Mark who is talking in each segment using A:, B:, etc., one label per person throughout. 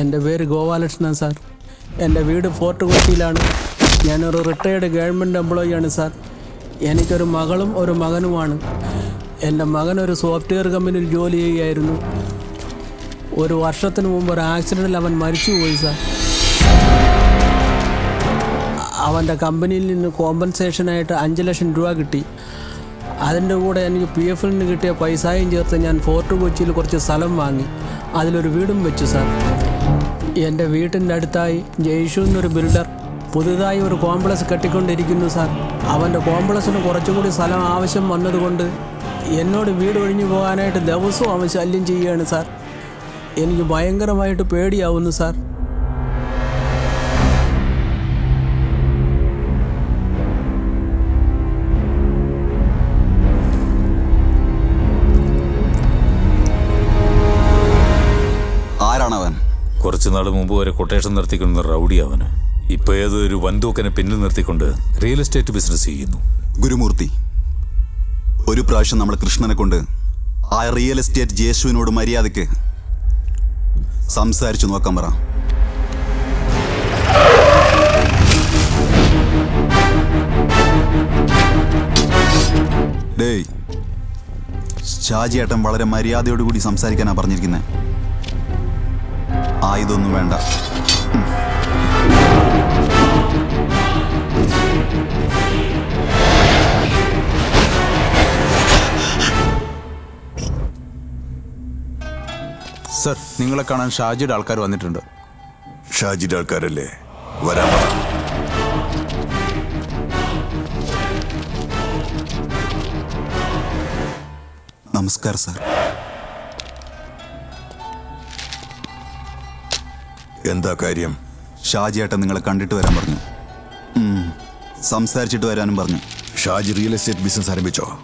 A: എന്റെ പേര് ഗോപാലകൃഷ്ണൻ സാർ. എന്റെ വീട് ഫോർട്ട് കൊച്ചിയിലാണ്. ഞാനൊരു റിട്ടയേർഡ് ഗവൺമെന്റ് എംപ്ലോയിയാണ് സാർ. എനിക്കൊരു മകളും ഒരു മകനുമാണ്. എന്റെ മകൻ ഒരു സോഫ്റ്റ്വെയർ കമ്പനിയിൽ ജോലി ചെയ്യുകയായിരുന്നു. ഒരു വർഷത്തിന് മുമ്പ് ഒരു ആക്സിഡന്റിൽ അവൻ മരിച്ചുപോയി സാർ. അവന്റെ കമ്പനിയിൽ നിന്ന് കോമ്പൻസേഷനായിട്ട് അഞ്ച് ലക്ഷം രൂപ കിട്ടി. അതിന്റെ കൂടെ എനിക്ക് പി എഫിൽ നിന്ന് കിട്ടിയ പൈസയും ചേർത്ത് ഞാൻ ഫോർട്ട് കൊച്ചിയിൽ കുറച്ച് സ്ഥലം വാങ്ങി. അതിലൊരു വീടും വെച്ചു സാർ. എന്റെ വീട്ടിന്റെ അടുത്തായി ജയ്ഷു എന്നൊരു ബിൽഡർ പുതുതായി ഒരു കോംപ്ലക്സ് കെട്ടിക്കൊണ്ടിരിക്കുന്നു സാർ. അവന്റെ കോംപ്ലക്സിന് കുറച്ചുകൂടി സ്ഥലം ആവശ്യം വന്നതുകൊണ്ട് എന്നോട് വീട് ഒഴിഞ്ഞു പോകാനായിട്ട് ദിവസവും അവൻ ശല്യം ചെയ്യുകയാണ് സാർ. എനിക്ക് ഭയങ്കരമായിട്ട് പേടിയാവുന്നു സാർ.
B: കുറച്ചു നാൾ മുമ്പ് വരെ കൊട്ടേഷൻ നടത്തിക്കൊണ്ടിരുന്ന റൗഡി അവന്. ഇപ്പൊ ഏതൊരു വൻതൂക്കനെ പിന്നിൽ നിർത്തിക്കൊണ്ട് റിയൽ എസ്റ്റേറ്റ് ബിസിനസ് ചെയ്യുന്നു.
C: ഗുരുമൂർത്തി ഒരു പ്രാവശ്യം നമ്മൾ കൃഷ്ണനെ കൊണ്ട് ആ റിയൽ എസ്റ്റേറ്റ് ജേശുവിനോട് മര്യാദയ്ക്ക് സംസാരിച്ചു നോക്കാൻ പറ. ഡേയ് ഏട്ടൻ വളരെ മര്യാദയോടുകൂടി സംസാരിക്കാനാണ് പറഞ്ഞിരിക്കുന്നത് ആ ഇതൊന്നും വേണ്ട.
D: സർ നിങ്ങളെ കാണാൻ ഷാജിയുടെ ആൾക്കാർ വന്നിട്ടുണ്ട്.
E: ഷാജിയുടെ ആൾക്കാരല്ലേ? വരാൻ
C: നമസ്കാരം സാർ.
E: എന്താ കാര്യം?
C: ഷാജിയേട്ടൻ നിങ്ങളെ കണ്ടിട്ട് വരാൻ പറഞ്ഞു. സംസാരിച്ചിട്ട് വരാനും പറഞ്ഞു.
E: ഷാജി റിയൽ എസ്റ്റേറ്റ് ബിസിനസ് ആരംഭിച്ചോ?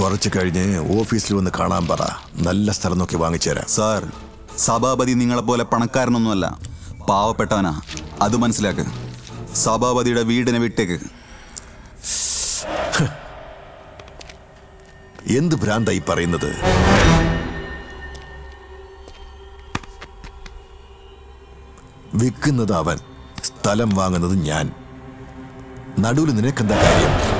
E: കുറച്ച് കഴിഞ്ഞ് ഓഫീസിൽ വന്ന് കാണാൻ പറ. നല്ല സ്ഥലം നോക്കി വാങ്ങിച്ചുതരാം
C: സാർ സഭാപതി നിങ്ങളെപ്പോലെ പണക്കാരനൊന്നുമല്ല. പാവപ്പെട്ടവനാ. അത് മനസ്സിലാക്ക്. സഭാപതിയുടെ വീടിനെ വിട്ടേക്ക്.
E: എന്ത് ഭ്രാന്തായി പറയുന്നത്? വിൽക്കുന്നത് അവൻ സ്ഥലം വാങ്ങുന്നത് ഞാൻ. നടുവിൽ നിനക്കെന്താ കാര്യം?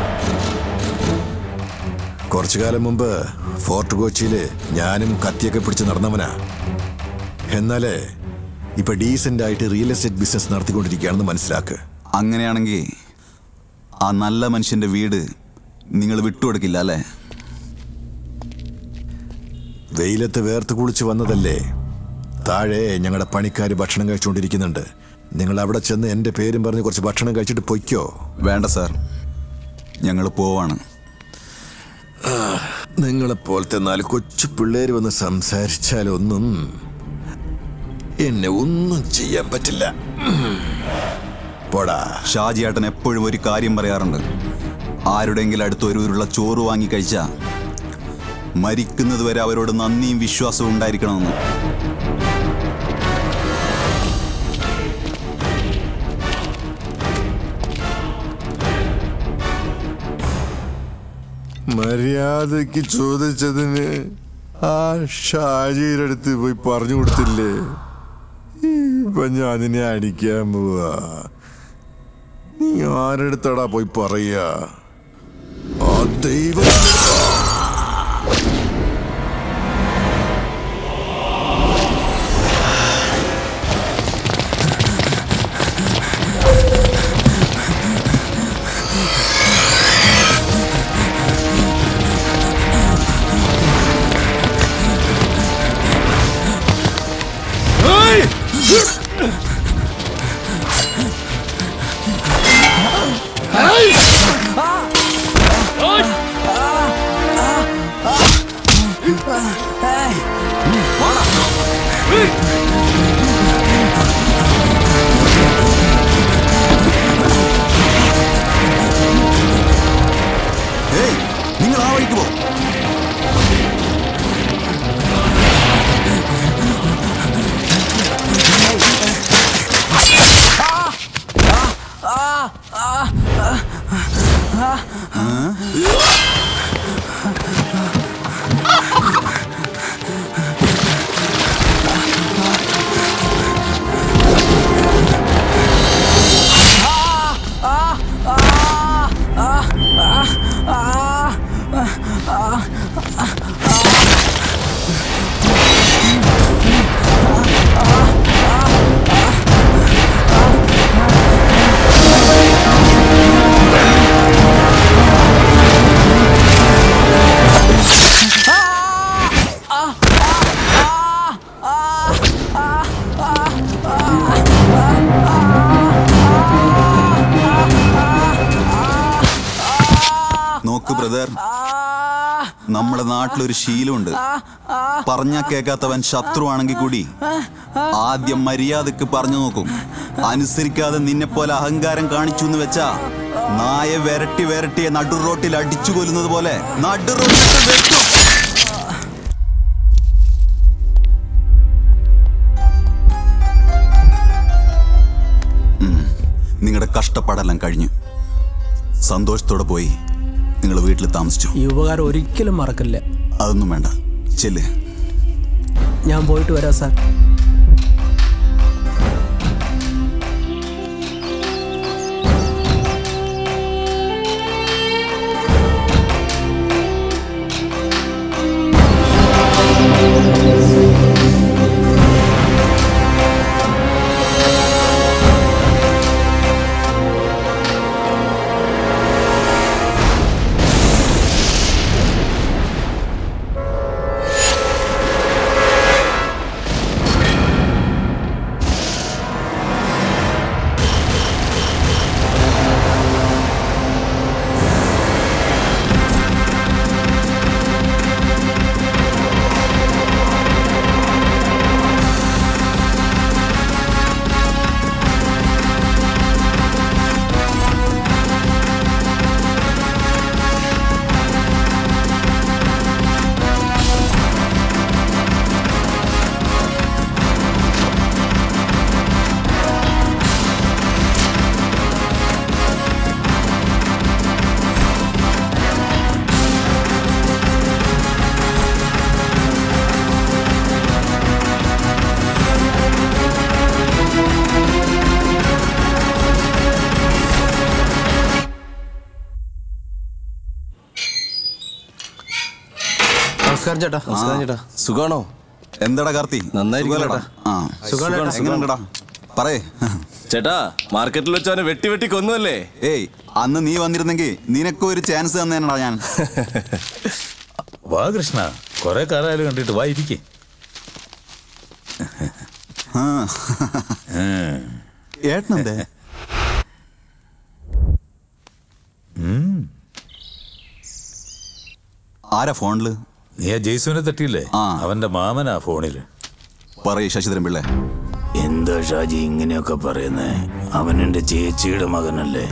E: കുറച്ചു കാലം മുമ്പ് ഫോർട്ട് കൊച്ചിയിൽ ഞാനും കത്തിയൊക്കെ പിടിച്ച് നടന്നവനാ. എന്നാലേ ഇപ്പൊ ഡീസെന്റ് ആയിട്ട് റിയൽ എസ്റ്റേറ്റ് ബിസിനസ് നടത്തിക്കൊണ്ടിരിക്കുകയാണെന്ന് മനസ്സിലാക്ക്.
C: അങ്ങനെയാണെങ്കിൽ ആ നല്ല മനുഷ്യന്റെ വീട് നിങ്ങൾ വിട്ടുകൊടുക്കില്ല അല്ലേ?
E: വെയിലത്ത് വേർത്ത് കുളിച്ച് വന്നതല്ലേ? താഴെ ഞങ്ങളുടെ പണിക്കാർ ഭക്ഷണം കഴിച്ചുകൊണ്ടിരിക്കുന്നുണ്ട് നിങ്ങൾ അവിടെ ചെന്ന് എന്റെ പേരും പറഞ്ഞ് കുറച്ച് ഭക്ഷണം കഴിച്ചിട്ട് പൊയ്ക്കോ.
C: വേണ്ട സാർ. ഞങ്ങൾ പോവാണ്.
E: നിങ്ങളെപ്പോലത്തെ നാല് കൊച്ചു പിള്ളേര് വന്ന് സംസാരിച്ചാലൊന്നും എന്നെ ഒന്നും ചെയ്യാൻ പറ്റില്ല. പോടാ.
C: ഷാജിയേട്ടൻ എപ്പോഴും ഒരു കാര്യം പറയാറുണ്ട്. ആരുടെങ്കിലും അടുത്ത് ഒരു ഉരുള ചോറ് വാങ്ങി കഴിച്ചാൽ മരിക്കുന്നത് വരെ അവരോട് നന്ദിയും വിശ്വാസവും ഉണ്ടായിരിക്കണമെന്ന്.
E: മര്യാദയ്ക്ക് ചോദിച്ചതിന് ആ ഷാജിയുടെ അടുത്ത് പോയി പറഞ്ഞു കൊടുത്തില്ലേ? ഇപ്പൊ ഞാൻ നിന്നെ അടിക്കാൻ പോവാ. നീ ആരെടുത്തടാ പോയി പറയാ? ആ ദൈവം
C: നാട്ടിലൊരു ശീലമുണ്ട്. പറഞ്ഞാ കേൾക്കാത്തവൻ ശത്രുവാണെങ്കിൽ കൂടി ആദ്യം മര്യാദയ്ക്ക് പറഞ്ഞു നോക്കും. അനുസരിക്കാതെ നിന്നെ പോലെ അഹങ്കാരം കാണിച്ചു എന്ന് വെച്ചാ നായ വരട്ടി വരട്ടിയ നടു റോട്ടിൽ അടിച്ചു കൊല്ലുന്നത് പോലെ നിങ്ങളുടെ കഷ്ടപ്പാടെല്ലാം കഴിഞ്ഞു. സന്തോഷത്തോടെ പോയി. നിങ്ങൾ വീട്ടിൽ താമസിച്ചു.
A: ഈ ഉപകാരം ഒരിക്കലും മറക്കില്ല.
C: അതൊന്നും വേണ്ട. ചെല്ലേ.
A: ഞാൻ പോയിട്ട് വരാം സാർ.
F: നമസ്കാരം ചേട്ടാ നമസ്കാരം ചേട്ടാ സുഖാണോ?
C: എന്താടാ കാർത്തി? നന്നായിരിക്കും പറയേ.
F: ചേട്ടാ മാർക്കറ്റിൽ വെച്ച് അവനെ വെട്ടി വെട്ടി കൊന്നുവല്ലേ?
C: ഏയ് അന്ന് നീ വന്നിരുന്നെങ്കിൽ നിനക്കും ഒരു ചാൻസ് തന്നേനടാ ഞാൻ.
B: വാ കൃഷ്ണ കുറെ കാലമായാലും കണ്ടിട്ട് വാ ഇരിക്കേ.
C: ആ. ഏട്ടനെന്തേ? ആരാ ഫോണിൽ?
B: നീ ആ ജയ്സുവിനെ തട്ടിയില്ലേ. അവന്റെ മാമനാ ഫോണിൽ.
C: പറയ് ശശിധരൻ പിള്ളേ.
G: എന്താ ഷാജി ഇങ്ങനെയൊക്കെ പറയുന്നേ? അവൻ എന്റെ ചേച്ചിയുടെ മകനല്ലേ.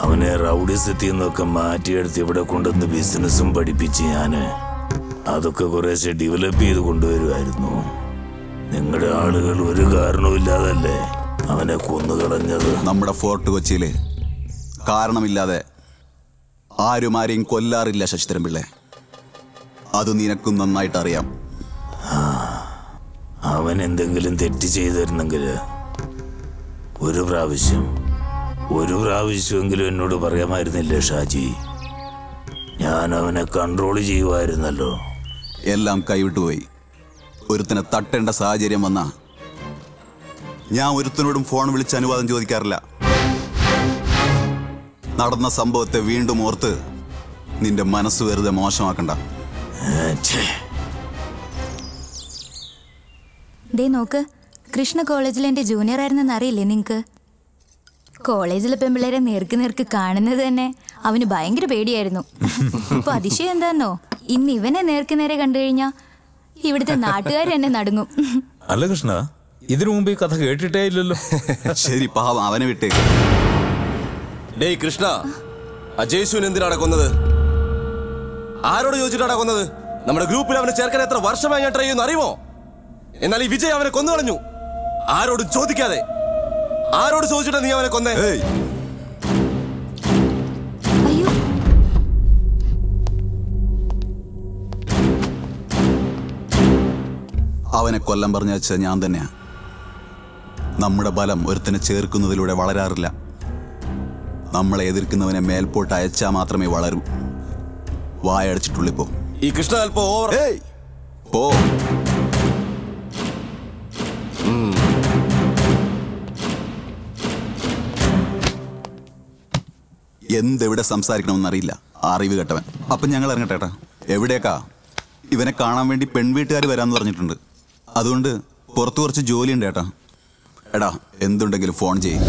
G: അവനെ റൗഡിസത്തിൽ നിന്നൊക്കെ മാറ്റിയെടുത്ത് ഇവിടെ കൊണ്ടുവന്ന് ബിസിനസ്സും പഠിപ്പിച്ച് ഞാൻ അതൊക്കെ കുറേശ്ശെ ഡെവലപ്പ് ചെയ്ത് കൊണ്ടുവരുമായിരുന്നു നിങ്ങളുടെ ആളുകൾ ഒരു കാരണവുമില്ലാതല്ലേ അവനെ കൊന്നുകളഞ്ഞത്?
C: നമ്മുടെ ഫോർട്ട് കൊച്ചിയിൽ കാരണമില്ലാതെ ആരും ആരെയും കൊല്ലാറില്ല ശശിധരൻ പിള്ളേ. അത് നിനക്കും നന്നായിട്ട് അറിയാം.
G: അവൻ എന്തെങ്കിലും തെറ്റ് ചെയ്തിരുന്നെങ്കിൽ ഒരു പ്രാവശ്യം ഒരു പ്രാവശ്യമെങ്കിലും എന്നോട് പറയാമായിരുന്നില്ലേ ഷാജി? ഞാൻ അവനെ കൺട്രോൾ ചെയ്യുമായിരുന്നല്ലോ
C: എല്ലാം കൈവിട്ടുപോയി. ഒരുത്തനെ തട്ടേണ്ട സാഹചര്യം വന്ന ഞാൻ ഒരുത്തനോടും ഫോൺ വിളിച്ച് അനുവാദം ചോദിക്കാറില്ല. നടന്ന സംഭവത്തെ വീണ്ടും ഓർത്ത് നിന്റെ മനസ്സ് വെറുതെ മോശമാക്കണ്ട.
H: ദേ നോക്ക്. കൃഷ്ണ കോളേജിൽ എന്റെ ജൂനിയർ ആയിരുന്നെന്ന് അറിയില്ലേ നിങ്ങക്ക്? കോളേജിലെ പെമ്പിള്ളേരെ നേർക്ക് നേർക്ക് കാണുന്നത് തന്നെ അവന് ഭയങ്കര പേടിയായിരുന്നു. ഇപ്പൊ അതിശയം എന്താന്നോ? ഇന്ന് ഇവനെ നേർക്ക് നേരെ കണ്ടു കഴിഞ്ഞാ ഇവിടുത്തെ നാട്ടുകാർ എന്നെ നടങ്ങും.
B: അല്ല കൃഷ്ണ ഇതിനു മുമ്പ് ഈ കഥ കേട്ടിട്ടേ ഇല്ലല്ലോ.
C: ശരി പാവം അവനെ വിട്ടേ
F: ഡേയ് കൃഷ്ണ അജയ്സുവിന് എന്തിനാണ് കൊന്നത് ആരോട് ചോദിച്ചിട്ടാണ് കൊന്നത്? നമ്മുടെ ഗ്രൂപ്പിൽ അവനെ ചേർക്കാൻ എത്ര വർഷമായി ഞാൻ ട്രൈ ചെയ്യുന്നു അറിയുമോ? എന്നാൽ ഈ വിജയ് അവനെ കൊന്നു കളഞ്ഞു ആരോടും ചോദിക്കാതെ. ആരോട് ചോദിച്ചിട്ടാ നീ അവനെ കൊന്നേ?
C: അവനെ കൊല്ലം പറഞ്ഞു വെച്ച ഞാൻ തന്നെയാ. നമ്മുടെ ബലം ഒരുത്തിനെ ചേർക്കുന്നതിലൂടെ വളരാറില്ല. നമ്മളെ എതിർക്കുന്നവനെ മേൽപോട്ട് അയച്ചാൽ മാത്രമേ വളരൂ. വായടച്ചിട്ടുള്ളിപ്പോ
F: ഈ കൃഷ്ണ അല്പം ഓവർ
C: പോ. എന്തെവിടെ സംസാരിക്കണമെന്നറിയില്ല അറിവ് കേട്ടവൻ. അപ്പൊ ഞങ്ങൾ ഇറങ്ങട്ടെ എവിടേക്കാ? ഇവനെ കാണാൻ വേണ്ടി പെൺവീട്ടുകാർ വരാമെന്ന് പറഞ്ഞിട്ടുണ്ട്. അതുകൊണ്ട് പുറത്തു കുറച്ച് ജോലിയുണ്ട് ഏട്ടാ. എടാ എന്തുണ്ടെങ്കിലും ഫോൺ ചെയ്യും.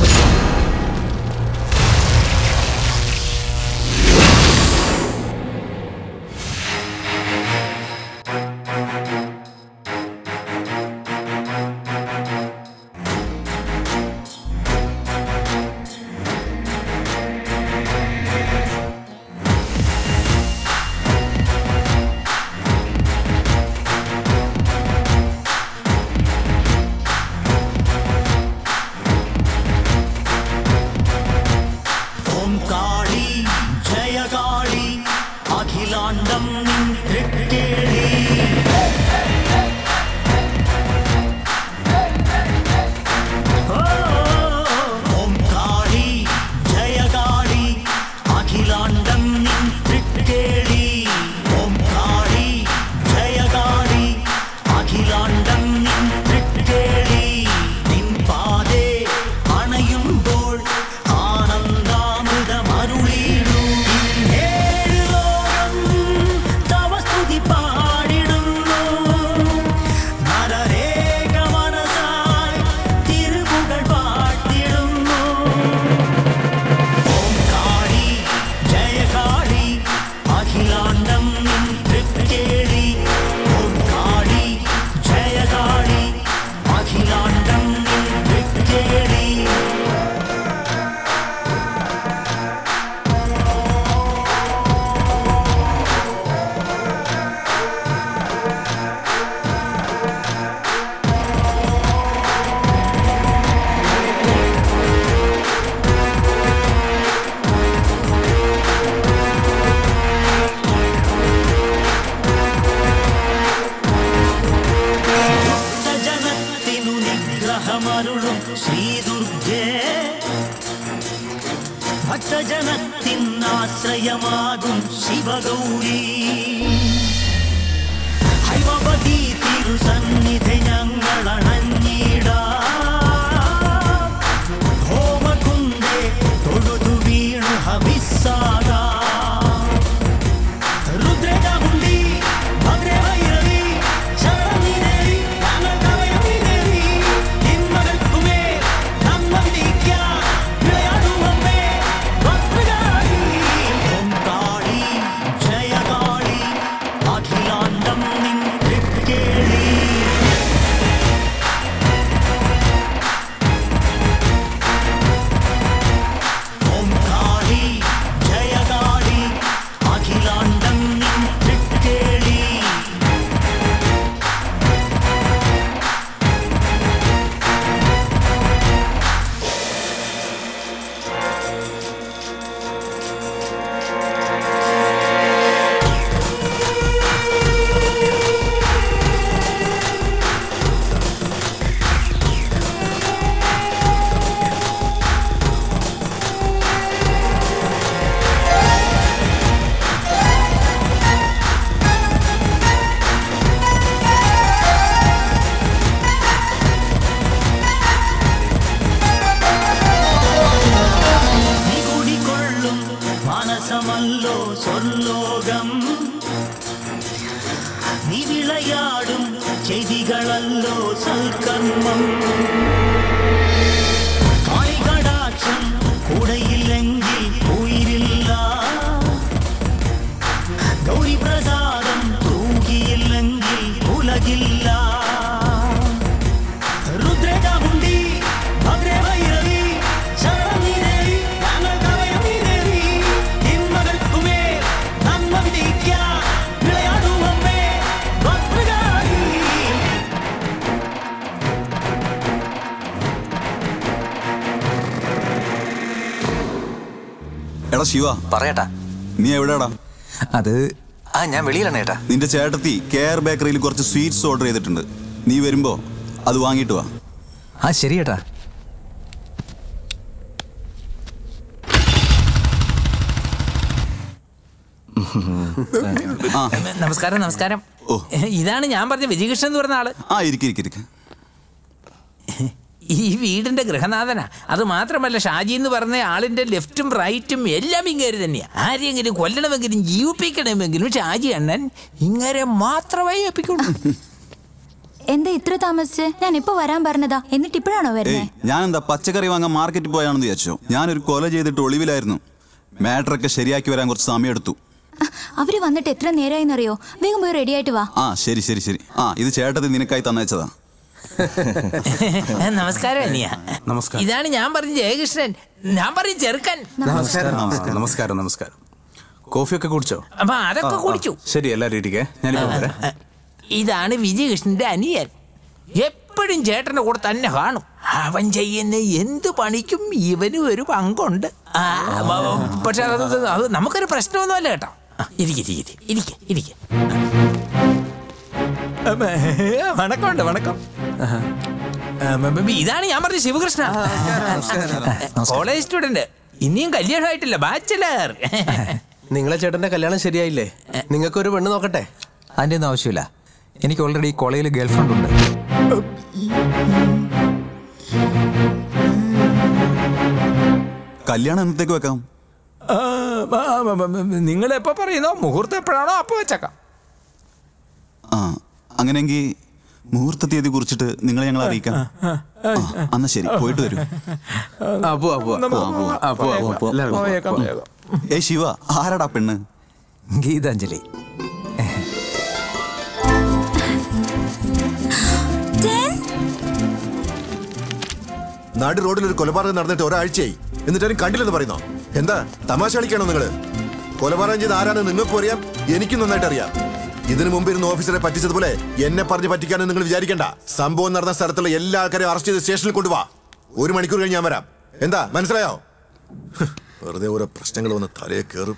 C: ശിവ
I: പറയട്ടാ.
C: നീ എവിടെടാ?
I: അത് ആ ഞാൻ വെളിയിലാണ് ഏട്ടാ.
C: നിന്റെ ചേട്ടത്തി കെയർ ബേക്കറിയിൽ കുറച്ച് സ്വീറ്റ്സ് ഓർഡർ ചെയ്തിട്ടുണ്ട്. നീ വരുമ്പോ അത് വാങ്ങിയിട്ട് വാ.
I: ആ ശരി ഏട്ടാ.
J: നമസ്കാരം നമസ്കാരം. ഇതാണ് ഞാൻ പറഞ്ഞ വിജയകൃഷ്ണൻ എന്ന് പറഞ്ഞ ആൾ.
C: ആ ഇരിക്കെ.
J: ഈ വീടിന്റെ ഗൃഹനാഥനാ. അത് മാത്രമല്ല ഷാജി എന്ന് പറഞ്ഞ ആളിന്റെ ലെഫ്റ്റും റൈറ്റും എല്ലാം ഇങ്ങേര് തന്നെയാണ് ആരെങ്കിലും കൊല്ലണമെങ്കിലും ജീവിപ്പിക്കണമെങ്കിലും ഷാജി അണ്ണൻ ഇങ്ങനെ മാത്രമേ ഏൽപ്പിക്കുള്ളൂ.
H: എന്താ ഇത്ര താമസിച്ച്? ഞാൻ ഇപ്പൊ വരാൻ പറഞ്ഞതാ. എന്നിട്ട് ഇപ്പോഴാണോ വരുന്നത്
C: ഞാൻ എന്താ പച്ചക്കറി വാങ്ങാൻ മാർക്കറ്റിൽ പോയാണെന്ന് വിചാരിച്ചോ? ഞാനൊരു കൊല ചെയ്തിട്ട് ഒളിവിലായിരുന്നു. മാറ്ററൊക്കെ ശരിയാക്കി വരാൻ കുറച്ച് സമയം എടുത്തു
H: അവർ വന്നിട്ട് എത്ര നേരമായിന്നറിയോ വേഗം പോയി റെഡി ആയിട്ട് വാ.
C: ആ ശരി ശരി ശരി. ആ ഇത് ചേട്ടത്തി നിനക്കായി തന്നയച്ചതാ.
J: നമസ്കാരം അനിയ.
D: നമസ്കാരം.
J: ഇതാണ് ഞാൻ പറഞ്ഞ ജയകൃഷ്ണൻ. ഞാൻ പറഞ്ഞ ചെറുക്കൻ.
D: നമസ്കാരം. നമസ്കാരം നമസ്കാരം. കോഫിയൊക്കെ കുടിച്ചോ?
J: അപ്പൊ അതൊക്കെ കുടിച്ചു.
D: ശരി എല്ലാരും ഇരിക്കേ. ഞാൻ
J: ഇതാണ് വിജയകൃഷ്ണന്റെ അനിയൻ. എപ്പോഴും ചേട്ടന്റെ കൂടെ തന്നെ കാണും. അവൻ ചെയ്യുന്ന എന്ത് പണിക്കും ഇവനും ഒരു പങ്കുണ്ട്. പക്ഷെ അത് അത് നമുക്കൊരു പ്രശ്നമൊന്നുമല്ല കേട്ടോ. ആ, ഇരിക്കെ ഇരിക്കെ ഇരിക്ക് ഇരിക്ക് വണക്കമുണ്ട് വണക്കം. ഇതാണ് ഞാൻ പറഞ്ഞ ശിവകൃഷ്ണ. College student. ഇനിയും കല്യാണം ആയിട്ടില്ല ബാച്ചലർ.
K: നിങ്ങളെ ചേട്ടന്റെ കല്യാണം ശരിയായില്ലേ? നിങ്ങൾക്ക് ഒരു പെണ്ണ് നോക്കട്ടെ?
I: അതിന്റെ ഒന്നും ആവശ്യമില്ല. എനിക്ക് ഓൾറെഡി കോളേജിൽ ഗേൾ ഫ്രണ്ട് ഉണ്ട്.
C: കല്യാണം എന്നത്തേക്ക് വെക്കാം?
J: നിങ്ങൾ എപ്പോ പറയുന്നോ? മുഹൂർത്തം എപ്പോഴാണോ അപ്പൊ വെച്ചേക്കാം.
C: ആ അങ്ങനെയെങ്കിൽ മുഹൂർത്ത തീയതി കുറിച്ചിട്ട് നിങ്ങളെ ഞങ്ങൾ അറിയിക്കാം. ആ, എന്നാ ശരി പോയിട്ട് വരും. ഏ ശിവ ആരാടാ പെണ്ണ്?
I: ഗീതാഞ്ജലി.
E: നാട് റോഡിൽ ഒരു കൊലപാതകം നടന്നിട്ട് ഒരാഴ്ചയായി. എന്നിട്ടും കണ്ടില്ലെന്ന് പറയുന്നോ? എന്താ തമാശ കളിക്കാണോ നിങ്ങൾ? കൊലപാതകം ചെയ്ത് ആരാണ് നിങ്ങൾക്കും അറിയാം എനിക്കും നന്നായിട്ട് അറിയാം ഇതിനു മുമ്പ് ഇരുന്ന് ഓഫീസറെ പറ്റിച്ചതുപോലെ എന്നെ പറഞ്ഞ് പറ്റിക്കാനും നിങ്ങൾ വിചാരിക്കണ്ട. സംഭവം നടന്ന സ്ഥലത്തുള്ള എല്ലാ ആൾക്കാരെയും അറസ്റ്റ് ചെയ്ത് സ്റ്റേഷനിൽ കൊണ്ടുപോവാ ഒരു മണിക്കൂർ കഴിഞ്ഞ് ഞാൻ വരാം. എന്താ മനസ്സിലായോ? വെറുതെ ഓരോ പ്രശ്നങ്ങൾ വന്ന് തലയെ കയറും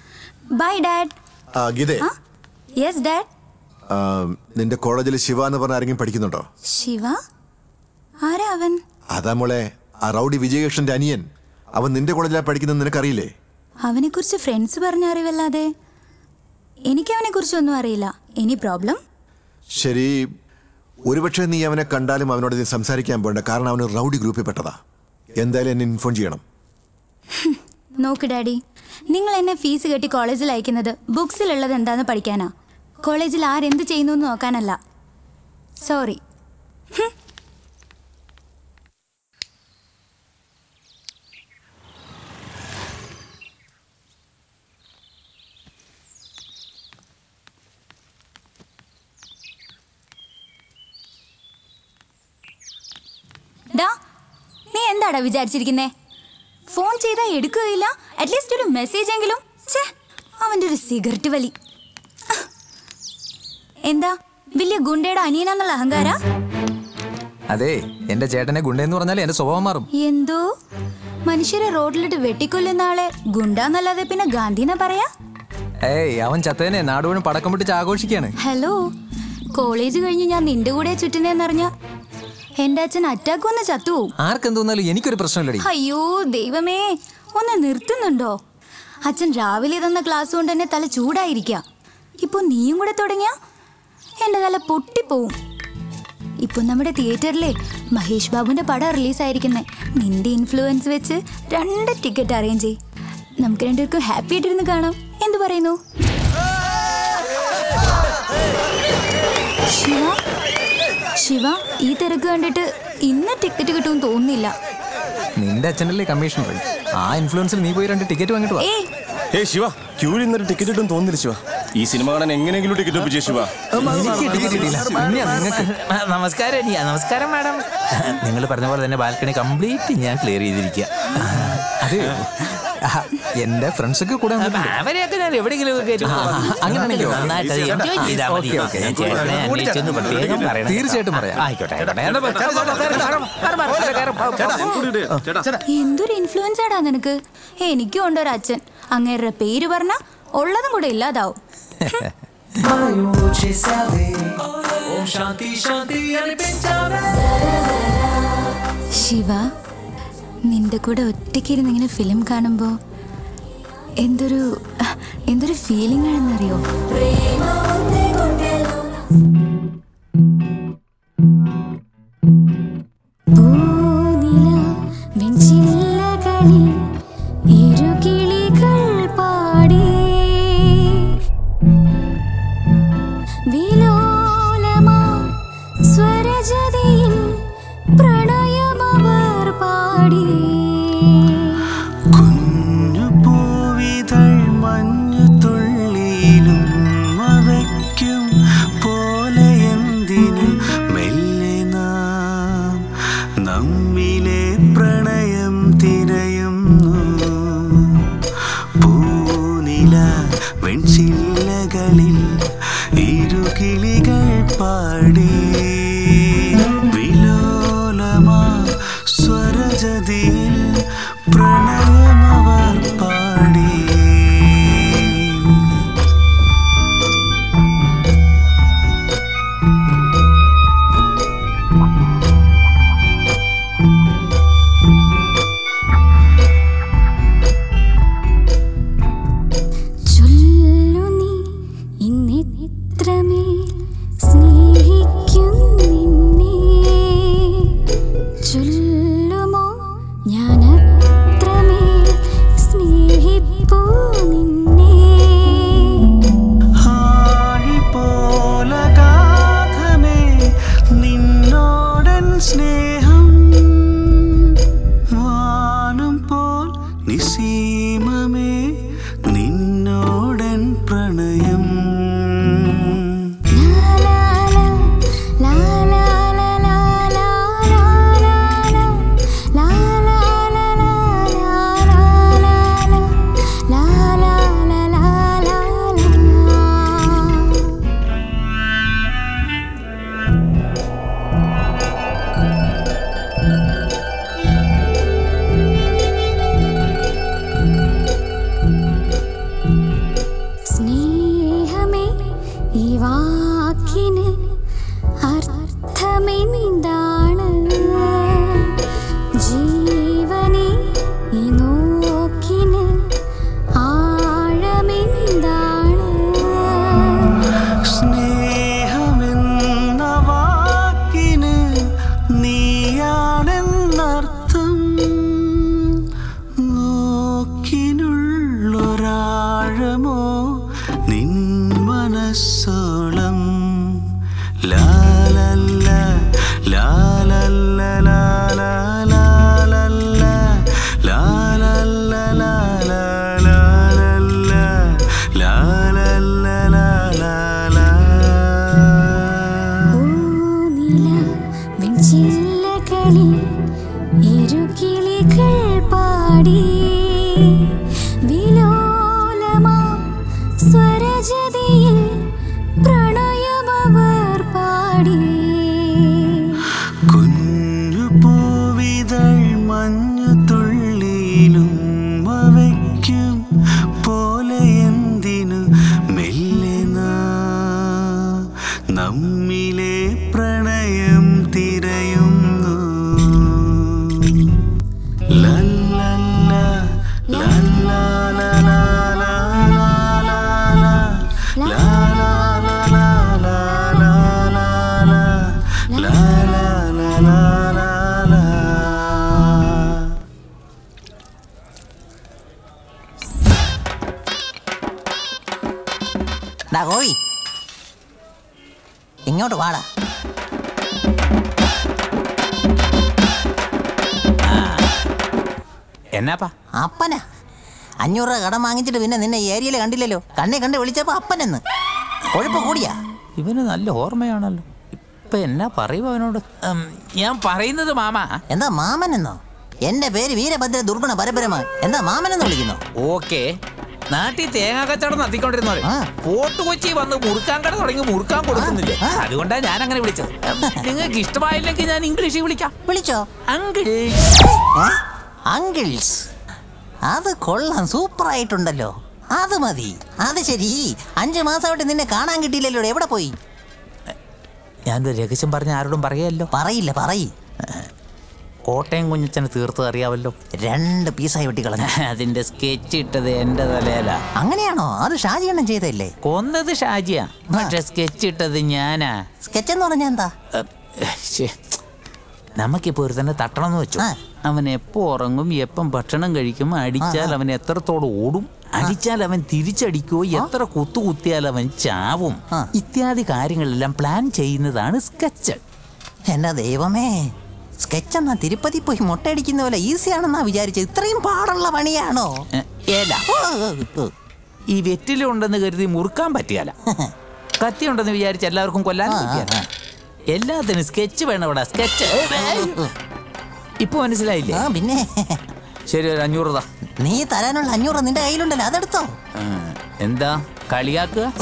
H: ബൈ ഡാഡ്
E: ഗീതേ.
H: യെസ് ഡാഡ്
E: നിന്റെ കോളേജിൽ ശിവ എന്ന് പറഞ്ഞ ആരെങ്കിലും പഠിക്കുന്നുണ്ടോ?
H: ശിവ? ആരാ അവൻ?
E: അതാ മോളെ ആ റൗഡി വിജയകൃഷ്ണന്റെ അനിയൻ. അവൻ നിന്റെ കോളേജിലാണ് പഠിക്കുന്നത് നിനക്കറിയില്ലേ?
H: അവനെ കുറിച്ച് ഫ്രണ്ട്സ് പറഞ്ഞ അറിവല്ലാതെ. എനിക്ക് അവനെ കുറിച്ചൊന്നും അറിയില്ല. Any problem?
E: ശരി. ഒരുപക്ഷെ നീ അവനെ കണ്ടാലും അവനോട് നീ സംസാരിക്കാൻ പോകണ്ട കാരണം അവന് റൗഡി ഗ്രൂപ്പിൽ പെട്ടതാ. എന്തായാലും എന്നെ ഇൻഫോം ചെയ്യണം.
H: നോക്ക് ഡാഡി നിങ്ങൾ എന്നെ ഫീസ് കെട്ടി കോളേജിൽ അയക്കുന്നത് ബുക്സിലുള്ളത് എന്താന്ന് പഠിക്കാനാ? കോളേജിൽ ആരെന്ത് ചെയ്യുന്നു നോക്കാനല്ല. സോറി ഡാ നീ എന്താടാ വിചാരിച്ചിരിക്കുന്നേ? ഫോൺ ചെയ്താൽ എടുക്കുകയില്ല അറ്റ്ലീസ്റ്റ് ഒരു മെസ്സേജ് എങ്കിലും. ഛേ അവന്റെ ഒരു സിഗരറ്റ് വലി. എന്താ വലിയ ഗുണ്ടയുടെ അനിയനാന്നുള്ള അഹങ്കാര?
I: അതെ എന്റെ ചേട്ടനെ ഗുണ്ടെന്ന് പറഞ്ഞാൽ എന്റെ സ്വഭാവം മാറും.
H: എന്തോ? മനുഷ്യരെ റോഡിലിട്ട് വെട്ടിക്കൊല്ലുന്ന ആളെ ഗുണ്ടാന്നല്ലാതെ പിന്നെ ഗാന്ധിനെ പറയാ?
I: ഏയ് അവൻ ചത്തേനെ നാടുവഴും പടക്കം പൊട്ടിച്ച് ആഘോഷിക്കാണ്.
H: ഹലോ കോളേജ് കഴിഞ്ഞ് ഞാൻ നിന്റെ കൂടെ ചുറ്റുന്നേന്നറിഞ്ഞ എന്റെ അച്ഛൻ അറ്റാക്ക് വന്ന് ചത്തു.
I: ആർക്കെന്തോന്നാലും എനിക്കൊരു പ്രശ്നമില്ലടി.
H: അയ്യോ ദൈവമേ ഒന്ന് നിർത്തുന്നുണ്ടോ? അച്ഛൻ രാവിലെ തന്ന ക്ലാസ് കൊണ്ട് തന്നെ തല ചൂടായിരിക്ക. ഇപ്പൊ നീയും കൂടെ തുടങ്ങിയ എന്റെ തല പൊട്ടിപ്പോവും. ഇപ്പൊ നമ്മുടെ തിയേറ്ററിലെ മഹേഷ് ബാബുന്റെ പടം റിലീസായിരിക്കുന്നേ നിന്റെ ഇൻഫ്ലുവൻസ് വെച്ച് രണ്ട് ടിക്കറ്റ് അറേഞ്ച് ചെയ്. നമുക്ക് രണ്ടുപേർക്കും ഹാപ്പി ആയിട്ടിരുന്ന് കാണാം. എന്തു പറയുന്നു? ശിവ ശിവ ഈ തിരക്ക് കണ്ടിട്ട് ഇന്ന് ടിക്കറ്റ് കിട്ടും തോന്നുന്നില്ല.
I: നിന്റെ അച്ഛനല്ലേ കമ്മീഷണർ ആ ഇൻഫ്ലുവൻസിൽ നീ പോയി രണ്ട് ടിക്കറ്റ് വാങ്ങിട്ട് വാ.
H: ഏയ്
F: ഏയ് ശിവ ക്യൂവിൽ നിന്നൊരു ടിക്കറ്റ് കിട്ടും തോന്നുന്നില്ല ശിവ. ഈ സിനിമ കാണാൻ എങ്ങനെയെങ്കിലും ടിക്കറ്റ് ഒപ്പിച്ചേ ശിവ.
J: നമസ്കാരം നമസ്കാരം മാഡം. നിങ്ങൾ പറഞ്ഞ പോലെ തന്നെ ബാൽക്കണി കംപ്ലീറ്റ് ഞാൻ ക്ലിയർ ചെയ്തിരിക്കുക
I: അത്. എന്റെ ഫ്രണ്ട്സൊക്കെ കൂടെ
J: അവരെയൊക്കെ ഞാൻ എവിടെയെങ്കിലും
I: തീർച്ചയായിട്ടും പറയാം.
H: എന്തൊരു ഇൻഫ്ലുവൻസ് ആടാ നിനക്ക്? എനിക്കും ഉണ്ട് ഒരു അച്ഛൻ. അങ്ങേരുടെ പേര് പറഞ്ഞ ഉള്ളതും കൂടെ ഇല്ലാതാവും. ശിവ നിന്റെ കൂടെ ഒറ്റയ്ക്കിരുന്ന് ഇങ്ങനെ ഫിലിം കാണുമ്പോ എന്തൊരു എന്തൊരു ഫീലിംഗ് ആണെന്നറിയോ?
L: അഞ്ഞൂറ് രൂപ കടം വാങ്ങിച്ചിട്ട് പിന്നെ നിന്നെ ഏരിയയിൽ കണ്ടില്ലല്ലോ. കണ്ണെ കണ്ട് വിളിച്ചപ്പോ അപ്പനെന്ന്. കൊഴുപ്പ് കൂടിയാ.
J: ഇവന് നല്ല ഓർമ്മയാണല്ലോ. ഇപ്പൊ എന്നാ പറയുക അവനോട്? ഞാൻ പറയുന്നത് മാമ.
L: എന്താ മാമനെന്നോ? എന്റെ പേര് വീരഭദ്ര ദുർഗുണ പരപരമ എന്താ മാമനെന്ന് വിളിക്കുന്നു?
J: ഓക്കെ. നാട്ടിൽ തേങ്ങ കച്ചവടം നടത്തിക്കൊണ്ടിരുന്നവര് പോട്ട് കൊച്ചി വന്ന് മുറുക്കാൻ കട തുടങ്ങി മുറുക്കാൻ കൊടുക്കുന്നില്ലേ? അതുകൊണ്ടാണ് ഞാൻ അങ്ങനെ വിളിച്ചത്. നിങ്ങൾക്ക് ഇഷ്ടമായില്ലെങ്കിൽ ഞാൻ ഇംഗ്ലീഷിൽ വിളിക്കാം.
L: വിളിച്ചോ?
J: അങ്കിൾ.
L: അങ്കിൾസ്. അത് കൊള്ളാം സൂപ്പർ ആയിട്ടുണ്ടല്ലോ അത് മതി. അത് ശരി. അഞ്ചു മാസമായിട്ട് നിന്നെ കാണാൻ കിട്ടിയില്ലല്ലോ എവിടെ പോയി?
J: ഞാൻ രഹസ്യം പറഞ്ഞ ആരോടും പറയല്ലോ.
L: പറയില്ല പറയി.
J: കോട്ടയം കുഞ്ഞച്ചനെ തീർത്ത് അറിയാവല്ലോ.
L: രണ്ട് പീസായി വെട്ടിക്കളഞ്ഞു.
J: അതിന്റെ സ്കെച്ച് ഇട്ടത് എന്റെ തലയിലാ.
L: അങ്ങനെയാണോ? അത് ഷാജി എണ്ണം ചെയ്തല്ലേ
J: കൊന്നത് ഷാജിയാ. പക്ഷെ സ്കെച്ച് ഇട്ടത് ഞാനാ.
L: സ്കെച്ച് എന്ന് പറഞ്ഞാ എന്താ.
J: നമുക്കിപ്പോ ഒരു തന്നെ തട്ടണമെന്ന് വെച്ചു. അവൻ എപ്പോൾ ഉറങ്ങും എപ്പം ഭക്ഷണം കഴിക്കും അടിച്ചാൽ അവൻ എത്രത്തോളം ഓടും അടിച്ചാൽ അവൻ തിരിച്ചടിക്കോ എത്ര കുത്തു കുത്തിയാൽ അവൻ ചാവും. ഇത്യാദി കാര്യങ്ങളെല്ലാം പ്ലാൻ ചെയ്യുന്നതാണ് സ്കെച്ച്
L: എന്നാ ദൈവമേ സ്കെച്ച് എന്നാ തിരുപ്പതി പോയി മുട്ടയടിക്കുന്ന പോലെ ഈസി ആണെന്നാ വിചാരിച്ചത്. ഇത്രയും പാടുള്ള പണിയാണോ?
J: ഏല. ഈ വെറ്റിലുണ്ടെന്ന് കരുതി മുറുക്കാൻ പറ്റിയാല കത്തി ഉണ്ടെന്ന് വിചാരിച്ച് എല്ലാവർക്കും കൊല്ലാൻ പറ്റിയാല എല്ലാത്തിനും സ്കെച്ച് വേണം ഇവിടെ സ്കെച്ച് ഇപ്പൊ മനസ്സിലായില്ലേ?
L: പിന്നെ.
J: ശരി ഒരു അഞ്ഞൂറ് താ.
L: നീ തരാനുള്ള അഞ്ഞൂറ് നിന്റെ കയ്യിലുണ്ടല്ലോ അതെടുത്തോ.
J: ആ, എന്താ? കളിയാക്കുക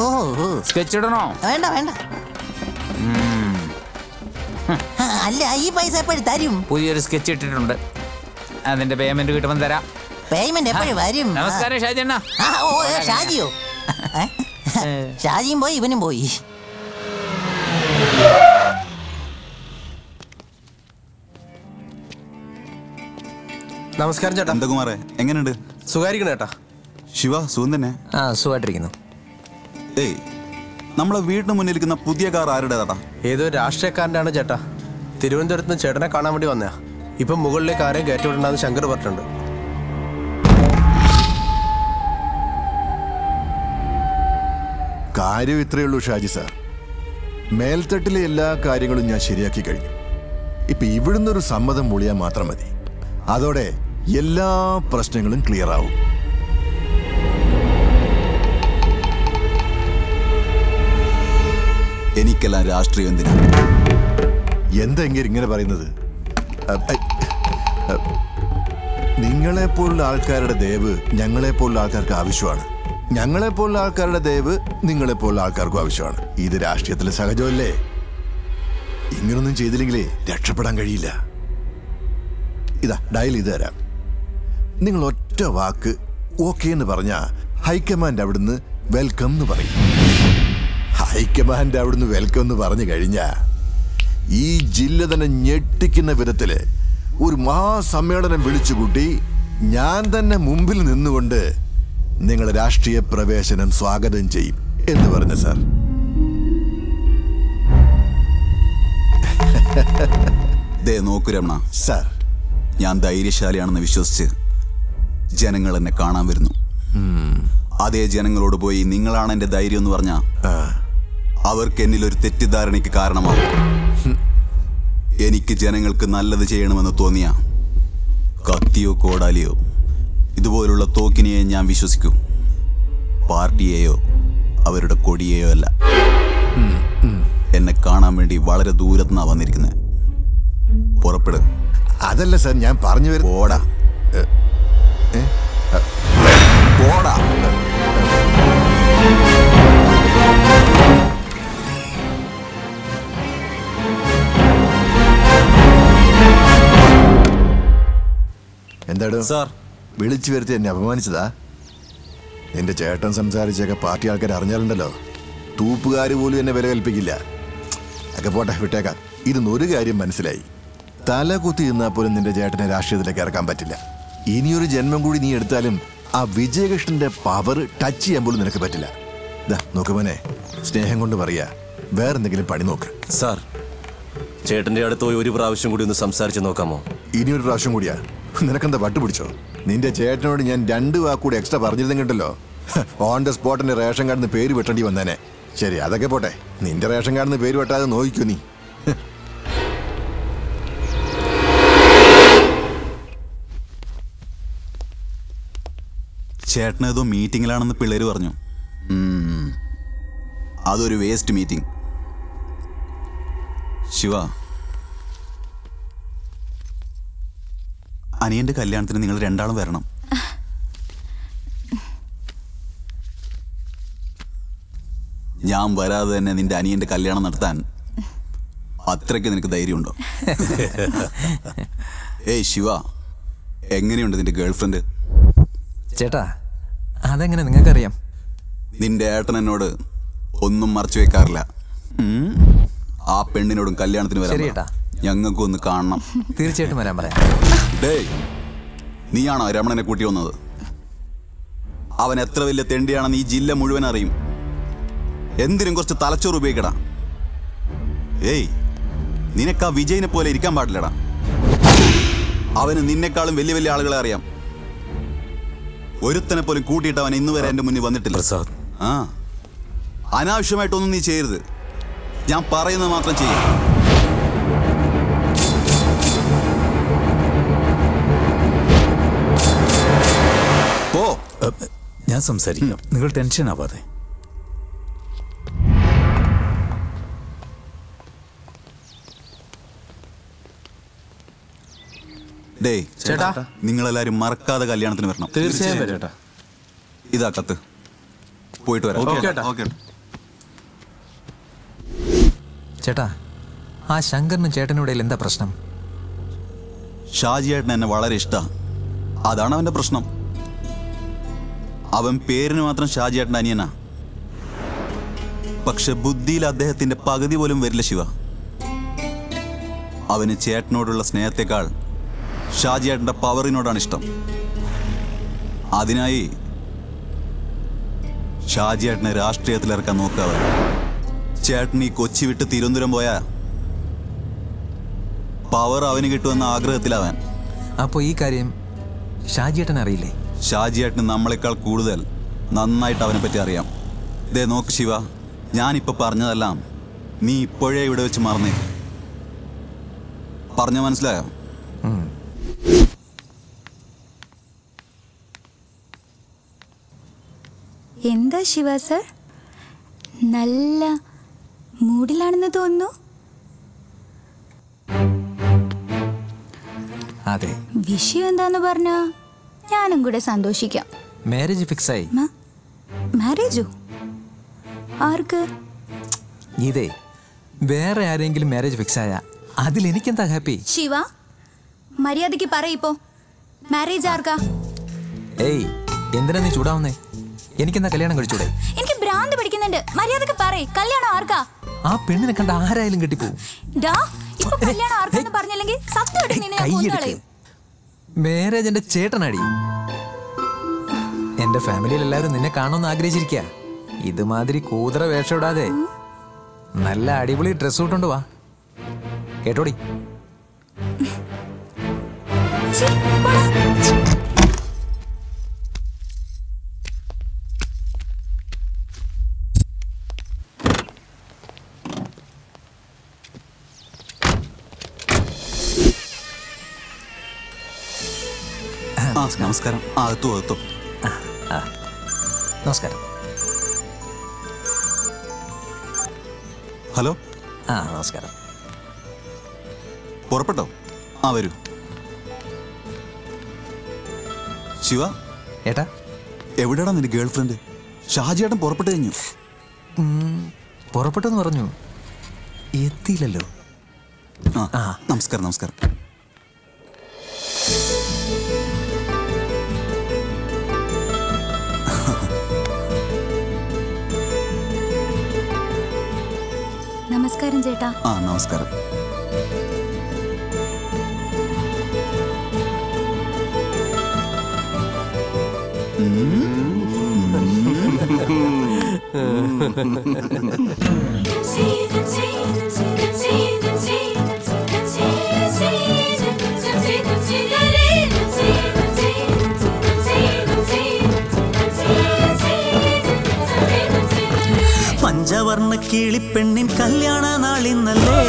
J: സ്കെച്ച് ഇടണോ?
L: വേണ്ട വേണ്ട.
J: ഉം.
L: ആ, അല്ല ഈ പൈസ എപ്പോഴും തരും.
J: പുതിയൊരു സ്കെച്ച് ഇട്ടിട്ടുണ്ട്. അതിന്റെ പേയ്മെന്റ് കിട്ടുമ്പോൾ തരാം.
L: പേയ്മെന്റ് എപ്പോഴും വരും.
J: നമസ്കാരം ഷാജി അണ്ണ.
L: ആ, ഓ ഏ, ഷാജിയോ. ഏ? ഷാജിയും പോയി ഇവനും പോയി.
F: നമസ്കാരം ചേട്ടാ.
C: നന്ദകുമാറെ എങ്ങനെയുണ്ട്?
F: സുഖായിരിക്കണം ചേട്ടാ.
C: ശിവ സുഖം തന്നെ?
I: ആ സുഖമായിട്ടിരിക്കുന്നു.
C: ഏയ് നമ്മളെ വീടിന് മുന്നിലിരിക്കുന്ന പുതിയ കാർ ആരുടേതാടാ?
F: ഏതോ രാഷ്ട്രീയക്കാരന്റെ ആണ് ചേട്ടാ. തിരുവനന്തപുരത്ത് നിന്ന് ചേട്ടനെ കാണാൻ വേണ്ടി വന്നയാ. ഇപ്പം മുകളിലെ കാറെ കയറ്റി വിടണ്ടെന്ന് ശങ്കർ പറഞ്ഞിട്ടുണ്ട്.
E: കാര്യം ഇത്രയേ ഉള്ളൂ ഷാജി സാർ. മേൽത്തട്ടിലെ എല്ലാ കാര്യങ്ങളും ഞാൻ ശരിയാക്കി കഴിഞ്ഞു. ഇപ്പൊ ഇവിടുന്ന് ഒരു സമ്മതം മൂളിയാൽ മാത്രം മതി. അതോടെ എല്ലാ പ്രശ്നങ്ങളും ക്ലിയർ ആവും.
C: എനിക്കെല്ലാം രാഷ്ട്രീയം എന്തിനാ?
E: എന്തെങ്കിലും ഇങ്ങനെ പറയുന്നത്? നിങ്ങളെപ്പോലുള്ള ആൾക്കാരുടെ ദയവ് ഞങ്ങളെപ്പോലുള്ള ആൾക്കാർക്ക് ആവശ്യമാണ്. ഞങ്ങളെപ്പോലുള്ള ആൾക്കാരുടെ ദയവ് നിങ്ങളെപ്പോലുള്ള ആൾക്കാർക്കും ആവശ്യമാണ്. ഇത് രാഷ്ട്രീയത്തിലെ സഹജമല്ലേ? ഇങ്ങനൊന്നും ചെയ്തില്ലെങ്കിലേ രക്ഷപ്പെടാൻ കഴിയില്ല. ഇതാ ഡയൽ ചെയ്ത് തരാം. നിങ്ങൾ ഒറ്റ വാക്ക് ഓക്കെ എന്ന് പറഞ്ഞാൽ ഹൈക്കമാൻഡ് അവിടുന്ന് വെൽക്കം എന്ന് പറയും. ഹൈക്കമാൻഡ് അവിടുന്ന് വെൽക്കം എന്ന് പറഞ്ഞു കഴിഞ്ഞാൽ ഈ ജില്ല തന്നെ ഞെട്ടിക്കുന്ന വിധത്തിൽ ഒരു മഹാസമ്മേളനം വിളിച്ചുകൂട്ടി ഞാൻ തന്നെ മുമ്പിൽ നിന്നുകൊണ്ട് നിങ്ങൾ രാഷ്ട്രീയ പ്രവേശനം സ്വാഗതം ചെയ്യും എന്ന് പറഞ്ഞു സാർ
C: ദേ നോക്കൂ രമണ.
E: സാർ
C: ഞാൻ ധൈര്യശാലിയാണെന്ന് വിശ്വസിച്ച് ജനങ്ങൾ എന്നെ കാണാൻ വരുന്നു. അതേ ജനങ്ങളോട് പോയി നിങ്ങളാണ് എന്റെ ധൈര്യം എന്ന് പറഞ്ഞ അവർക്ക് എന്നിൽ ഒരു തെറ്റിദ്ധാരണയ്ക്ക് കാരണമാവും. എനിക്ക് ജനങ്ങൾക്ക് നല്ലത് ചെയ്യണമെന്ന് തോന്നിയ കത്തിയോ കോടാലിയോ ഇതുപോലുള്ള തോക്കിനെയെ ഞാൻ വിശ്വസിക്കൂ. പാർട്ടിയെയോ അവരുടെ കൊടിയെയോ അല്ല. എന്നെ കാണാൻ വേണ്ടി വളരെ ദൂരത്തുനിന്നാ വന്നിരിക്കുന്നത് പുറപ്പെടുക
E: അതല്ല സാർ ഞാൻ പറഞ്ഞു വരും
C: പോടാ.
E: എന്താടോ
F: സാർ.
E: വിളിച്ചു വരുത്തി എന്നെ അപമാനിച്ചതാ. നിന്റെ ചേട്ടൻ സംസാരിച്ചൊക്കെ പാർട്ടി ആൾക്കാർ അറിഞ്ഞാലുണ്ടല്ലോ. തൂപ്പുകാർ പോലും എന്നെ വില കൽപ്പിക്കില്ല ഒക്കെ പോട്ടെ വിട്ടേക്കാം. ഇതൊന്നും ഒരു കാര്യം മനസ്സിലായി. തല കുത്തി നിന്നാൽ പോലും നിന്റെ ചേട്ടനെ രാഷ്ട്രീയത്തിലേക്ക് ഇറക്കാൻ പറ്റില്ല. ഇനിയൊരു ജന്മം കൂടി നീ എടുത്താലും ആ വിജയകൃഷ്ണന്റെ പവർ ടച്ച് ചെയ്യാൻ പോലും നിനക്ക് പറ്റില്ല. നോക്കുമോനെ സ്നേഹം കൊണ്ട് പറയാ വേറെന്തെങ്കിലും പണി നോക്ക്.
F: സാർ ചേട്ടന്റെ അടുത്ത് പോയി ഒരു പ്രാവശ്യം കൂടി ഒന്ന് സംസാരിച്ചു നോക്കാമോ?
E: ഇനിയൊരു പ്രാവശ്യം കൂടിയാ. നിനക്കെന്താ വട്ടുപിടിച്ചോ നിന്റെ ചേട്ടനോട് ഞാൻ രണ്ട് വാക്കൂടി എക്സ്ട്രാ പറഞ്ഞിരുന്നെങ്കിട്ടല്ലോ ഓൺ ദ സ്പോട്ടിന്റെ റേഷൻ കാർഡിന് പേര് വെട്ടേണ്ടി വന്നേനെ. ശരി അതൊക്കെ പോട്ടെ. നിന്റെ റേഷൻ കാർഡിന് പേര് വെട്ടാതെ നോക്കിക്കോ നീ.
C: ചേട്ടൻ ഏതോ മീറ്റിങ്ങിലാണെന്ന് പിള്ളേർ പറഞ്ഞു. അതൊരു വേസ്റ്റ് മീറ്റിംഗ്. ശിവ. അനിയന്റെ കല്യാണത്തിന് നിങ്ങൾ രണ്ടാളും വരണം. ഞാൻ വരാതെ തന്നെ നിന്റെ അനിയന്റെ കല്യാണം നടത്താൻ അത്രയ്ക്ക് നിനക്ക് ധൈര്യമുണ്ടോ? ഏയ് ശിവ എങ്ങനെയുണ്ട് നിന്റെ ഗേൾഫ്രണ്ട്?
I: ചേട്ടാ അതെങ്ങനെ നിങ്ങൾക്കറിയാം?
C: നിന്റെ ഏട്ടൻ എന്നോട് ഒന്നും മറച്ചു വെക്കാറില്ല. ആ പെണ്ണിനോടും കല്യാണത്തിന് വരാം
I: ശരി
C: പറ. ഞങ്ങൾക്കും ഒന്ന് കാണണം.
I: തീർച്ചയായിട്ടും വരാൻ പറയാം.
C: ഡേയ് നീയാണോ രമണനെ കൂട്ടി വന്നത്? അവൻ എത്ര വലിയ തെണ്ടിയാണെന്ന് ഈ ജില്ല മുഴുവൻ അറിയും. എന്തിനും കുറച്ച് തലച്ചോറ് ഉപയോഗിക്കടാ. ഏയ് നിനക്ക് ആ വിജയിനെ പോലെ ഇരിക്കാൻ പാടില്ലടാ. അവന് നിന്നെക്കാളും വലിയ വലിയ ആളുകളെ അറിയാം. ഒരുത്തനെ പോലും കൂട്ടിയിട്ട് അവൻ ഇന്നുവരെ എന്റെ മുന്നിൽ വന്നിട്ടില്ല.
B: പ്രസാദ്.
C: ആ. അനാവശ്യമായിട്ടൊന്നും നീ ചെയ്യരുത്. ഞാൻ പറയുന്നത് മാത്രം ചെയ്യും. പോ.
B: ഞാൻ സംസാരിക്കാം. നിങ്ങൾ ടെൻഷൻ ആവാതെ.
C: ഡേ
K: ചേട്ടാ.
C: നിങ്ങളെല്ലാരും മറക്കാതെ കല്യാണത്തിന് വരണം.
K: തീർച്ചയായും
C: ഇതാ കത്ത്. പോയിട്ട് വരാം.
K: ഓക്കേ ചേട്ടാ.
C: ഓക്കേ
I: ചേട്ടാ. ആ ശങ്കറിനും ചേട്ടനും ഇടയിൽ എന്താ പ്രശ്നം?
C: ഷാജിയേട്ടൻ എന്നെ വളരെ ഇഷ്ടമാണ് അതാണ് അവന്റെ പ്രശ്നം. അവൻ പേരിന് മാത്രം ഷാജിയേട്ടന്റെ അനിയനാ. പക്ഷെ ബുദ്ധിയിൽ അദ്ദേഹത്തിന്റെ പകുതി പോലും വരില്ല ശിവ. അവന് ചേട്ടനോടുള്ള സ്നേഹത്തെക്കാൾ ഷാജിയേട്ടന്റെ പവറിനോടാണ് ഇഷ്ടം. അതിനായി ഷാജിയേട്ടനെ രാഷ്ട്രീയത്തിലിറക്കാൻ നോക്കാവൻ ചേട്ടൻ ഈ കൊച്ചി വിട്ട് തിരുവനന്തപുരം പോയാ പവർ അവന് കിട്ടുമെന്ന ആഗ്രഹത്തിലവൻ.
I: അപ്പോൾ ഈ കാര്യം ഷാജിയേട്ടൻ അറിയില്ലേ?
C: ഷാജിയേട്ടന് നമ്മളെക്കാൾ കൂടുതൽ നന്നായിട്ട് അവനെ പറ്റി അറിയാം. ദേ നോക്ക് ശിവ ഞാനിപ്പോൾ പറഞ്ഞതെല്ലാം നീ ഇപ്പോഴേ ഇവിടെ വെച്ച് മറന്നേ പറഞ്ഞ മനസ്സിലായോ?
H: എന്താ ശിവ സർ? നല്ല മൂഡിലാണെന്ന് തോന്നുന്നു.
I: അതെ.
H: വിഷയം എന്താന്ന് പറഞ്ഞ? ഞാനും കൂടെ സന്തോഷിക്കാം.
I: മാരേജ് ഫിക്സ് ആയി.
H: മാരേജോ ആർക്ക്?
I: ഇതേ വേറെ ആരെങ്കിലും മാരേജ് ഫിക്സ് ആയ? അതിൽ എനിക്കെന്താ ഹാപ്പി
H: ശിവ മര്യാദയ്ക്ക് പറയിപ്പോ മാരേജ് ആർക്കാ?
I: ഏയ് എന്തിനാ നീ ചൂടാവുന്നേ? എനിക്കെന്താ കല്യാണം കഴിച്ചൂടെ?
H: എനിക്ക് ഭ്രാന്ത് പിടിക്കുന്നുണ്ട്. മര്യാദയ്ക്ക് പറയേ. കല്യാണം ആർക്കാ?
I: ആ പെണ്ണിനെ കണ്ട ആരായാലും കെട്ടിപ്പോവും. മാരേജ് എന്റെ ചേട്ടനാടി. എന്റെ ഫാമിലിയിൽ എല്ലാവരും നിന്നെ കാണണമെന്ന് ആഗ്രഹിച്ചിരിക്കുക ഇതുമാതിരി കൂതറ വേഷം ഇടാതെ. നല്ല അടിപൊളി ഡ്രസ് ഇട്ടുണ്ട് വാ. കേട്ടോടി?
C: നമസ്കാരം. അകത്തും അകത്തും
I: നമസ്കാരം.
C: ഹലോ?
I: ആ നമസ്കാരം.
C: പുറപ്പെട്ടോ? ആ വരൂ. ശിവ?
I: ഏട്ടാ?
C: എവിടെയാണോ നിന്റെ ഗേൾ ഫ്രണ്ട് ഷാജിയേട്ടൻ പുറപ്പെട്ടു കഴിഞ്ഞു.
I: പുറപ്പെട്ടെന്ന് പറഞ്ഞു. എത്തിയില്ലല്ലോ.
C: ആ. നമസ്കാരം നമസ്കാരം.
H: നമസ്കാരം ചേട്ടാ.
C: ആ നമസ്കാരം.
M: Considere പഞ്ചവർണ കിളിപ്പെണ്ണിൻ കല്യാണ നാളിന്നല്ലേ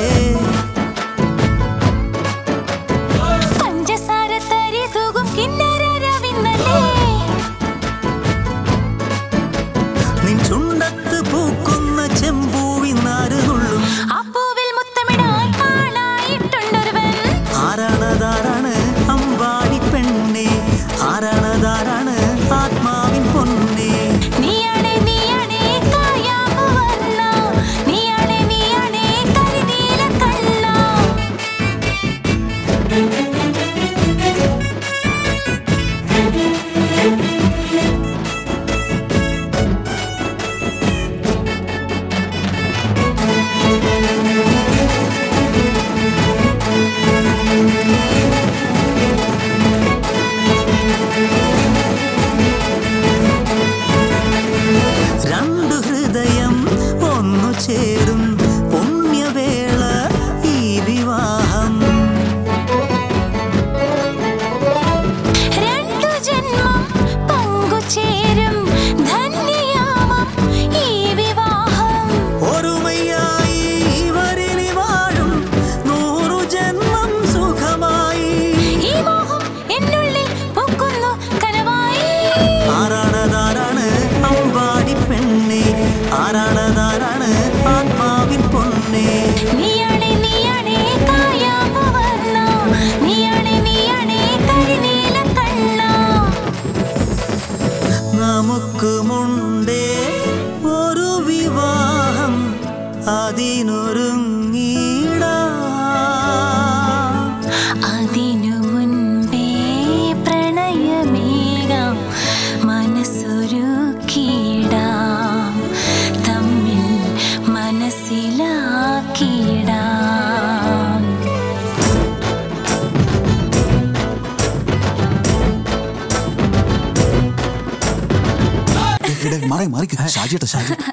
M: അതിനൊരുങ്ങിട
N: അതിനു മുൻപേ പ്രണയമേകാം മനസ്സൊരുക്കിടാം തമ്മിൽ മനസ്സിലാക്കിയിടാം.
C: മാറി മാറി ഷാജിട്ടോ ഷാജി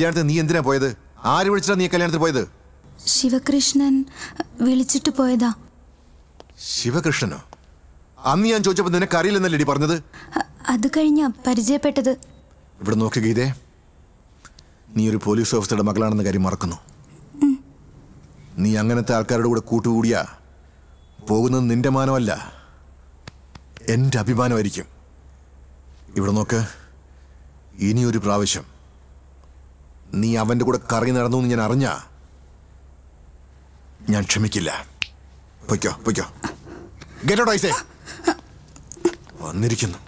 E: കല്യാണത്തിന് നീ എന്തിനാ പോയത്? ആര് വിളിച്ചിട്ടാ നീ കല്യാണത്തിന് പോയത്?
H: ശിവകൃഷ്ണൻ വിളിച്ചിട്ട് പോയതാ.
E: ശിവകൃഷ്ണനോ? അന്ന് ഞാൻ ചോദിച്ചപ്പോ നിനക്ക് അറിയില്ലെന്നല്ലേടി പറഞ്ഞത്?
H: അത് കഴിഞ്ഞ പരിചയപ്പെട്ടത്.
E: ഇവിടെ നോക്കി ഗീതേ. നീ ഒരു പോലീസ് ഓഫീസറുടെ മകളാണെന്ന കാര്യം മറക്കുന്നു. നീ അങ്ങനത്തെ ആൾക്കാരുടെ കൂടെ കൂട്ടുകൂടിയാ. പോകുന്നത് നിന്റെ മാനമല്ല എന്റെ അഭിമാനമായിരിക്കും. ഇവിടെ നോക്ക് ഇനിയൊരു പ്രാവശ്യം. നീ അവന്റെ കൂടെ കറങ്ങി നടന്നു എന്ന് ഞാൻ അറിഞ്ഞ ഞാൻ ക്ഷമിക്കില്ല. പൊയ്ക്കോ പൊയ്ക്കോ. ഗെറ്റോട്ട് ഐസേ. വന്നിരിക്കുന്നു.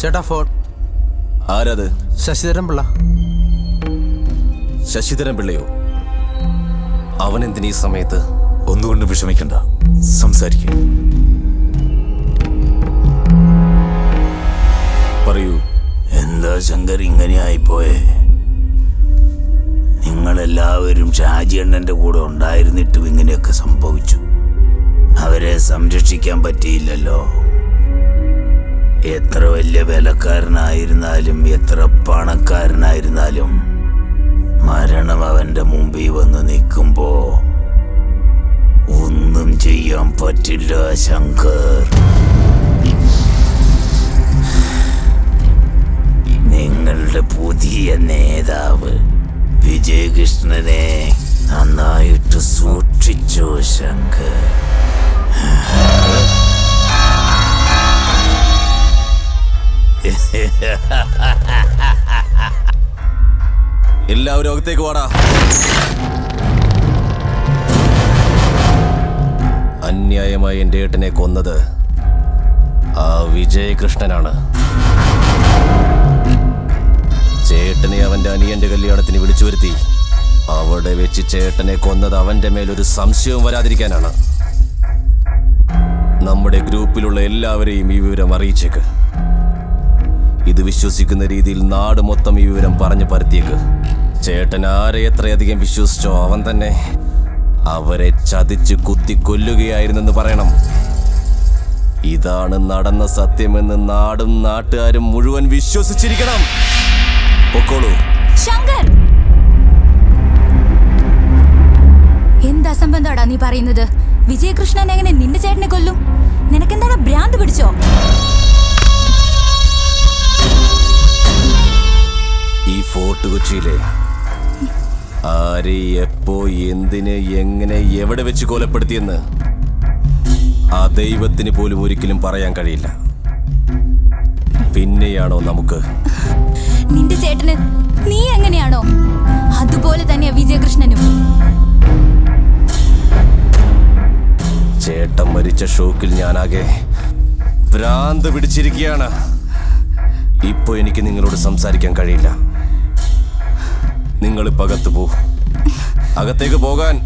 I: ചേട്ടാ ഫോൺ.
F: ആരത്?
I: ശശിധരൻ പിള്ള
F: ശശിധരൻ പിള്ളയോ അവൻ എന്തിനീ സമയത്ത്?
B: ഒന്നുകൊണ്ട് വിഷമിക്കണ്ട. സംസാരിക്കും.
F: പറയൂ.
G: എന്താ ശങ്കർ ഇങ്ങനെ ആയിപ്പോയെ. നിങ്ങളെല്ലാവരും ഷാജി അണ്ണന്റെ കൂടെ ഉണ്ടായിരുന്നിട്ടും ഇങ്ങനെയൊക്കെ സംഭവിച്ചു. അവരെ സംരക്ഷിക്കാൻ പറ്റിയില്ലല്ലോ. എത്ര വലിയ വിലക്കാരനായിരുന്നാലും എത്ര പണക്കാരനായിരുന്നാലും മരണം അവന്റെ മുമ്പിൽ വന്ന് നിൽക്കുമ്പോ ഒന്നും ചെയ്യാൻ പറ്റില്ല ശങ്കർ. നിങ്ങളുടെ പുതിയ നേതാവ് വിജയകൃഷ്ണനെ നന്നായിട്ട് സൂക്ഷിച്ചു ശങ്കർ.
F: എല്ലാവരും അകത്തേക്ക് വാടാ. അന്യായമായി എന്റെ ഏട്ടനെ കൊന്നത് ആ വിജയകൃഷ്ണനാണ്. ചേട്ടനെ അവന്റെ അനിയന്റെ കല്യാണത്തിന് വിളിച്ചു വരുത്തി. അവിടെ വെച്ച് ചേട്ടനെ കൊന്നത് അവന്റെ മേലൊരു സംശയവും വരാതിരിക്കാനാണ്. നമ്മുടെ ഗ്രൂപ്പിലുള്ള എല്ലാവരെയും ഈ വിവരം അറിയിച്ചേക്ക്. ഇത് വിശ്വസിക്കുന്ന രീതിയിൽ നാട് മൊത്തം ഈ വിവരം പറഞ്ഞു പരത്തിയേക്ക്. ചേട്ടൻ ആരെ എത്രയധികം വിശ്വസിച്ചോ അവൻ തന്നെ അവരെ ചതിച്ച് കുത്തി കൊല്ലുകയായിരുന്നെന്ന് പറയണം. ഇതാണ് നടന്ന സത്യമെന്ന് നാടും നാട്ടുകാരും മുഴുവൻ വിശ്വസിച്ചിരിക്കണം. പൊക്കോളൂ.
H: എന്ത് അസംബന്ധാടാ നീ പറയുന്നത്? വിജയകൃഷ്ണൻ എങ്ങനെ നിന്റെ ചേട്ടനെ കൊല്ലും? നിനക്കെന്താണ് ഭ്രാന്ത് പിടിച്ചോ?
F: ഈ ഫോർട്ട് കൊച്ചിയിലെ? ആരെ എപ്പോ എന്തിന് എങ്ങനെ എവിടെ വെച്ച് കൊലപ്പെടുത്തിയെന്ന് ആ ദൈവത്തിന് പോലും ഒരിക്കലും പറയാൻ കഴിയില്ല. പിന്നെയാണോ നമുക്ക്?
H: നിന്റെ ചേട്ടന് നീ എങ്ങനെയാണോ? അതുപോലെ തന്നെയാ വിജയകൃഷ്ണനും.
F: ചേട്ടൻ മരിച്ച ഷോക്കിൽ ഞാനാകെ ഭ്രാന്ത് പിടിച്ചിരിക്കുകയാണ്. ഇപ്പോ എനിക്ക് നിങ്ങളോട് സംസാരിക്കാൻ കഴിയില്ല. നിങ്ങൾ ഇപ്പൊ അകത്ത് പോ അകത്തേക്ക് പോകാൻ.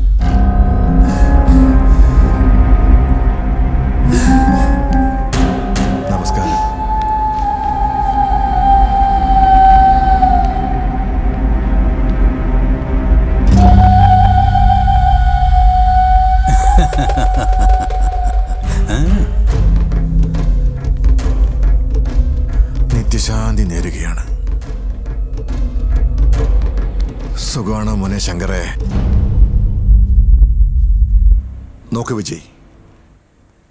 E: നോക്ക് വിജയ്.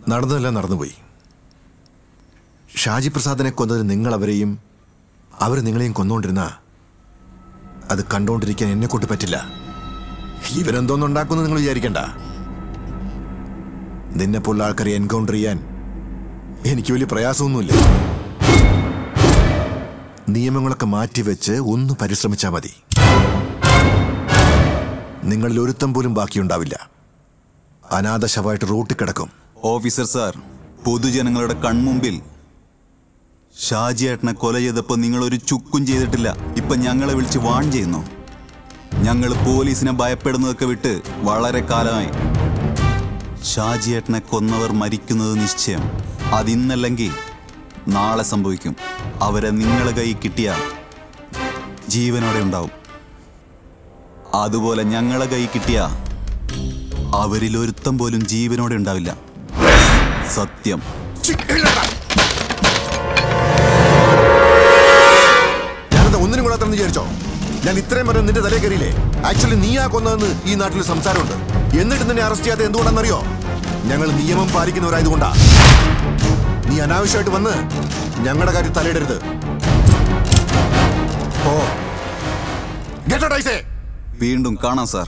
E: നടന്നതെല്ലാം നടന്നുപോയി. ഷാജി പ്രസാദിനെ കൊന്നത് നിങ്ങൾ അവരെയും അവർ നിങ്ങളെയും കൊന്നുകൊണ്ടിരുന്ന അത് കണ്ടുകൊണ്ടിരിക്കാൻ എന്നെ കൊണ്ട് പറ്റില്ല. ഇവരെന്തോന്നുണ്ടാക്കുമെന്ന് നിങ്ങൾ വിചാരിക്കണ്ട. നിന്നെ പോലുള്ള ആൾക്കാരെ എൻകൗണ്ടർ ചെയ്യാൻ എനിക്ക് വലിയ പ്രയാസമൊന്നുമില്ല. നിയമങ്ങളൊക്കെ മാറ്റിവെച്ച് ഒന്ന് പരിശ്രമിച്ചാൽ മതി. നിങ്ങളിൽ ഒരുത്തം പോലും ബാക്കിയുണ്ടാവില്ല. അനാഥ റോട്ടിൽ റൂട്ടിൽ കിടക്കും.
C: ഓഫീസർ സാർ പൊതുജനങ്ങളുടെ കൺമുമ്പിൽ ഷാജിയേട്ടനെ കൊല ചെയ്തപ്പോൾ നിങ്ങൾ ഒരു ചുക്കും ചെയ്തിട്ടില്ല. ഇപ്പം ഞങ്ങളെ വിളിച്ച് വാൺ ചെയ്യുന്നു. ഞങ്ങൾ പോലീസിനെ ഭയപ്പെടുന്നതൊക്കെ വിട്ട് വളരെ കാലമായി. ഷാജിയേട്ടനെ കൊന്നവർ മരിക്കുന്നത് നിശ്ചയം. അതിന്നല്ലെങ്കിൽ നാളെ സംഭവിക്കും. അവരെ നിങ്ങളെ കൈ കിട്ടിയാൽ ജീവനോടെ ഉണ്ടാവും. അതുപോലെ ഞങ്ങളെ കൈ കിട്ടിയ അവരിൽ ഒരുത്തം പോലും ജീവനോടെ ഉണ്ടാവില്ല. സത്യം.
E: ഞാനെന്താ ഒന്നിനും കൂടാത്തെന്ന് വിചാരിച്ചോ? ഞാൻ ഇത്രയും പറഞ്ഞ നിന്റെ തലേ കയറിയില്ലേ? ആക്ച്വലി നീയാ കൊന്നതെന്ന് ഈ നാട്ടിൽ സംസാരമുണ്ട്. എന്നിട്ട് നിന്നെ അറസ്റ്റ് ചെയ്യാത്ത എന്തുകൊണ്ടാണെന്നറിയോ? ഞങ്ങൾ നിയമം പാലിക്കുന്നവരായതുകൊണ്ടാ. നീ അനാവശ്യമായിട്ട് വന്ന് ഞങ്ങളുടെ കാര്യം തലയിടരുത്. ഓ ഗെറ്റ്
C: വീണ്ടും കാണാം സാർ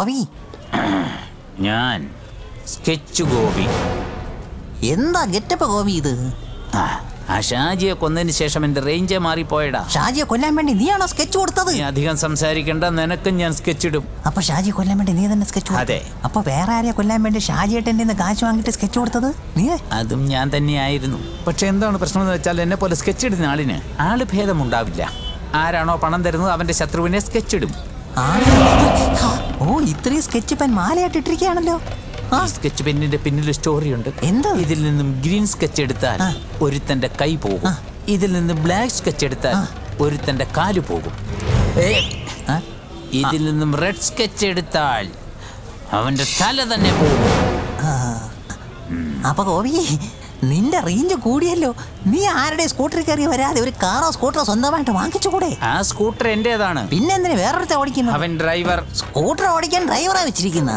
L: ഗോപി?
J: ഞാൻ. സ്കെച്ച് ഗോപി.
L: എന്താ ഗെറ്റപ്പ് ഗോപി ഇത്?
J: ആ, ഷാജിയെ കൊന്നതിന് ശേഷം എന്റെ റേഞ്ചേ മാറിപ്പോയടാ.
L: ഷാജിയെ കൊല്ലാൻ വേണ്ടി നീയാണോ സ്കെച്ച് കൊടുത്തത്?
J: നീ അധികം സംസാരിക്കണ്ട നിനക്കും ഞാൻ സ്കെച്ച് ഇടും.
L: അപ്പൊ ഷാജിയെ കൊല്ലാൻ വേണ്ടി നീ തന്നെ സ്കെച്ച്
J: അതെ.
L: അപ്പൊ വേറെ ആരെയാ കൊല്ലാൻ വേണ്ടി ഷാജിയേട്ടന്റെ നിന്ന് കാശ് വാങ്ങിട്ട് സ്കെച്ച് കൊടുത്തത്? നീ?
J: അതും ഞാൻ തന്നെയായിരുന്നു പക്ഷെ എന്താണ് പ്രശ്നം എന്ന് വെച്ചാൽ എന്നെ പോലെ സ്കെച്ച് ഇടുന്ന ആളിന് ആൾ ഭേദമുണ്ടാവില്ല. ആരാണോ പണം തരുന്നത് അവന്റെ ശത്രുവിനെ സ്കെച്ച് ഇടും.
L: ഓ ഇത്രയും സ്കെച്ച് പെൻ മാലയായിട്ട് ഇട്ടിരിക്കുകയാണല്ലോ.
J: സ്കെച്ച് പെന്നിന്റെ പിന്നിൽ സ്റ്റോറി ഉണ്ട്
L: എന്താ?
J: ഇതിൽ നിന്നും ഗ്രീൻ സ്കെച്ച് എടുത്താൽ ഒരുത്തന്റെ കൈ പോകും. ഇതിൽ നിന്ന് ബ്ലാക്ക് സ്കെച്ച് എടുത്താൽ ഒരുത്തന്റെ കാൽ പോകും. ഇതിൽ നിന്നും റെഡ് സ്കെച്ച് എടുത്താൽ അവന്റെ തല തന്നെ പോകും.
L: അപ്പൊ ഗോപി നിന്റെ റേഞ്ച് കൂടിയല്ലോ. നീ ആരുടെ സ്കൂട്ടറിൽ കയറി വരാതെ ഒരു കാറോ സ്കൂട്ടറോ സ്വന്തമായിട്ട് വാങ്ങിച്ചുകൂടെ?
J: ആ സ്കൂട്ടർ എന്റേതാണ്.
L: പിന്നെ എന്തിനു വേറൊരു ഓടിക്കുന്നു?
J: അവൻ ഡ്രൈവർ
L: സ്കൂട്ടർ ഓടിക്കാൻ ഡ്രൈവറാ വെച്ചിരിക്കുന്ന.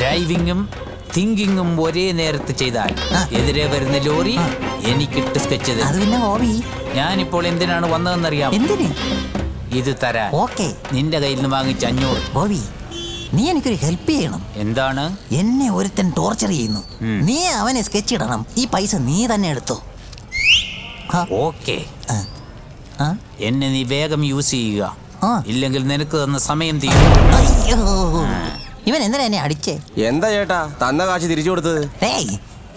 J: ഡ്രൈവിംഗും തിങ്കിങ്ങും ഒരേ നേരത്ത് ചെയ്താൽ എതിരെ വരുന്ന ലോറി എനിക്കിട്ട് സ്കെച്ച്
L: അത് പിന്നെ
J: ഞാനിപ്പോൾ എന്തിനാണ് വന്നതെന്നറിയാം
L: എന്തിന്?
J: ഇത് തരാൻ.
L: ഓക്കെ
J: നിന്റെ കയ്യിൽ നിന്ന് വാങ്ങിച്ച അഞ്ഞൂറ്.
L: ഗോപി നീ എനിക്കൊരു ഹെൽപ്പ് ചെയ്യണം.
J: എന്താണ്?
L: എന്നെ ഒരുത്തൻ ടോർച്ചർ ചെയ്യുന്നു. നീ അവനെ സ്കെച്ച് ഇടണം. ഈ പൈസ നീ തന്നെ എടുത്തോ.
J: ഓക്കെ. എന്നെ നീ വേഗം യൂസ് ചെയ്യുക. ഇല്ലെങ്കിൽ നിനക്ക് തന്ന സമയം തീരും.
L: അയ്യോ. ഇവൻ എന്തിനാ എന്നെ അടിച്ചേ?
F: എന്താ ചേട്ടാ? തന്ന കാശ് തിരിച്ചു കൊടുത്തത്?
L: ഏയ്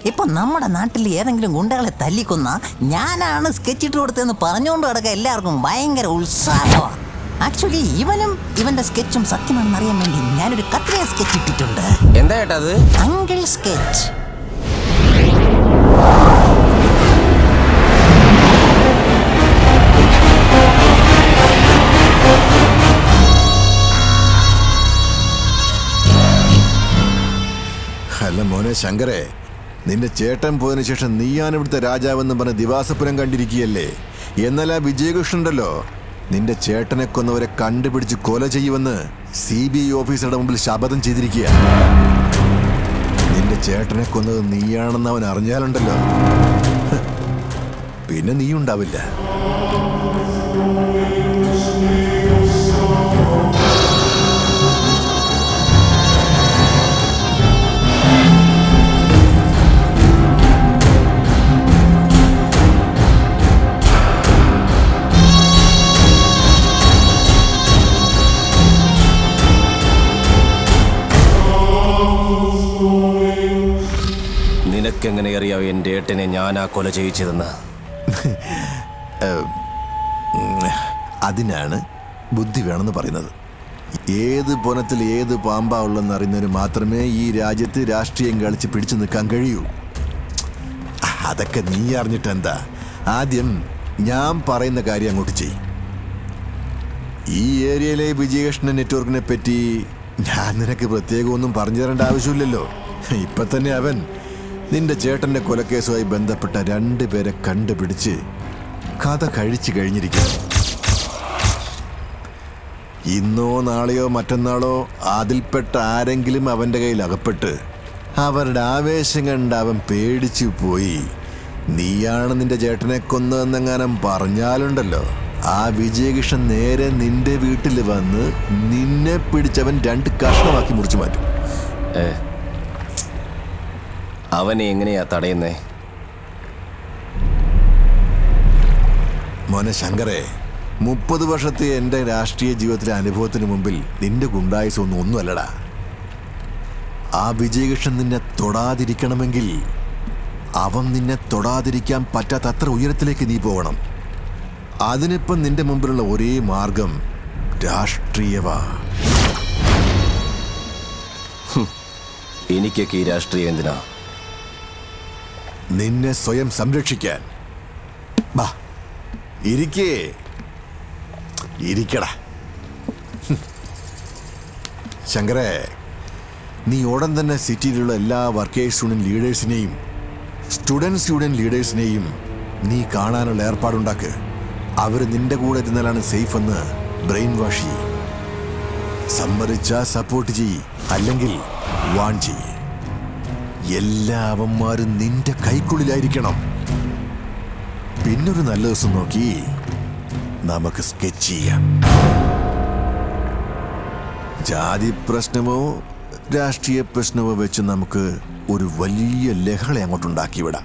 L: ഇപ്പൊ നമ്മുടെ നാട്ടിൽ ഏതെങ്കിലും ഗുണ്ടകളെ തല്ലിക്കൊന്ന ഞാനാണ് സ്കെച്ച് ഇട്ട് കൊടുത്തതെന്ന് പറഞ്ഞുകൊണ്ട് കിടക്കുക എല്ലാവർക്കും ഭയങ്കര ഉത്സാഹമാണ്. ആക്ച്വലി ഇവനും ഇവന്റെ സ്കെച്ചും സത്യമാണെന്ന് അറിയാൻ വേണ്ടി ഞാനൊരു കത്രിയ സ്കെച്ച് ഇട്ടിട്ടുണ്ട്.
F: എന്താ ചേട്ടാ അത്?
L: അങ്കിൾ സ്കെച്ച്
E: അല്ല മോനെ ശങ്കരെ നിന്റെ ചേട്ടൻ പോയതിനു ശേഷം നീയാണ് ഇവിടുത്തെ രാജാവെന്ന് പറഞ്ഞ ദിവാസപുരം കണ്ടിരിക്കുകയല്ലേ? എന്നാൽ ആ വിജയകൃഷ്ണനുണ്ടല്ലോ നിന്റെ ചേട്ടനെ കൊന്നവരെ കണ്ടുപിടിച്ച് കൊല ചെയ്യുമെന്ന് സി ബി ഐ ഓഫീസറുടെ മുമ്പിൽ ശപഥം ചെയ്തിരിക്കുക നിന്റെ ചേട്ടനെ കൊന്നത് നീയാണെന്ന് അവൻ അറിഞ്ഞാലുണ്ടല്ലോ. പിന്നെ നീ ഉണ്ടാവില്ല
F: നിനക്കെങ്ങനെ അറിയാവോ എന്റെ ഏട്ടനെ ഞാനാ കൊല ചെയ്യിച്ചതെന്ന്?
E: അതിനാണ് ബുദ്ധി വേണമെന്ന് പറയുന്നത്. ഏത് പൊനത്തിൽ ഏത് പാമ്പാ ഉള്ളെന്ന് അറിയുന്നതിന് മാത്രമേ ഈ രാജ്യത്ത് രാഷ്ട്രീയം കളിച്ച് പിടിച്ചു നിൽക്കാൻ കഴിയൂ. അതൊക്കെ നീ അറിഞ്ഞിട്ട് എന്താ ആദ്യം ഞാൻ പറയുന്ന കാര്യം അങ്ങോട്ട് ചെയ് ഈ ഏരിയയിലെ വിജയകൃഷ്ണൻ നെറ്റ്വർക്കിനെ പറ്റി ഞാൻ നിനക്ക് പ്രത്യേകമൊന്നും പറഞ്ഞു തരേണ്ട ആവശ്യമില്ലല്ലോ. ഇപ്പൊ തന്നെ അവൻ നിന്റെ ചേട്ടന്റെ കൊലക്കേസുമായി ബന്ധപ്പെട്ട രണ്ടുപേരെ കണ്ടുപിടിച്ച് കഥ കഴിച്ചു കഴിഞ്ഞിരിക്കുന്നു. ഇന്നോ നാളെയോ മറ്റന്നാളോ അതിൽപ്പെട്ട ആരെങ്കിലും അവന്റെ കയ്യിൽ അകപ്പെട്ട് അവരുടെ ആവേശം കണ്ട് അവൻ പേടിച്ചു പോയി. നീയാണ് നിന്റെ ചേട്ടനെ കൊന്നതെന്നെങ്ങാനും പറഞ്ഞാലുണ്ടല്ലോ. ആ വിജയകൃഷ്ണൻ നേരെ നിന്റെ വീട്ടിൽ വന്ന് നിന്നെ പിടിച്ചവൻ രണ്ട് കഷ്ണമാക്കി മുറിച്ചു മാറ്റും.
F: അവനെ എങ്ങനെയാ തടയുന്നേ?
E: മോനെ ശങ്കരേ മുപ്പത് വർഷത്തെ എന്റെ രാഷ്ട്രീയ ജീവിതത്തിലെ അനുഭവത്തിന് മുമ്പിൽ നിന്റെ ഗുണ്ടായുസ് ഒന്നും ഒന്നുമല്ലടാ. ആ വിജയകൃഷ്ണൻ നിന്നെ തൊടാതിരിക്കണമെങ്കിൽ അവൻ നിന്നെ തൊടാതിരിക്കാൻ പറ്റാത്തത്ര ഉയരത്തിലേക്ക് നീ പോകണം. അതിനിപ്പം നിന്റെ മുമ്പിലുള്ള ഒരേ മാർഗം രാഷ്ട്രീയവാ.
F: എനിക്കൊക്കെ ഈ രാഷ്ട്രീയം എന്തിനാ?
E: നിന്നെ സ്വയം സംരക്ഷിക്കാൻ. ബാ. ഇരിക്കേ. ഇരിക്കട. ശങ്കരെ നീ ഉടൻ തന്നെ സിറ്റിയിലുള്ള എല്ലാ വർക്കേഴ്സ് യൂണിയൻ ലീഡേഴ്സിനെയും സ്റ്റുഡൻസ് യൂണിയൻ ലീഡേഴ്സിനെയും നീ കാണാനുള്ള ഏർപ്പാടുണ്ടാക്ക്. അവർ നിന്റെ കൂടെ ഇരുന്നാലാണ് സേഫ് എന്ന് ബ്രെയിൻ വാഷ് ചെയ്യും. സമ്മതിച്ച സപ്പോർട്ട് ചെയ്യ്. അല്ലെങ്കിൽ വാൺ ചെയ്യ്. എല്ലാ അവന്മാരും നിന്റെ കൈക്കുള്ളിലായിരിക്കണം. പിന്നൊരു നല്ല ദിവസം നോക്കി നമുക്ക് സ്കെച്ച് ചെയ്യാം. ജാതി പ്രശ്നമോ രാഷ്ട്രീയ പ്രശ്നമോ വെച്ച് നമുക്ക് ഒരു വലിയ ലഹള അങ്ങോട്ട് ഉണ്ടാക്കിവിടാം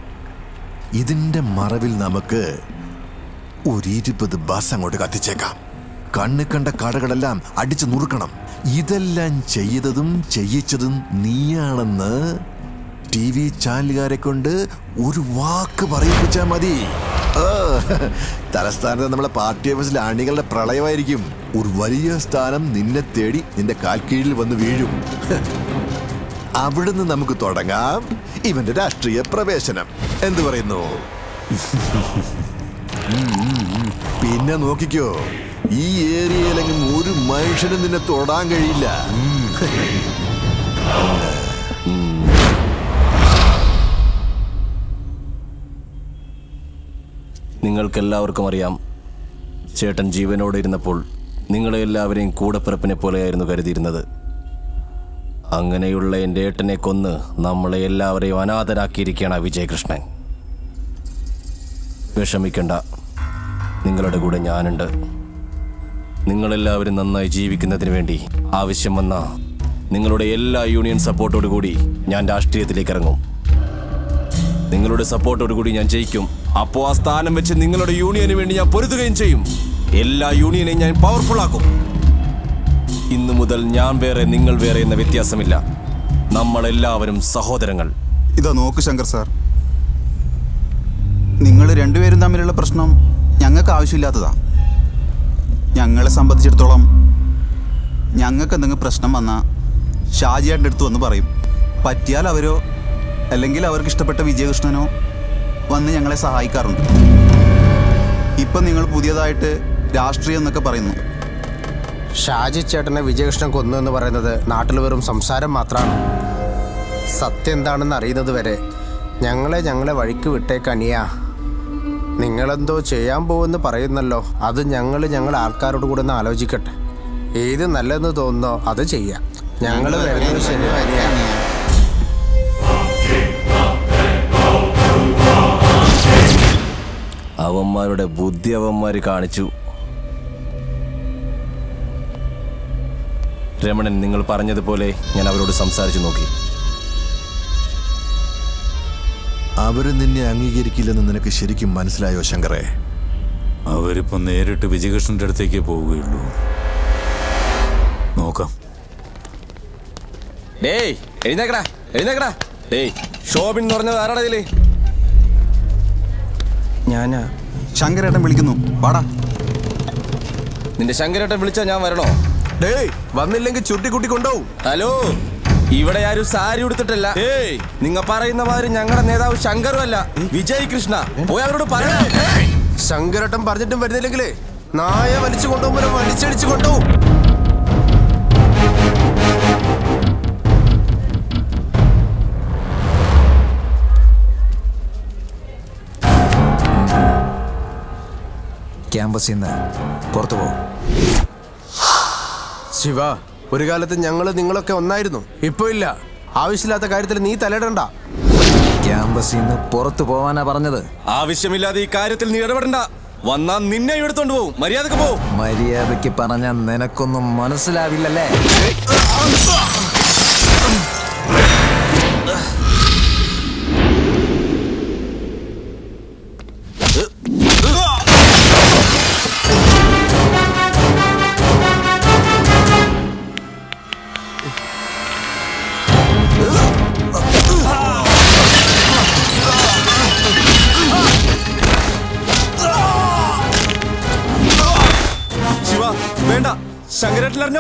E: ഇതിന്റെ മറവിൽ നമുക്ക് ഒരു ഇരുപത് ബസ് അങ്ങോട്ട് കത്തിച്ചേക്കാം. കണ്ണു കണ്ട കടകളെല്ലാം അടിച്ചു നുറുക്കണം. ഇതെല്ലാം ചെയ്തതും ചെയ്യിച്ചതും നീയാണെന്ന് ടി വി ചാനലുകാരെ കൊണ്ട് ഒരു വാക്ക് പറയിപ്പിച്ചാൽ മതി. തലസ്ഥാനത്ത് നമ്മളെ പാർട്ടി ഓഫീസിൽ അണികളുടെ പ്രളയമായിരിക്കും. ഒരു വലിയ സ്ഥാനം നിന്നെ തേടി നിന്റെ കാൽക്കീഴിൽ വന്ന് വീഴും. അവിടുന്ന് നമുക്ക് തുടങ്ങാം. ഇവന്റെ രാഷ്ട്രീയ പ്രവേശനം. എന്തു പറയുന്നു? പിന്നെ നോക്കിക്കോ. ഈ ഏരിയയിലെങ്കിലും ഒരു മനുഷ്യനും നിന്നെ തൊടാൻ കഴിയില്ല.
F: നിങ്ങൾക്കെല്ലാവർക്കും അറിയാം. ചേട്ടൻ ജീവനോടെ ഇരുന്നപ്പോൾ നിങ്ങളെ എല്ലാവരെയും കൂടപ്പിറപ്പിനെ പോലെയായിരുന്നു കരുതിയിരുന്നത്. അങ്ങനെയുള്ള എന്റെ ഏട്ടനെ കൊന്ന് നമ്മളെ എല്ലാവരെയും അനാഥരാക്കിയിരിക്കുകയാണ് വിജയകൃഷ്ണൻ. വിഷമിക്കണ്ട. നിങ്ങളുടെ കൂടെ ഞാനുണ്ട്. നിങ്ങളെല്ലാവരും നന്നായി ജീവിക്കുന്നതിന് വേണ്ടി ആവശ്യം വന്ന നിങ്ങളുടെ എല്ലാ യൂണിയൻ സപ്പോർട്ടോടു കൂടി ഞാൻ രാഷ്ട്രീയത്തിലേക്ക് ഇറങ്ങും. നിങ്ങളുടെ സപ്പോർട്ടോട് കൂടി ഞാൻ ജയിക്കും. അപ്പോ ആ സ്ഥാനം വെച്ച് നിങ്ങളുടെ യൂണിയന് വേണ്ടി ഞാൻ പൊരുതുകയും ചെയ്യും. എല്ലാ യൂണിയനെയും ഞാൻ പവർഫുൾ ആക്കും. ഇന്നു മുതൽ ഞാൻ വേറെ നിങ്ങൾ വേറെ എന്ന വ്യത്യാസമില്ല. നമ്മളെല്ലാവരും സഹോദരങ്ങൾ.
C: ഇതാ നോക്ക് ശങ്കർ സാർ. നിങ്ങൾ രണ്ടുപേരും തമ്മിലുള്ള പ്രശ്നം ഞങ്ങൾക്ക് ആവശ്യമില്ലാത്തതാ. ഞങ്ങളെ സംബന്ധിച്ചിടത്തോളം ഞങ്ങൾക്ക് എന്തെങ്കിലും പ്രശ്നം വന്നാൽ ഷാജിയായിട്ട് അടുത്ത് വന്ന് പറയും. പറ്റിയാൽ അവരോ അല്ലെങ്കിൽ അവർക്ക് ഇഷ്ടപ്പെട്ട വിജയകൃഷ്ണനോ വന്ന് ഞങ്ങളെ സഹായിക്കാറുണ്ട്. ഇപ്പം നിങ്ങൾ പുതിയതായിട്ട് രാഷ്ട്രീയം എന്നൊക്കെ പറയുന്നു.
O: ഷാജി ചേട്ടനെ വിജയകൃഷ്ണൻ കൊന്നു എന്ന് പറയുന്നത് നാട്ടിൽ വെറും സംസാരം മാത്രമാണ് സത്യം എന്താണെന്ന് അറിയുന്നത് വരെ ഞങ്ങളെ ഞങ്ങളെ വഴിക്ക് വിട്ടേക്കനിയ നിങ്ങളെന്തോ ചെയ്യാൻ പോകുമെന്ന് പറയുന്നല്ലോ. അത് ഞങ്ങൾ ഞങ്ങൾ ആൾക്കാരോട് കൂടെ ഒന്ന് ആലോചിക്കട്ടെ. ഏത് നല്ലതെന്ന് തോന്നുന്നോ അത് ചെയ്യാം. ഞങ്ങൾ വരുന്നത് ശരി
F: അവന്മാരുടെ ബുദ്ധി അവന്മാര് കാണിച്ചു. രമണൻ നിങ്ങൾ പറഞ്ഞതുപോലെ ഞാൻ അവരോട് സംസാരിച്ചു നോക്കി.
E: അവർ നിന്നെ അംഗീകരിക്കില്ലെന്ന് നിനക്ക് ശരിക്കും മനസ്സിലായോ ശങ്കറെ?
B: അവരിപ്പോ നേരിട്ട് വിജയകൃഷ്ണന്റെ അടുത്തേക്ക് പോവുകയുള്ളൂ. നോക്കാം.
F: ഡേയ് എഴുന്നേക്കടാ എഴുന്നേക്കടാ. ഡേയ് ഷോബിൻ എന്ന് പറഞ്ഞത് ആരാടാ ഇതിൽ?
O: ഞാനാ.
C: ശങ്കരേട്ടൻ വിളിക്കുന്നു. വാടാ.
F: നിന്റെ ശങ്കരേട്ടൻ വിളിച്ചാ ഞാൻ വരണോ?
O: ഡേയ് വന്നില്ലെങ്കിൽ ചുട്ടിക്കുട്ടി കൊണ്ടോ
F: ഹലോ ഇവിടെ ആരും സാരി ഉടുത്തിട്ടല്ല. ഏയ്. നിങ്ങ പറയുന്ന മാതിരി ഞങ്ങളുടെ നേതാവ് ശങ്കറും അല്ല വിജയ് കൃഷ്ണ പോയി അവരോട് പറയണേ
O: ശങ്കരട്ടം പറഞ്ഞിട്ടും വരുന്നില്ലെങ്കിലേ നായ വലിച്ചു കൊണ്ടുപോകുമ്പോൾ വലിച്ചടിച്ചു കൊണ്ടുപോകും.
I: ക്യാമ്പസിൽ നിന്ന് പുറത്തു പോകും
O: ശിവ ഒരു കാലത്ത് ഞങ്ങൾ നിങ്ങളൊക്കെ ഒന്നായിരുന്നു. ഇപ്പൊ ഇല്ല. ആവശ്യമില്ലാത്ത കാര്യത്തിൽ നീ തലയിടണ്ട.
I: ക്യാമ്പസിൽ നിന്ന് പുറത്തു പോവാനാ പറഞ്ഞത്.
F: ആവശ്യമില്ലാതെ ഈ കാര്യത്തിൽ നീ ഇടപെടണ്ട. വന്നാ നിന്നെ എടുത്തോണ്ട് പോവും. മര്യാദയ്ക്ക് പോവും
I: മര്യാദയ്ക്ക് പറഞ്ഞ നിനക്കൊന്നും മനസ്സിലാവില്ലല്ലേ?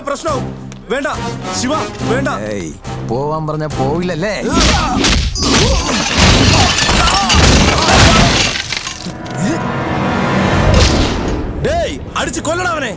F: പ്രശ്നവും. വേണ്ട ശിവ വേണ്ട.
I: പോവാൻ പറഞ്ഞ പോവില്ലല്ലേ?
F: ഡേയ് അടിച്ച് കൊല്ലണം അവനെ.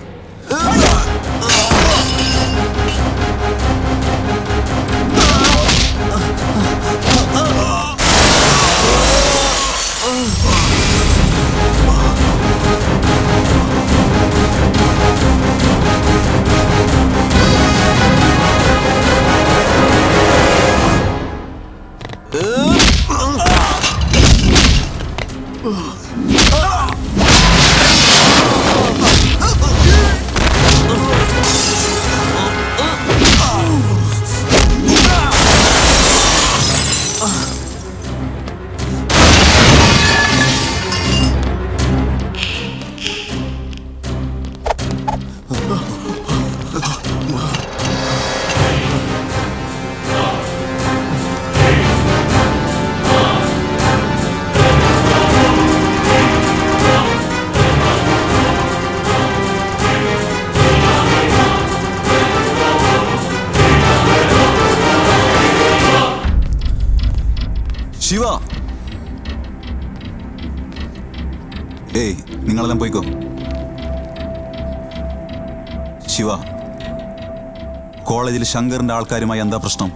C: ശങ്കറിന്റെ ആൾക്കാരുമായി എന്താ പ്രശ്നം?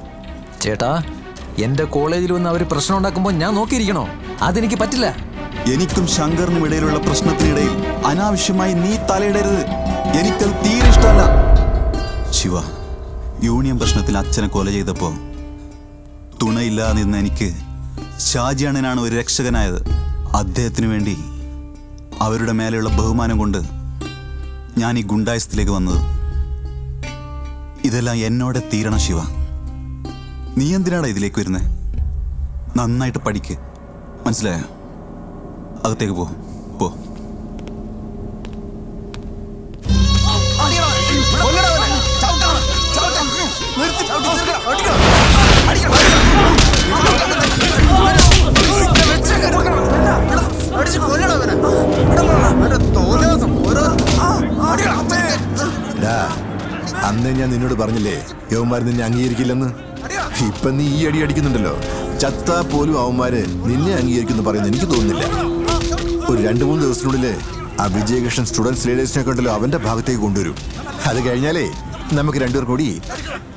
I: ചേട്ടാ എന്റെ കോളേജിൽ വന്ന് അവർ പ്രശ്നം ഉണ്ടാക്കുമ്പോൾ ഞാൻ നോക്കിയിരിക്കണോ? അതെനിക്ക് പറ്റില്ല.
C: എനിക്കും ശങ്കറിനും ഇടയിലുള്ള പ്രശ്നത്തിനിടയിൽ അനാവശ്യമായി നീ തലയിടരുത്. എനിക്കത് തീരെ ഇഷ്ടമല്ല. ശിവ യൂണിയൻ പ്രശ്നത്തിൽ അച്ഛനെ കൊല ചെയ്തപ്പോ തുണയില്ലാതെ നിന്ന് എനിക്ക് ഷാജിയണ്ണനാണ് ഒരു രക്ഷകനായത്. അദ്ദേഹത്തിനു വേണ്ടി അവരുടെ മേലെയുള്ള ബഹുമാനം കൊണ്ട് ഞാൻ ഈ ഗുണ്ടായസത്തിലേക്ക് വന്നത്. ഇതെല്ലാം എന്നോടെ തീരണം ശിവ. നീ എന്തിനാടാ ഇതിലേക്ക് വരുന്നത് നന്നായിട്ട് പഠിക്ക്. മനസ്സിലായോ? അകത്തേക്ക് പോ.
E: നിന്നെ അംഗീകരിക്കില്ലെന്ന്? ഇപ്പൊ നീ ഈ അടി അടിക്കുന്നുണ്ടല്ലോ. ചത്താ പോലും അവന്മാര് നിന്നെ അംഗീകരിക്കുന്നു പറയുന്നത് എനിക്ക് തോന്നുന്നില്ല. ഒരു രണ്ടു മൂന്ന് ദിവസത്തിനുള്ളിൽ ആ വിജയകൃഷ്ണൻ സ്റ്റുഡൻസ് ലീഡേഴ്സിനെ കണ്ടല്ലോ അവന്റെ ഭാഗത്തേക്ക് കൊണ്ടുവരും. അത് കഴിഞ്ഞാലേ നമുക്ക് രണ്ടുപേർ കൂടി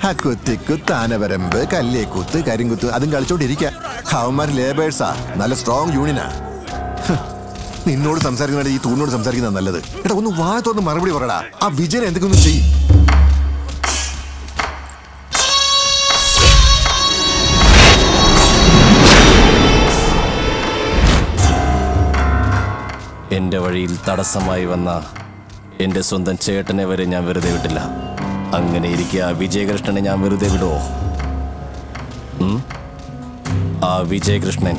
E: ആ കുത്തിക്കുത്ത് ആനവരമ്പ് കല്ലേക്കുത്ത് കരിങ്കുത്ത് അതും കളിച്ചോണ്ടിരിക്കാം. അവന്മാർ ലേബേഴ്സാ നല്ല സ്ട്രോങ് യൂണിയനാ നിന്നോട് സംസാരിക്കുന്ന ഈ തൂണിനോട് സംസാരിക്കുന്നതാണ് നല്ലത്. എടാ ഒന്ന് വാഴത്തോന്ന് മറുപടി പറയടാ ആ വിജയൻ എന്തൊക്കെ ഒന്നും ചെയ്യും.
F: എന്റെ വഴിയിൽ തടസ്സമായി വന്ന എന്റെ സ്വന്തം ചേട്ടനെ വരെ ഞാൻ വെറുതെ വിട്ടില്ല. അങ്ങനെ ഇരിക്കുക ആ വിജയകൃഷ്ണനെ ഞാൻ വെറുതെ വിടുമോ ആ വിജയകൃഷ്ണൻ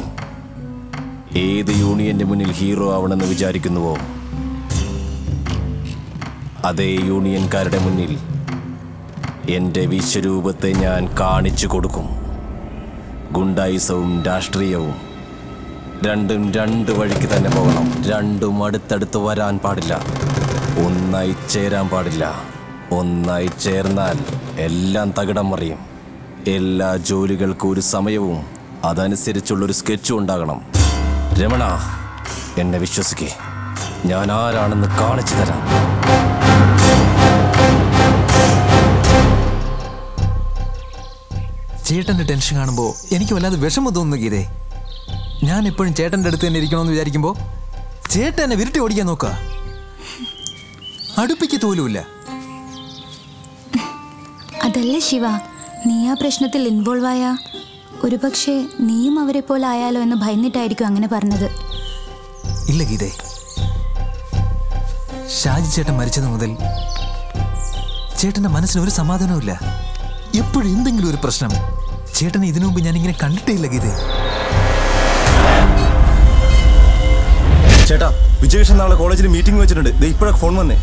F: ഏത് യൂണിയന്റെ മുന്നിൽ ഹീറോ ആവണമെന്ന് വിചാരിക്കുന്നുവോ? അതേ യൂണിയൻകാരുടെ മുന്നിൽ എന്റെ വിശ്വരൂപത്തെ ഞാൻ കാണിച്ചു കൊടുക്കും. ഗുണ്ടായിസവും രാഷ്ട്രീയവും. രണ്ടും രണ്ട് വഴിക്ക് തന്നെ പോകണം. രണ്ടും അടുത്തടുത്ത് വരാൻ പാടില്ല. ഒന്നായി ചേരാൻ പാടില്ല. ഒന്നായി ചേർന്നാൽ എല്ലാം തകിടം മറിയും. എല്ലാ ജോലികൾക്കും ഒരു സമയവും അതനുസരിച്ചുള്ളൊരു സ്കെച്ചും ഉണ്ടാകണം. രമണ എന്നെ വിശ്വസിക്കേ. ഞാൻ ആരാണെന്ന് കാണിച്ചു തരാം.
I: ചേട്ടന്റെ ടെൻഷൻ കാണുമ്പോൾ എനിക്ക് വല്ലാതെ വിഷമം തോന്നുന്നു ഗീതേ. ഞാൻ എപ്പോഴും ചേട്ടന്റെ അടുത്ത് തന്നെ ഇരിക്കണമെന്ന് വിചാരിക്കുമ്പോൾ ചേട്ടൻ എന്നെ വിരട്ടി ഓടിക്കാൻ നോക്കുക അടുപ്പിക്ക് തോലുമില്ല.
H: അതല്ല ശിവ നീ ആ പ്രശ്നത്തിൽ ഇൻവോൾവ് ആയ. ഒരുപക്ഷെ നീയും അവരെ പോലെ ആയാലോ എന്ന് ഭയന്നിട്ടായിരിക്കും അങ്ങനെ പറഞ്ഞത്.
I: ഇല്ല ഗീതേ. ഷാജി ചേട്ടൻ മരിച്ചത് മുതൽ ചേട്ടന്റെ മനസ്സിന് ഒരു സമാധാനവും ഇല്ല. എപ്പോഴും എന്തെങ്കിലും ഒരു പ്രശ്നം. ചേട്ടനെ ഇതിനു മുമ്പ് ഞാൻ ഇങ്ങനെ കണ്ടിട്ടേ ഇല്ല ഗീതേ.
F: ചേട്ടാ വിജയകൃഷ്ണൻ നാളെ കോളേജിൽ മീറ്റിംഗ് വെച്ചിട്ടുണ്ട്. ദേ ഇപ്പോഴൊക്കെ ഫോൺ വന്നേ.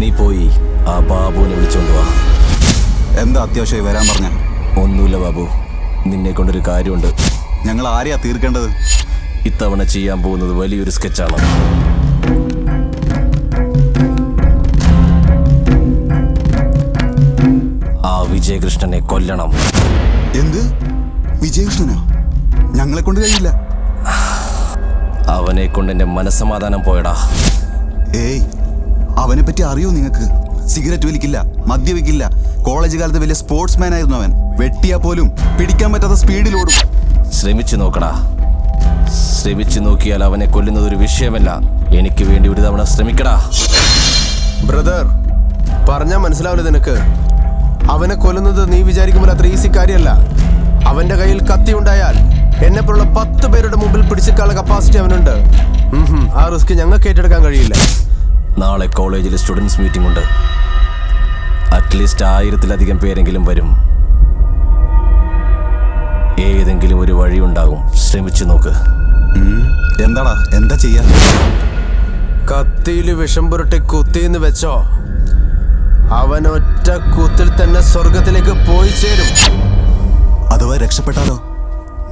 F: നീ പോയി ആ ബാബുവിനെ വിളിച്ചോണ്ട് വാ.
C: എന്താ അത്യാവശ്യമായി വരാൻ പറഞ്ഞ?
F: ഒന്നുമില്ല ബാബു. നിന്നെ കൊണ്ടൊരു കാര്യമുണ്ട്.
C: ഞങ്ങൾ ആരെയാ തീർക്കേണ്ടത്?
F: ഇത്തവണ ചെയ്യാൻ പോകുന്നത് വലിയൊരു സ്കെച്ചാണ് ആ വിജയകൃഷ്ണനെ കൊല്ലണം.
C: എന്ത്? വിജയകൃഷ്ണനോ? ഞങ്ങളെ കൊണ്ട് കഴിയില്ല.
F: അവനെ കൊണ്ട് എന്റെ മനസ്സമാധാനം പോയടാ.
C: ഏയ് അവനെ പറ്റി അറിയോ നിങ്ങൾക്ക് സിഗരറ്റ് വലിക്കില്ല മദ്യപിക്കില്ല കോളേജ് കാലത്ത് വലിയ സ്പോർട്സ് മാൻ ആയിരുന്നു അവൻ. വെട്ടിയാ പോലും പിടിക്കാൻ പറ്റാത്ത സ്പീഡിൽ ഓടും
F: ശ്രമിച്ചു നോക്കടാ. ശ്രമിച്ചു നോക്കിയാൽ അവനെ കൊല്ലുന്നത് ഒരു വിഷയമല്ല. എനിക്ക് വേണ്ടി ഒരു തവണ ശ്രമിക്കടാ.
O: ബ്രദർ പറഞ്ഞാൽ മനസ്സിലാവില്ല നിനക്ക്. അവനെ കൊല്ലുന്നത് നീ വിചാരിക്കുമ്പോൾ അത്ര ഈസി കാര്യമല്ല. അവന്റെ കയ്യിൽ കത്തി ഉണ്ടായാൽ എന്നെ പോലുള്ള പത്ത് പേരുടെ മുമ്പിൽ പിടിച്ചിട്ടുള്ള കപ്പാസിറ്റി അവനുണ്ട്. ആ റിസ്ക് ഞങ്ങൾക്ക് ഏറ്റെടുക്കാൻ കഴിയില്ല.
F: നാളെ കോളേജിൽ സ്റ്റുഡൻസ് മീറ്റിംഗ് ഉണ്ട്. അറ്റ്ലീസ്റ്റ് ആയിരത്തിലധികം പേരെങ്കിലും വരും. ഏതെങ്കിലും ഒരു വഴി ഉണ്ടാകും. ശ്രമിച്ചു നോക്ക്.
C: എന്താടാ? എന്താ ചെയ്യാ?
O: കത്തിയിൽ വിഷം പുരട്ടി കുത്തിന്ന് വെച്ചോ. അവൻ ഒറ്റ കുത്തിൽ തന്നെ സ്വർഗത്തിലേക്ക് പോയി ചേരും.
C: അഥവാ രക്ഷപ്പെട്ടാലോ?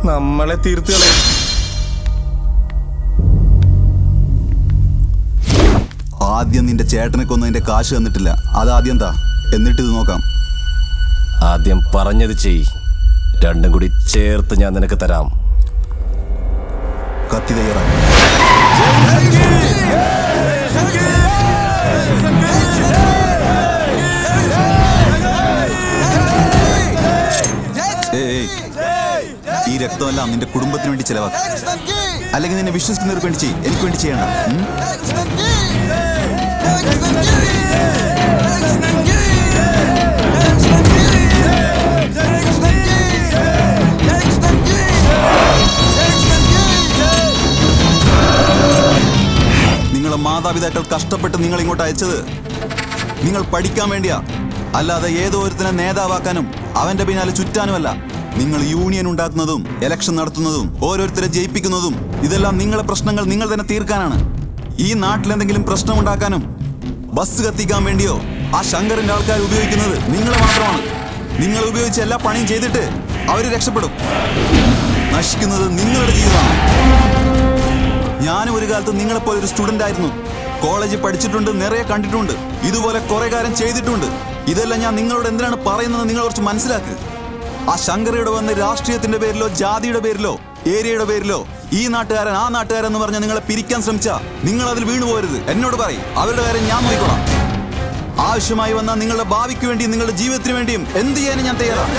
F: നമ്മളെ തീർത്തു കളയും
C: ആദ്യം നിന്റെ ചേട്ടനെ കൊന്നതിന്റെ കാശ് തന്നിട്ടില്ല. അതാദ്യം താ. എന്നിട്ട് ഇത് നോക്കാം.
F: ആദ്യം പറഞ്ഞത് ചെയ്. രണ്ടും കൂടി ചേർത്ത് ഞാൻ നിനക്ക് തരാം.
C: കത്തി തയ്യാറാക്കി. ഈ രക്തമെല്ലാം നിന്റെ കുടുംബത്തിന് വേണ്ടി ചെലവാക്കും. അല്ലെങ്കിൽ നിന്നെ വിശ്വസിക്കുന്നവർക്ക് വേണ്ടി ചെയ്യും. എനിക്ക് വേണ്ടി ചെയ്യണം മാതാപിതാക്കൾ കഷ്ടപ്പെട്ട് നിങ്ങൾ ഇങ്ങോട്ട് അയച്ചത് നിങ്ങൾ പഠിക്കാൻ വേണ്ടിയാ. അല്ലാതെ ഏതോ ഒരുത്തിനെ നേതാവാക്കാനും അവന്റെ പിന്നാലെ ചുറ്റാനുമല്ല. നിങ്ങൾ യൂണിയൻ ഉണ്ടാക്കുന്നതും ഇലക്ഷൻ നടത്തുന്നതും ഓരോരുത്തരെ ജയിപ്പിക്കുന്നതും ഇതെല്ലാം നിങ്ങളെ പ്രശ്നങ്ങൾ നിങ്ങൾ തന്നെ തീർക്കാനാണ്. ഈ നാട്ടിൽ എന്തെങ്കിലും പ്രശ്നം ഉണ്ടാക്കാനും ബസ് കത്തിക്കാൻ വേണ്ടിയോ ആ ശങ്കറിന്റെ ആൾക്കാർ ഉപയോഗിക്കുന്നത് നിങ്ങൾ മാത്രമാണ്. നിങ്ങൾ ഉപയോഗിച്ച് എല്ലാ പണിയും ചെയ്തിട്ട് അവർ രക്ഷപ്പെടും. നശിക്കുന്നത് നിങ്ങളുടെ ജീവിതമാണ്. ഞാനും ഒരു കാലത്ത് നിങ്ങളെപ്പോലെ ഒരു സ്റ്റുഡന്റ് ആയിരുന്നു. കോളേജിൽ പഠിച്ചിട്ടുണ്ട് നിറയെ കണ്ടിട്ടുണ്ട്. ഇതുപോലെ കുറെ കാര്യം ചെയ്തിട്ടുണ്ട്. ഇതെല്ലാം ഞാൻ നിങ്ങളോട് എന്തിനാണ് പറയുന്നത് നിങ്ങൾ കുറച്ച് മനസ്സിലാക്കുക ആ ശങ്കറിയുടെ വന്ന് രാഷ്ട്രീയത്തിന്റെ പേരിലോ ജാതിയുടെ പേരിലോ ഏരിയയുടെ പേരിലോ ഈ നാട്ടുകാരൻ ആ നാട്ടുകാരൻ എന്ന് പറഞ്ഞ് നിങ്ങളെ പിരിക്കാൻ ശ്രമിച്ചാ നിങ്ങൾ അതിൽ വീണു പോരുത്. എന്നോട് പറയും. അവരുടെ കാര്യം ഞാൻ നോക്കിക്കോളാം. ആവശ്യമായി വന്ന നിങ്ങളുടെ ഭാവിക്ക് വേണ്ടിയും നിങ്ങളുടെ ജീവിതത്തിന് വേണ്ടിയും എന്ത് ചെയ്യാനും ഞാൻ തയ്യാറാണ്.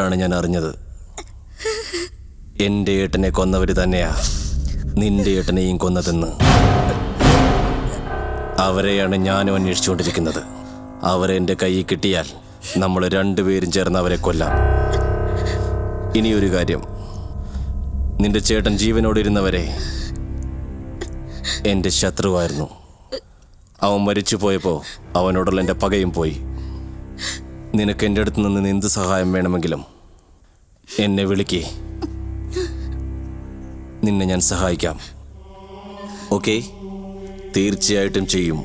F: ഇപ്പോഴാണ് ഞാൻ അറിഞ്ഞത്. എന്റെ ഏട്ടനെ കൊന്നവര് തന്നെയാ നിന്റെ ഏട്ടനെയും കൊന്നതെന്ന്. അവരെയാണ് ഞാനും അന്വേഷിച്ചുകൊണ്ടിരിക്കുന്നത്. അവരെ എന്റെ കയ്യിൽ കിട്ടിയാൽ നമ്മൾ രണ്ടുപേരും ചേർന്ന് അവരെ കൊല്ലാം. ഇനിയൊരു കാര്യം. നിന്റെ ചേട്ടൻ ജീവനോടിരുന്നവരെ എന്റെ ശത്രുവായിരുന്നു. അവൻ മരിച്ചു പോയപ്പോൾ അവനോടുള്ള എന്റെ പകയും പോയി. നിനക്ക് എന്റെ അടുത്ത് നിന്ന് എന്ത് സഹായം വേണമെങ്കിലും എന്നെ വിളിക്കേ. നിന്നെ ഞാൻ സഹായിക്കാം. ഓക്കെ? തീർച്ചയായിട്ടും ചെയ്യും.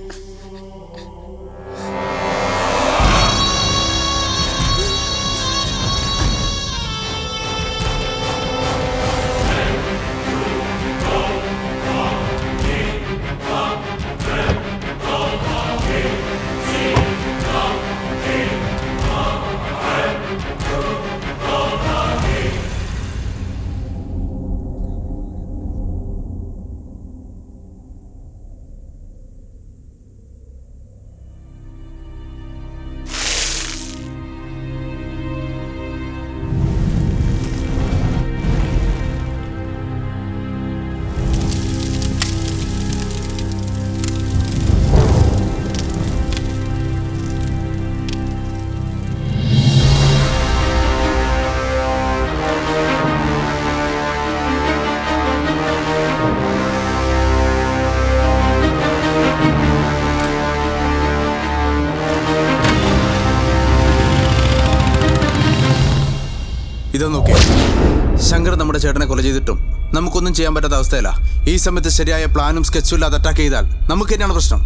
D: ചെയ്യാൻ പറ്റാത്ത അവസ്ഥയല്ല. ഈ സമയത്ത് ശരിയായ പ്ലാനും സ്കെച്ചും ഇല്ലാതെ അറ്റാക്ക് ചെയ്താൽ നമുക്ക് തന്നെയാണ് പ്രശ്നം.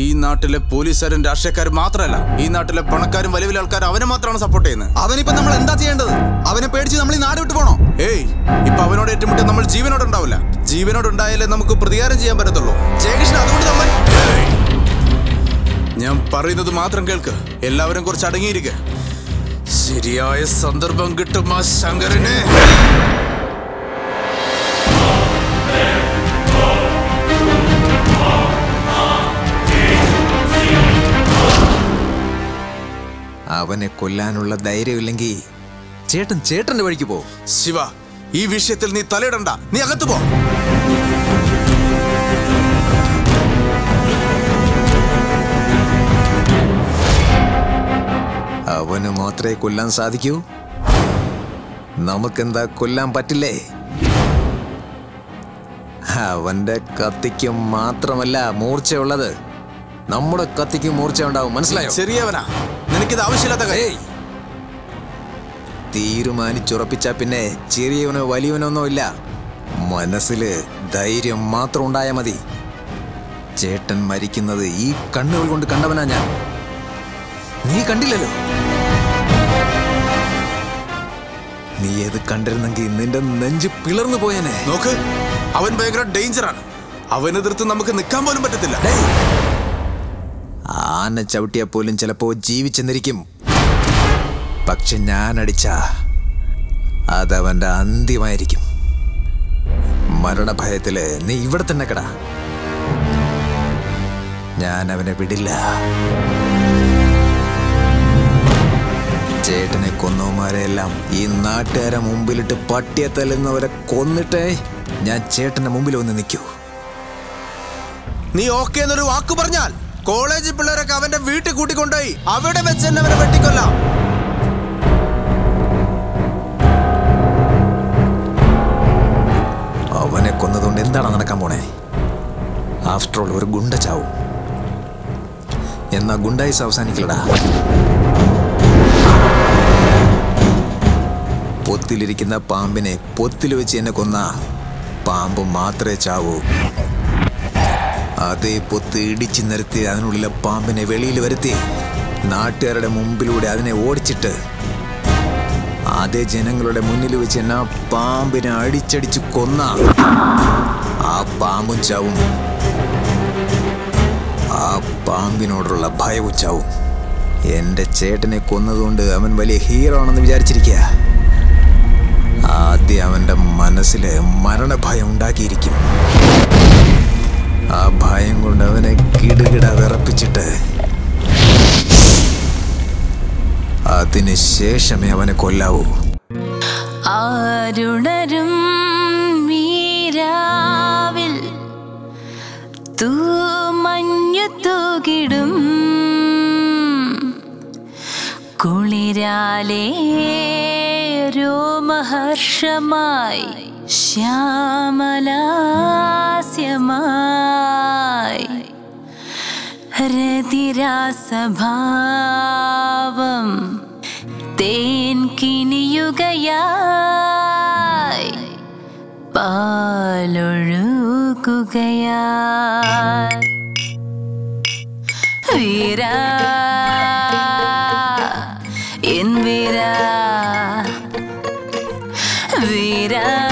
D: ഈ നാട്ടിലെ പോലീസുകാരും രാഷ്ട്രീയക്കാരും മാത്രമല്ല ഈ നാട്ടിലെ പണക്കാരും വലിയ വലിയ ആൾക്കാരും അവനെ മാത്രമാണ് സപ്പോർട്ട് ചെയ്യുന്നത്.
C: അവനിപ്പോ നമ്മൾ എന്താ ചെയ്യേണ്ടത്? അവനെ പേടിച്ച് നമ്മൾ ഈ നാട് വിട്ടു പോണോ?
D: ഏയ് ഇപ്പൊ അവനോട് ഏറ്റുമുട്ടി നമ്മൾ ജീവനോട് ഉണ്ടാവില്ല. ജീവനോട് ഉണ്ടായാലേ നമുക്ക് പ്രതികാരം ചെയ്യാൻ പറ്റത്തുള്ളൂ. ജയകൃഷ്ണൻ അതുകൊണ്ട് നമ്മൾ ഞാൻ പറയുന്നത് മാത്രം കേൾക്ക്. എല്ലാവരും കുറച്ച് അടങ്ങിയിരിക്കുക ശരിയായ സന്ദർഭം കിട്ടും ആ ശങ്കരനെ.
I: അവനെ കൊല്ലാനുള്ള ധൈര്യമില്ലെങ്കിൽ ചേട്ടൻ ചേട്ടന്റെ വഴിക്ക് പോ.
D: ശിവ ഈ വിഷയത്തിൽ നീ തലയിടണ്ട. നീ അകത്ത് പോ.
I: അവന് മാത്രമേ കൊല്ലാൻ സാധിക്കൂ? നമുക്കെന്താ കൊല്ലാൻ പറ്റില്ലേ? അവന്റെ കത്തിക്ക് മാത്രമല്ല മൂർച്ചയുള്ളത്. നമ്മുടെ കത്തിക്ക് മൂർച്ച ഉണ്ടാവും മനസ്സിലായോ?
D: ചെറിയവനാ. നിനക്കിത് ആവശ്യമില്ലാത്ത കാര്യം
I: തീരുമാനിച്ചുറപ്പിച്ച പിന്നെ ചെറിയവനോ വലിയവനൊന്നോ ഇല്ല. മനസ്സിൽ ധൈര്യം മാത്രം ഉണ്ടായാൽ മതി. ചേട്ടൻ മരിക്കുന്നത് ഈ കണ്ണുകൾ കൊണ്ട് കണ്ടവനാ ഞാൻ. നീ കണ്ടില്ലല്ലോ? നീ അത് കണ്ടിരുന്നെങ്കിൽ നിന്റെ നെഞ്ച് പിളർന്നു പോയനെ.
D: നോക്ക് അവൻ ഭയങ്കര ഡേഞ്ചറാണ്. അവനെതിർത്ത് നമുക്ക് നിൽക്കാൻ പോലും പറ്റത്തില്ല.
I: ആന ചവിട്ടിയാൽ പോലും ചിലപ്പോൾ ജീവിച്ചെന്നിരിക്കും. പക്ഷെ ഞാൻ അടിച്ച അതവന്റെ അന്ത്യമായിരിക്കും. മരണഭയത്തിൽ നീ ഇവിടെ തന്നെ കടാ. ഞാൻ അവനെ വിടില്ല. ചേട്ടനെ കൊന്നവന്മാരെല്ലാം ഈ നാട്ടുകാരെ മുമ്പിലിട്ട് പട്ടിയെ തല്ലുന്നവരെ കൊന്നിട്ടേ ഞാൻ ചേട്ടന്റെ മുമ്പിൽ വന്ന് നിൽക്കൂ.
O: നീ ഓക്കെ എന്നൊരു വാക്ക് പറഞ്ഞാൽ കോളേജ് പിള്ളേരൊക്കെ അവന്റെ വീട്ടിൽ കൂട്ടിക്കൊണ്ടുപോയി. അവിടെ വെച്ച് തന്നെ അവനെ വെട്ടിക്കൊല്ലാം.
I: അവനെ കൊന്നതുകൊണ്ട് എന്താണ് നടക്കാൻ പോണേ? ആഫ്റ്റർ ഓൾ ഒരു ഗുണ്ട ചാവും. എന്നാ ഗുണ്ടായിസ് അവസാനിക്കില്ലടാ പൊത്തിലിരിക്കുന്ന പാമ്പിനെ പൊത്തിൽ വെച്ച് എന്നെ കൊന്ന. പാമ്പ് മാത്രമേ ചാവൂ. അതേ പൊത്ത് ഇടിച്ചു നിരത്തി അതിനുള്ളിലെ പാമ്പിനെ വെളിയിൽ വരുത്തി നാട്ടുകാരുടെ മുമ്പിലൂടെ അതിനെ ഓടിച്ചിട്ട് അതേ ജനങ്ങളുടെ മുന്നിൽ വെച്ച് എന്നെ ആ പാമ്പിനെ അടിച്ചടിച്ച് കൊന്ന ആ പാമ്പും ചാവും. ആ പാമ്പിനോടുള്ള ഭയവും ചാവും. എന്റെ ചേട്ടനെ കൊന്നതുകൊണ്ട് അവൻ വലിയ ഹീറോ ആണെന്ന് വിചാരിച്ചിരിക്കുക. ആദ്യം അവന്റെ മനസ്സിൽ മരണഭയം ഉണ്ടാക്കിയിരിക്കും. ആ ഭയം കൊണ്ട് അവനെ കിടുകിട വിറപ്പിച്ചിട്ട് അതിന് ശേഷമേ അവനെ കൊല്ലാവൂ.
N: ആരുണരും മീരാവിൽ തൂ മഞ്ഞു തൂകിടും. കുളിരാലേ രോമഹർഷമായി ശ്യാമലാസ്യമായി. ഹൃതിരാസഭാവം തേൻ കിനിയുകയായി. പാലൊഴുകുകയായി. വീരാ വീരാ.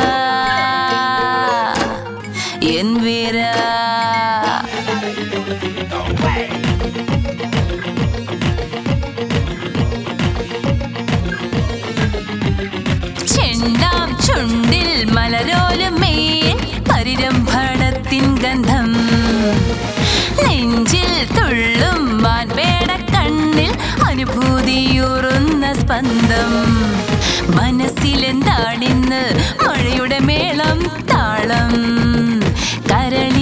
N: ഗന്ധം. നെഞ്ചിൽ കണ്ണിൽ സ്പന്ദം. മനസ്സിലെന്താണിന്ന് മഴയുടെ മേളം താളം. കരളി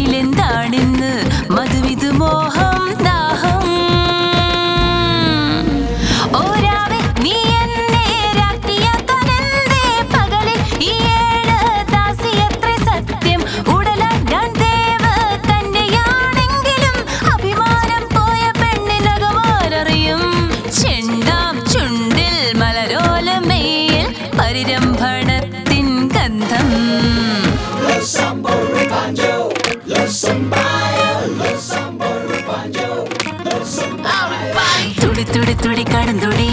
N: തുടി കടന്തുടി.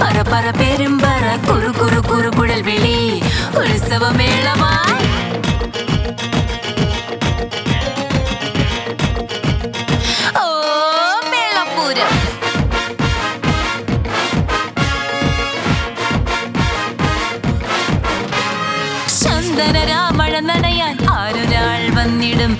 N: പറ പറ പേരും പറ കുറു കുറു കുറു കുഴൽ വിളി. ഉത്സവമേളമായി ചന്ദന രാമഴ വന്നിടും?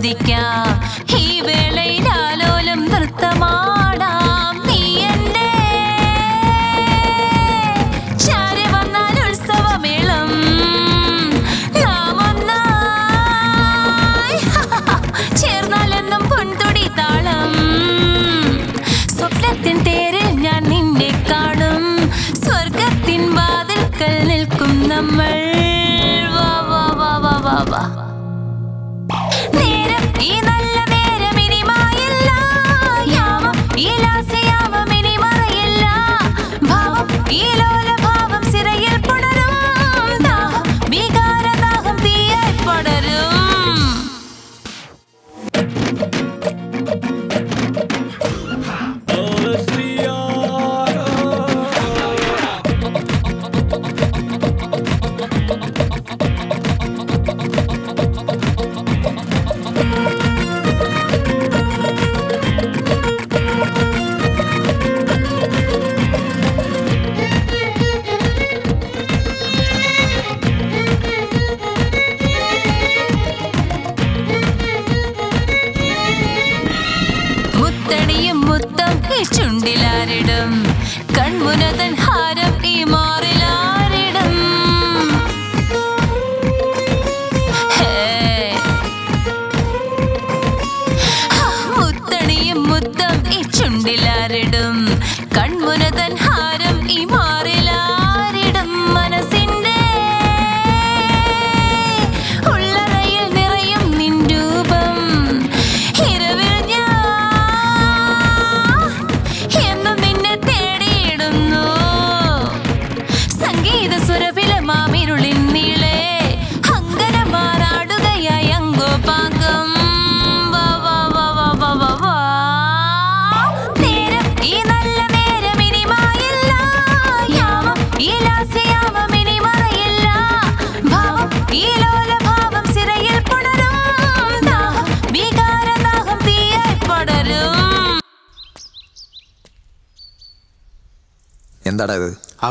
I: ചോദിക്കാം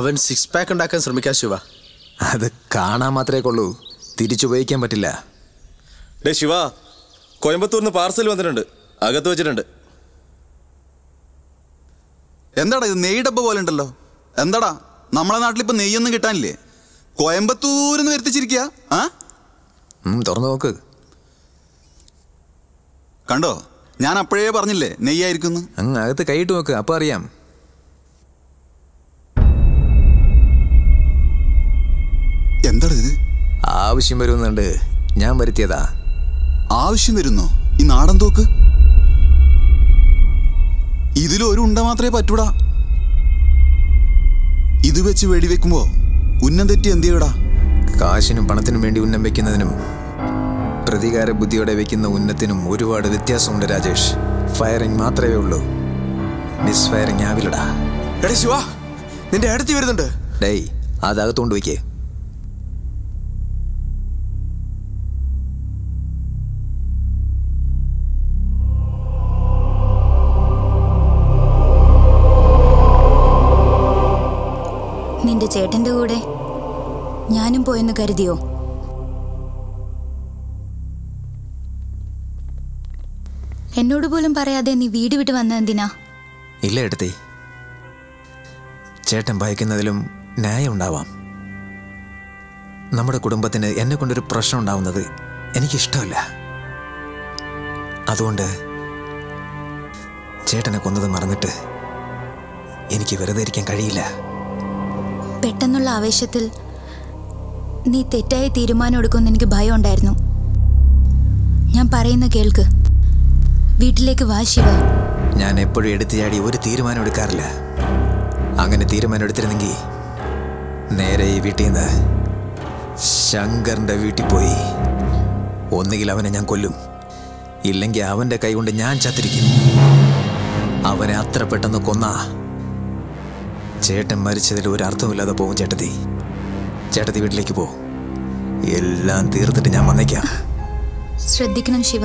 D: അവൻ സിക്സ് പാക്ക് ഉണ്ടാക്കാൻ ശ്രമിക്കാം ശിവ.
I: അത് കാണാൻ മാത്രമേ കൊള്ളൂ. തിരിച്ചുപയോഗിക്കാൻ പറ്റില്ല.
F: ഡേ ശിവ കോയമ്പത്തൂരിന്ന് പാർസൽ വന്നിട്ടുണ്ട്. അകത്ത് വെച്ചിട്ടുണ്ട്.
C: എന്താടാ ഇത് നെയ്ഡബ്ബ പോലെ ഉണ്ടല്ലോ? എന്താടാ? നമ്മളെ നാട്ടിൽ ഇപ്പൊ നെയ്യൊന്നും കിട്ടാനില്ലേ? കോയമ്പത്തൂർന്ന് വരുത്തിച്ചിരിക്കുക ആ?
I: തുറന്നു നോക്ക്.
C: കണ്ടോ? ഞാൻ അപ്പോഴേ പറഞ്ഞില്ലേ നെയ്യായിരിക്കുന്നു
I: അങ്ങ് അകത്ത് കൈയിട്ട് നോക്ക് അപ്പൊ അറിയാം.
C: എന്താടാ ഇത്
I: ആവശ്യം വരുന്നുണ്ട്. ഞാൻ വരുത്തിയതാ.
C: ആവശ്യം വരുന്നോ? ഈ നാടൻ തോക്ക്? ഇതിലൊരു ഉണ്ട മാത്രമേ പറ്റൂടാ. ഇത് വെച്ച് വെടിവെക്കുമ്പോ ഉന്നം തെറ്റി എന്ത് ചെയ്യടാ?
I: കാശിനും പണത്തിനും വേണ്ടി ഉന്നം വെക്കുന്നതിനും പ്രതികാര ബുദ്ധിയോടെ വെക്കുന്ന ഉന്നത്തിനും ഒരുപാട് വ്യത്യാസമുണ്ട് രാജേഷ്. ഫയറിംഗ് മാത്രമേ ഉള്ളൂ. മിസ് ഫയറിംഗ് ആവില്ലടാ.
D: എടാ ശിവ നിന്റെ അടുത്ത് വരുന്നുണ്ട്.
I: ഡേയ് അതകത്തോണ്ട് വയ്ക്കേ.
H: നിന്റെ ചേട്ടന്റെ കൂടെ? ഞാനും പോയെന്ന് കരുതിയോ? എന്നോട് പോലും പറയാതെ നീ വീട് വിട്ട് വന്ന എന്തിനാ?
I: ഇല്ല എടുത്തേ. ചേട്ടൻ ഭയക്കുന്നതിലും ന്യായം ഉണ്ടാവാം. നമ്മുടെ കുടുംബത്തിന് എന്നെ കൊണ്ടൊരു പ്രശ്നം ഉണ്ടാവുന്നത് എനിക്കിഷ്ടമല്ല. അതുകൊണ്ട് ചേട്ടനെ കൊന്നത് മറന്നിട്ട് എനിക്ക് വെറുതെ ഇരിക്കാൻ കഴിയില്ല.
H: പെട്ടെന്നുള്ള ആവേശത്തിൽ നീ തെറ്റായ തീരുമാനം എടുക്കുമെന്ന് എനിക്ക് ഭയം ഉണ്ടായിരുന്നു ഞാൻ പറയുന്ന കേൾക്ക്. വീട്ടിലേക്ക് വാ ശിവ.
I: ഞാൻ എപ്പോഴും എടുത്തു ചാടി ഒരു തീരുമാനം എടുക്കാറില്ല. അങ്ങനെ തീരുമാനം എടുത്തിരുന്നെങ്കിൽ നേരെ ഈ വീട്ടിൽ നിന്ന് ശങ്കറിന്റെ വീട്ടിൽ പോയി. ഒന്നുകിൽ അവനെ ഞാൻ കൊല്ലും. ഇല്ലെങ്കിൽ അവന്റെ കൈ കൊണ്ട് ഞാൻ ചത്തിരിക്കും. അവനെ അത്ര പെട്ടെന്ന് കൊന്ന ചേട്ടൻ മരിച്ചതിൽ ഒരു അർത്ഥമില്ലാതെ പോകും ചേട്ടത്തി. ചേട്ടത്തി വീട്ടിലേക്ക് പോ. എല്ലാം തീർത്തിട്ട് ഞാൻ വന്നേക്കാം.
H: ശ്രദ്ധിക്കണം ശിവ.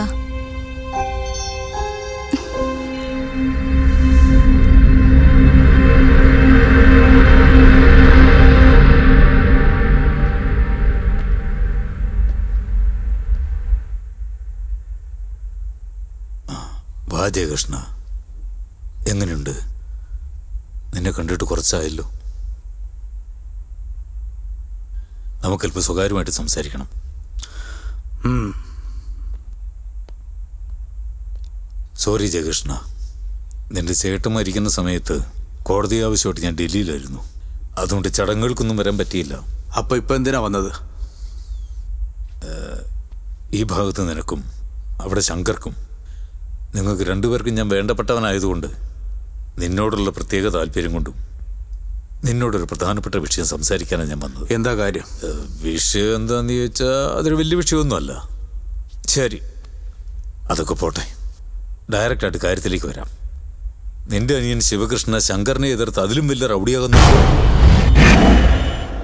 B: വാ ജയകൃഷ്ണ എങ്ങനെയുണ്ട് കണ്ടിട്ട് കുറച്ചായല്ലോ. നമുക്കല്പം സ്വകാര്യമായിട്ട് സംസാരിക്കണം. സോറി ജയകൃഷ്ണ. നിന്റെ ചേട്ടൻ മരിക്കുന്ന സമയത്ത് കോടതി ആവശ്യമായിട്ട് ഞാൻ ഡൽഹിയിലായിരുന്നു. അതുകൊണ്ട് ചടങ്ങുകൾക്കൊന്നും വരാൻ പറ്റിയില്ല.
D: അപ്പൊ ഇപ്പൊ എന്തിനാ വന്നത്?
B: ഈ ഭാഗത്ത് നിനക്കും അവിടെ ശങ്കർക്കും നിങ്ങൾക്ക് രണ്ടുപേർക്കും ഞാൻ വേണ്ടപ്പെട്ടവനായതുകൊണ്ട് നിന്നോടുള്ള പ്രത്യേക താല്പര്യം കൊണ്ടും നിന്നോടൊരു പ്രധാനപ്പെട്ട വിഷയം സംസാരിക്കാനാണ് ഞാൻ വന്നത്.
D: എന്താ കാര്യം?
B: വിഷയം എന്താന്ന് ചോദിച്ചാൽ അതൊരു വലിയ വിഷയമൊന്നുമല്ല. ശരി അതൊക്കെ പോട്ടെ. ഡയറക്റ്റായിട്ട് കാര്യത്തിലേക്ക് വരാം. നിന്റെ അനിയൻ ശിവകൃഷ്ണ ശങ്കറിനെ എതിർത്ത് അതിലും വലിയ റൗഡിയാകുന്നു.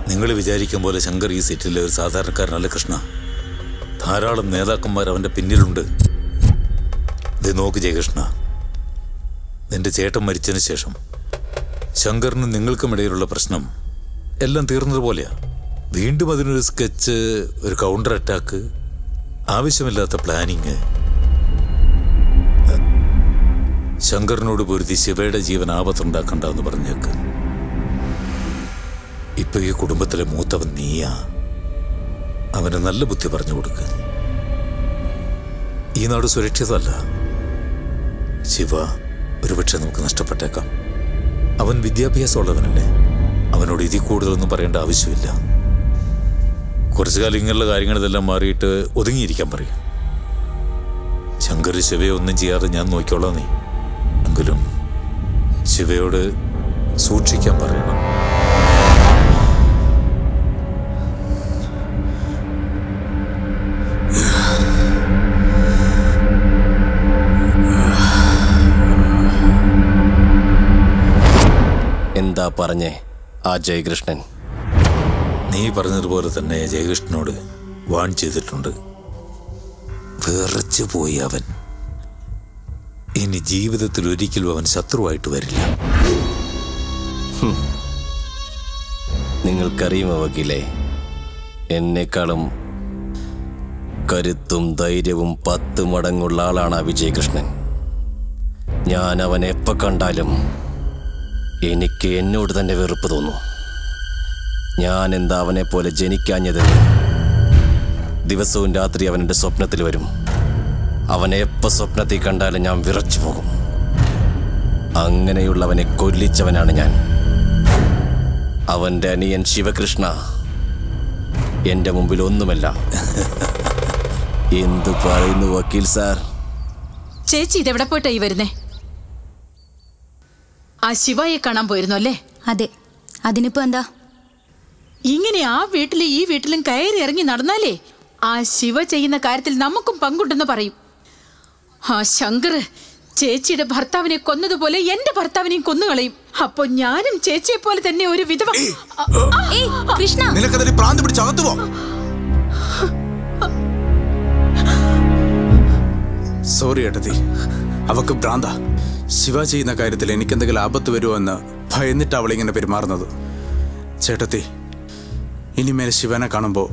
B: നിങ്ങൾ വിചാരിക്കും പോലെ ശങ്കർ ഈ സീറ്റിലെ ഒരു സാധാരണക്കാരനല്ല കൃഷ്ണ. ധാരാളം നേതാക്കന്മാർ അവന്റെ പിന്നിലുണ്ട്. ഇത് നോക്ക് ജയകൃഷ്ണ. നിന്റെ ചേട്ടൻ മരിച്ചതിന് ശേഷം ശങ്കറിനും നിങ്ങൾക്കുമിടയിലുള്ള പ്രശ്നം എല്ലാം തീർന്നതുപോലെയാ വീണ്ടും അതിനൊരു സ്കെച്ച് ഒരു കൗണ്ടർ അറ്റാക്ക് ആവശ്യമില്ലാത്ത പ്ലാനിങ് ശങ്കറിനോട് പൊരുതി ശിവയുടെ ജീവൻ ആപത്തുണ്ടാക്കണ്ട എന്ന് പറഞ്ഞേക്ക്. ഇപ്പൊ ഈ കുടുംബത്തിലെ മൂത്തവൻ നീയാ. അവന് നല്ല ബുദ്ധി പറഞ്ഞു കൊടുക്ക. ഈ നാട് സുരക്ഷിതമല്ല ശിവ ഒരുപക്ഷെ നമുക്ക് നഷ്ടപ്പെട്ടേക്കാം. അവൻ വിദ്യാഭ്യാസമുള്ളവനല്ലേ. അവനോട് ഇതിൽ കൂടുതലൊന്നും പറയേണ്ട ആവശ്യമില്ല. കുറച്ചു കാലം ഇങ്ങനെയുള്ള കാര്യങ്ങളിതെല്ലാം മാറിയിട്ട് ഒതുങ്ങിയിരിക്കാൻ പറയും. ശങ്കർ ശിവയെ ഒന്നും ചെയ്യാതെ ഞാൻ നോക്കിക്കോളാം നീ. എങ്കിലും ശിവയോട് സൂക്ഷിക്കാൻ പറയണം.
F: എന്താ പറഞ്ഞേ ആ ജയകൃഷ്ണൻ?
B: നീ പറഞ്ഞതുപോലെ തന്നെ ജയകൃഷ്ണനോട് വാൺ ചെയ്തിട്ടുണ്ട്. വിറച്ചു പോയി അവൻ. ഇനി ജീവിതത്തിൽ ഒരിക്കലും അവൻ ശത്രുവായിട്ട് വരില്ല.
F: നിങ്ങൾക്കറിയുമോ വക്കീലേ എന്നെക്കാളും കരുത്തും ധൈര്യവും പത്ത് മടങ്ങുള്ള ആളാണ് ആ വിജയകൃഷ്ണൻ. ഞാൻ അവനെ എപ്പോ കണ്ടാലും എനിക്ക് എന്നോട് തന്നെ വെറുപ്പ് തോന്നും ഞാൻ എന്താ അവനെ പോലെ ജനിക്കാഞ്ഞതെന്ന്. ദിവസവും രാത്രി എന്റെ സ്വപ്നത്തിൽ വരും. അവനെ എപ്പോ സ്വപ്നത്തിൽ കണ്ടാലും ഞാൻ വിറച്ചു പോകും. അങ്ങനെയുള്ളവനെ കൊല്ലിച്ചവനാണ് ഞാൻ. അവന്റെ അനിയൻ ശിവകൃഷ്ണ. എന്റെ മുമ്പിൽ ഒന്നുമല്ല. എന്തു പറയുന്നു വക്കീൽ സാർ?
P: ചേച്ചി ഇതെവിടെ പോയിട്ടാ ഈ വരുന്നേ? ആ ശിവയെ കാണാൻ പോയിരുന്നു അല്ലേ?
H: അതെ. അതിനിപ്പോ എന്താ?
P: ഇങ്ങനെ ആ വീട്ടിലും ഈ വീട്ടിലും കയറി ഇറങ്ങി നടന്നാലേ ആ ശിവ ചെയ്യുന്ന കാര്യത്തിൽ നമുക്കും പങ്കുണ്ടെന്ന് പറയും. ആ ശങ്കർ ചേച്ചിയുടെ ഭർത്താവിനെ കൊന്നതുപോലെ എന്റെ ഭർത്താവിനെയും കൊന്നുകളയും. അപ്പൊ ഞാനും ചേച്ചിയെ പോലെ തന്നെ ഒരു വിധവ
H: കൃഷ്ണ.
D: നിനക്കതിൽ പ്രാന്ത് പിടിച്ച് അകത്തു പോ സോറി ഏട്ടത്തി. അവക്ക് ഭ്രാന്ത. ശിവ ചെയ്യുന്ന കാര്യത്തിൽ എനിക്കെന്തെങ്കിലും ആപത്ത് വരുമോ എന്ന് ഭയന്നിട്ട് അവളിങ്ങനെ പെരുമാറുന്നത്. ചേട്ടത്തി ഇനിമേൽ ശിവനെ കാണുമ്പോൾ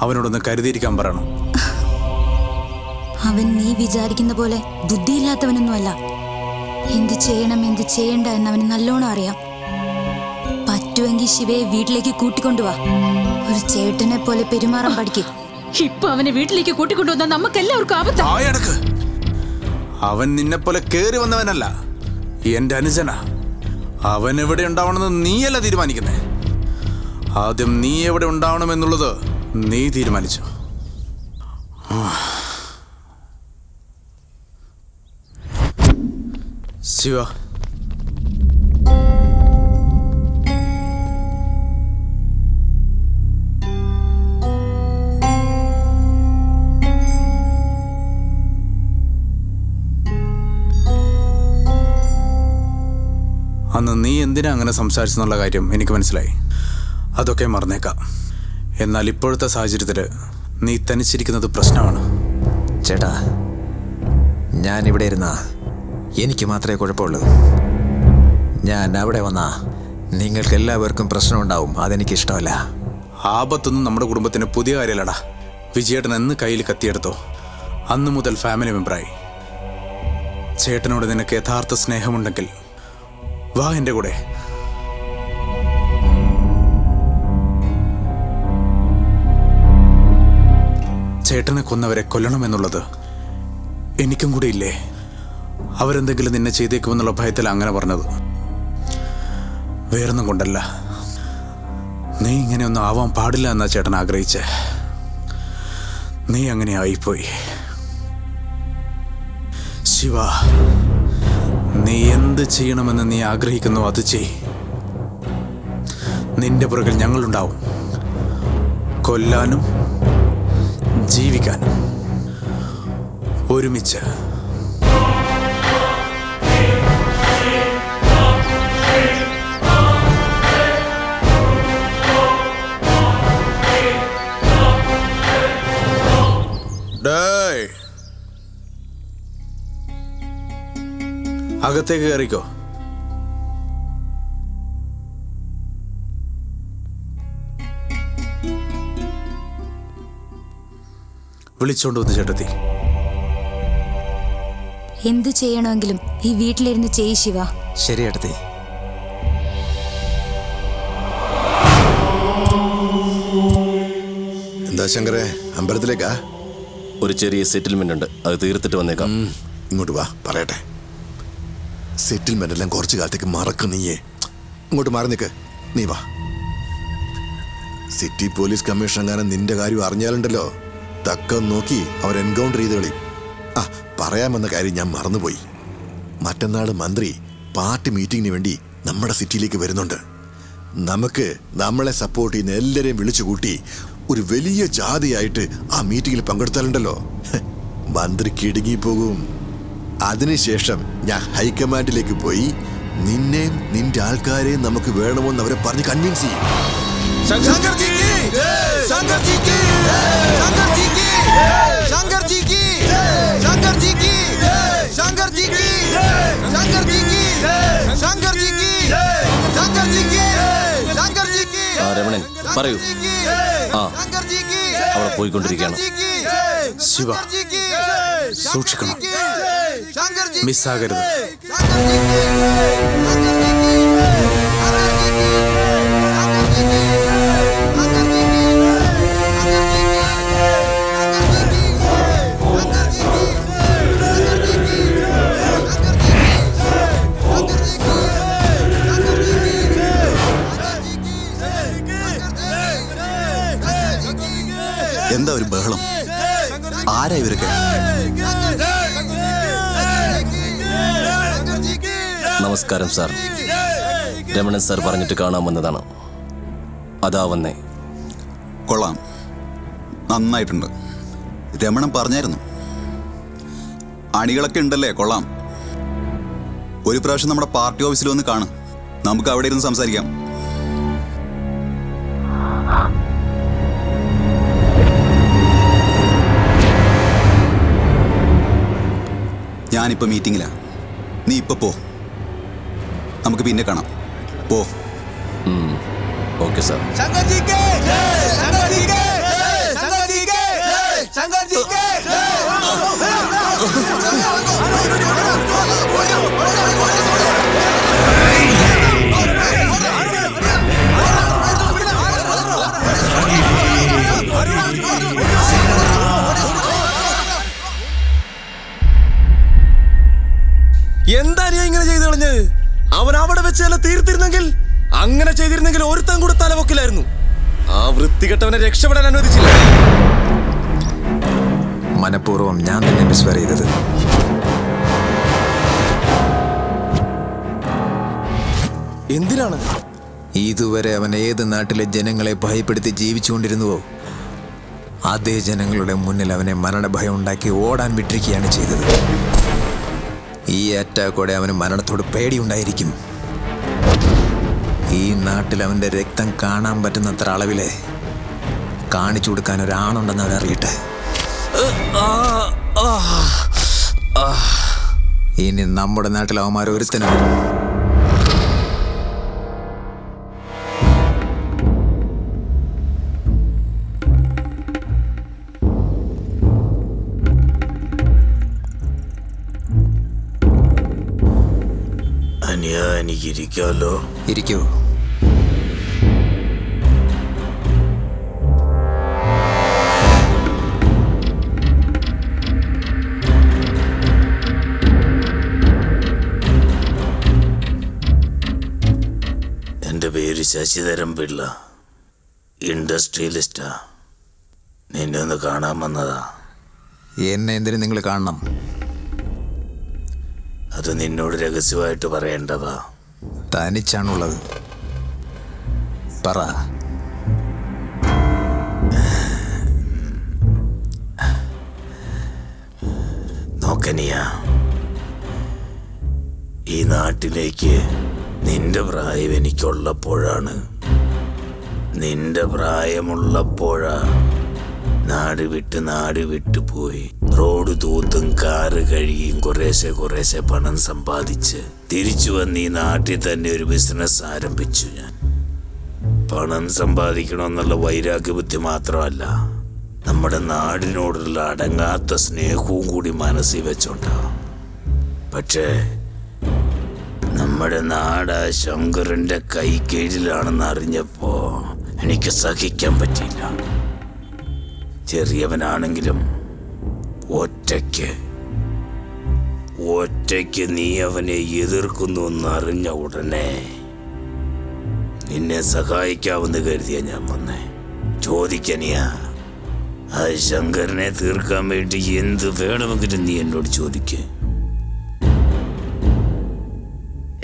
D: അവനോടൊന്ന് കരുതിയിരിക്കാൻ പറയണം.
H: അവൻ നീ വിചാരിക്കുന്ന പോലെ ബുദ്ധിയില്ലാത്തവനൊന്നുമല്ല. എന്ത് ചെയ്യണം എന്ത് ചെയ്യണ്ട എന്ന് അവന് നല്ലോണം അറിയാം. പറ്റുമെങ്കിൽ ശിവയെ വീട്ടിലേക്ക് കൂട്ടിക്കൊണ്ടുവാ ഒരു ചേട്ടനെ പോലെ പെരുമാറാൻ പഠിക്കും.
P: ഇപ്പൊ അവനെ വീട്ടിലേക്ക് കൂട്ടിക്കൊണ്ടുവന്ന നമുക്ക് എല്ലാവർക്കും ആപത്താ.
D: ആയടക്ക്. അവൻ നിന്നെപ്പോലെ കേറി വന്നവനല്ല. എന്റെ അനുജന. അവൻ എവിടെ ഉണ്ടാവണമെന്ന് നീയല്ല തീരുമാനിക്കുന്നേ. ആദ്യം നീ എവിടെ ഉണ്ടാവണമെന്നുള്ളത് നീ തീരുമാനിച്ചു. ശിവ എന്തിനാ അങ്ങനെ സംസാരിച്ചെന്നുള്ള കാര്യം എനിക്ക് മനസ്സിലായി. അതൊക്കെ മറന്നേക്കാം. എന്നാൽ ഇപ്പോഴത്തെ സാഹചര്യത്തിൽ നീ തനിച്ചിരിക്കുന്നത് പ്രശ്നമാണ്.
I: ചേട്ടാ ഞാൻ ഇവിടെ ഇരുന്ന എനിക്ക് മാത്രമേ കുഴപ്പമുള്ളൂ. ഞാൻ അവിടെ വന്നാ നിങ്ങൾക്ക് എല്ലാവർക്കും പ്രശ്നമുണ്ടാവും. അതെനിക്ക് ഇഷ്ടമല്ല
D: ആപത്തൊന്നും നമ്മുടെ കുടുംബത്തിന് പുതിയ കാര്യമല്ലടാ. വിജയേട്ടൻ എന്ന് കയ്യിൽ കത്തിയെടുത്തോ. അന്നു മുതൽ ഫാമിലി മെമ്പറായി. ചേട്ടനോട് നിനക്ക് യഥാർത്ഥ സ്നേഹമുണ്ടെങ്കിൽ വാ എന്റെ കൂടെ. ചേട്ടനെ കൊന്നവരെ കൊല്ലണമെന്നുള്ളത് എനിക്കും കൂടെ ഇല്ലേ? അവരെന്തെങ്കിലും നിന്നെ ചെയ്തേക്കുമെന്നുള്ള ഭയത്തിൽ അങ്ങനെ പറഞ്ഞത്. വേറൊന്നും കൊണ്ടല്ല. നീ ഇങ്ങനെയൊന്നും ആവാൻ പാടില്ല എന്നാ ചേട്ടൻ ആഗ്രഹിച്ചേ. നീ അങ്ങനെ ആയിപ്പോയി. ശിവ. നീ എന്ത് ചെയ്യണമെന്ന് നീ ആഗ്രഹിക്കുന്നു അത് ചെയ്. നിന്റെ പുറകിൽ ഞങ്ങളുണ്ടാവും. കൊല്ലാനും ജീവിക്കാനും. ഒരുമിച്ച്. ഡേയ്. അകത്തേക്ക് കയറിക്കോ. വിളിച്ചോണ്ട് വന്ന് ചേട്ടത്തി.
H: എന്തു ചെയ്യണമെങ്കിലും ഈ വീട്ടിലിരുന്ന് ചെയ് ശിവ.
I: ശരി ചേട്ടത്തി
E: എന്താ ശങ്കറെ അമ്പലത്തിലേക്കാ?
F: ഒരു ചെറിയ സെറ്റിൽമെന്റ് ഉണ്ട്. അത് തീർത്തിട്ട് വന്നേക്കാം.
E: ഇങ്ങോട്ട് വാ പറയട്ടെ. സെറ്റിൽമെന്റ് എല്ലാം കുറച്ചു കാലത്തേക്ക് മറക്കും നീയേ. ഇങ്ങോട്ട് മാറി നിൽക്ക് നീ വാ. സിറ്റി പോലീസ് കമ്മീഷണർകാരൻ നിന്റെ കാര്യം അറിഞ്ഞാലുണ്ടല്ലോ. തക്കം നോക്കി അവർ എൻകൗണ്ടർ ചെയ്ത് കളി. ആ പറയാമെന്ന കാര്യം ഞാൻ മറന്നുപോയി. മറ്റന്നാൾ മന്ത്രി പാർട്ടി മീറ്റിങ്ങിന് വേണ്ടി നമ്മുടെ സിറ്റിയിലേക്ക് വരുന്നുണ്ട്. നമുക്ക് നമ്മളെ സപ്പോർട്ട് ചെയ്യുന്ന എല്ലാവരെയും വിളിച്ചു കൂട്ടി ഒരു വലിയ ജാതിയായിട്ട് ആ മീറ്റിങ്ങിൽ പങ്കെടുത്താലുണ്ടല്ലോ. മന്ത്രി കിടുങ്ങിപ്പോകും അതിനുശേഷം ഞാൻ ഹൈക്കമാൻഡിലേക്ക് പോയി നിന്നെയും നിന്റെ ആൾക്കാരെയും നമുക്ക് വേണമെന്ന് അവരെ പറഞ്ഞ് കൺവിൻസ് ചെയ്യും
Q: രമണൻ
F: പറയൂ. ആ. അവിടെ പോയിക്കൊണ്ടിരിക്കുകയാണ്.
D: ശിവ സൂക്ഷിക്കണം. മിസ്സാകരുത്.
F: സാർ. രമണൻ സാർ പറഞ്ഞിട്ട് കാണാൻ വന്നതാണ് അതാ വന്നേ
C: കൊള്ളാം. നന്നായിട്ടുണ്ട്. രമണൻ പറഞ്ഞായിരുന്നു. അണികളൊക്കെ ഉണ്ടല്ലേ കൊള്ളാം. ഒരു പ്രാവശ്യം നമ്മുടെ പാർട്ടി ഓഫീസിൽ വന്ന് കാണും. നമുക്ക് അവിടെ ഇരുന്ന് സംസാരിക്കാം. ഞാനിപ്പോൾ മീറ്റിങ്ങിലാണ് നീ ഇപ്പോൾ പോ. നമുക്ക് പിന്നെ കാണാം. പോ.
F: Okay sir. എന്താ ഇങ്ങനെ ചെയ്തു കളഞ്ഞത്? തന്നെ തീർത്തിരുന്നെങ്കിൽ അങ്ങനെ ചെയ്തിരുന്നെങ്കിൽ ഒരുത്തം കൂടെ തലവൊക്കിലായിരുന്നു. ആ വൃത്തികെട്ടവനെ രക്ഷപ്പെടാൻ അനുവദിച്ചില്ല.
I: മനഃപൂർവം ഞാൻ തന്നെ മിസ്വർ ചെയ്തത്.
F: എന്തിനാണ്?
I: ഇതുവരെ അവൻ ഏത് നാട്ടിലെ ജനങ്ങളെ ഭയപ്പെടുത്തി ജീവിച്ചുകൊണ്ടിരുന്നുവോ അതേ ജനങ്ങളുടെ മുന്നിൽ അവനെ മരണഭയം ഉണ്ടാക്കി ഓടാൻ വിട്ടിരിക്കുകയാണ് ചെയ്തത്. ഈ അറ്റാക്കോടെ അവന് മരണത്തോട് പേടിയുണ്ടായിരിക്കും. ഈ നാട്ടിൽ അവന്റെ രക്തം കാണാൻ പറ്റുന്നത്ര അളവിലെ കാണിച്ചു കൊടുക്കാൻ ഒരാണുണ്ടെന്ന് അവൻ അറിയട്ടെ ഇനി നമ്മുടെ നാട്ടിൽ അവന്മാർ ഒരുത്തനും
G: ഇരിക്കാമല്ലോ
I: ഇരിക്കൂ.
G: ശശിധരൻ പിള്ള ഇൻഡസ്ട്രിയലിസ്റ്റാ. നിന്നെ ഒന്ന് കാണാൻ വന്നതാ.
I: എന്നെ എന്തിനു നിങ്ങൾ കാണണം?
G: അത് നിന്നോട് രഹസ്യമായിട്ട് പറയേണ്ടതാ.
I: തനിച്ചാണുള്ളത്. പറ.
G: നോക്കനിയ ഈ നാട്ടിലേക്ക് നിന്റെ പ്രായം എനിക്കുള്ളപ്പോഴാണ്. നിന്റെ പ്രായമുള്ളപ്പോഴാ നാട് വിട്ട് നാട് വിട്ട് പോയി. റോഡ് തൂത്തും കാറ് കഴുകിയും കുറേശ്ശെ കുറേശ്ശെ പണം സമ്പാദിച്ച് തിരിച്ചു വന്ന് ഈ നാട്ടിൽ തന്നെ ഒരു ബിസിനസ് ആരംഭിച്ചു ഞാൻ. പണം സമ്പാദിക്കണമെന്നുള്ള വൈരാഗ്യ ബുദ്ധി മാത്രമല്ല നമ്മുടെ നാടിനോടുള്ള അടങ്ങാത്ത സ്നേഹവും കൂടി മനസ്സിൽ വെച്ചോണ്ടാ. പക്ഷേ നമ്മുടെ നാട് ശങ്കറിന്റെ കൈ കീഴിലാണെന്ന് അറിഞ്ഞപ്പോ എനിക്ക് സഹിക്കാൻ പറ്റിയില്ല. ചെറിയവനാണെങ്കിലും ഒറ്റയ്ക്ക് ഒറ്റയ്ക്ക് നീ അവനെ എതിർക്കുന്നു എന്നറിഞ്ഞ ഉടനെ നിന്നെ സഹായിക്കാമെന്ന് കരുതിയ ഞാൻ വന്നേ. ചോദിക്കനിയാ ആ ശങ്കരനെ തീർക്കാൻ വേണ്ടി എന്ത് വേണമെങ്കിലും നീ എന്നോട് ചോദിക്ക്.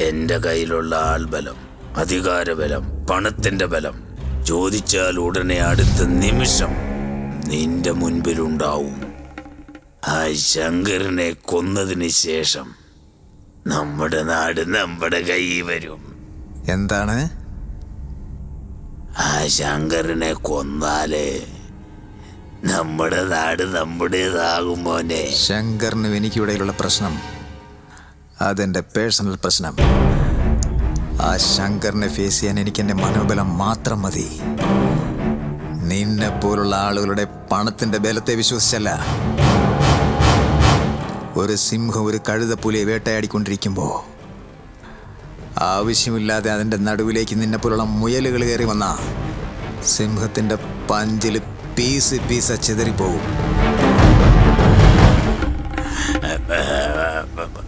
G: എന്റെ കയ്യിലുള്ള ആൾബലം അധികാരബലം പണത്തിന്റെ ബലം ചോദിച്ചാൽ ഉടനെ അടുത്ത നിമിഷം നിന്റെ മുൻപിലുണ്ടാവും. ആ ശങ്കരനെ കൊന്നതിന് ശേഷം നമ്മുടെ നാട് നമ്മുടെ കയ്യിൽ വരും.
I: എന്താണ്?
G: ആ ശങ്കരനെ കൊന്നാലേ നമ്മുടെ നാട് നമ്മുടേതാകും മോനെ.
I: ശങ്കറിനും എനിക്കിവിടെയുള്ള പ്രശ്നം. അതെന്റെ പേഴ്സണൽ പ്രശ്നം. ആ ശങ്കറിനെ ഫേസ് ചെയ്യാൻ എനിക്ക് എന്റെ മനോബലം മാത്രം മതി. നിന്നെ പോലുള്ള ആളുകളുടെ പണത്തിന്റെ ബലത്തെ വിശ്വസിച്ചല്ല. ഒരു സിംഹം ഒരു കഴുതപ്പുലിയെ വേട്ടയാടിക്കൊണ്ടിരിക്കുമ്പോ ആവശ്യമില്ലാതെ അതിന്റെ നടുവിലേക്ക് നിന്നെ പോലുള്ള മുയലുകൾ കയറി വന്ന സിംഹത്തിന്റെ പഞ്ചിൽ പീസ് പീസ് ചിതറിപ്പോകും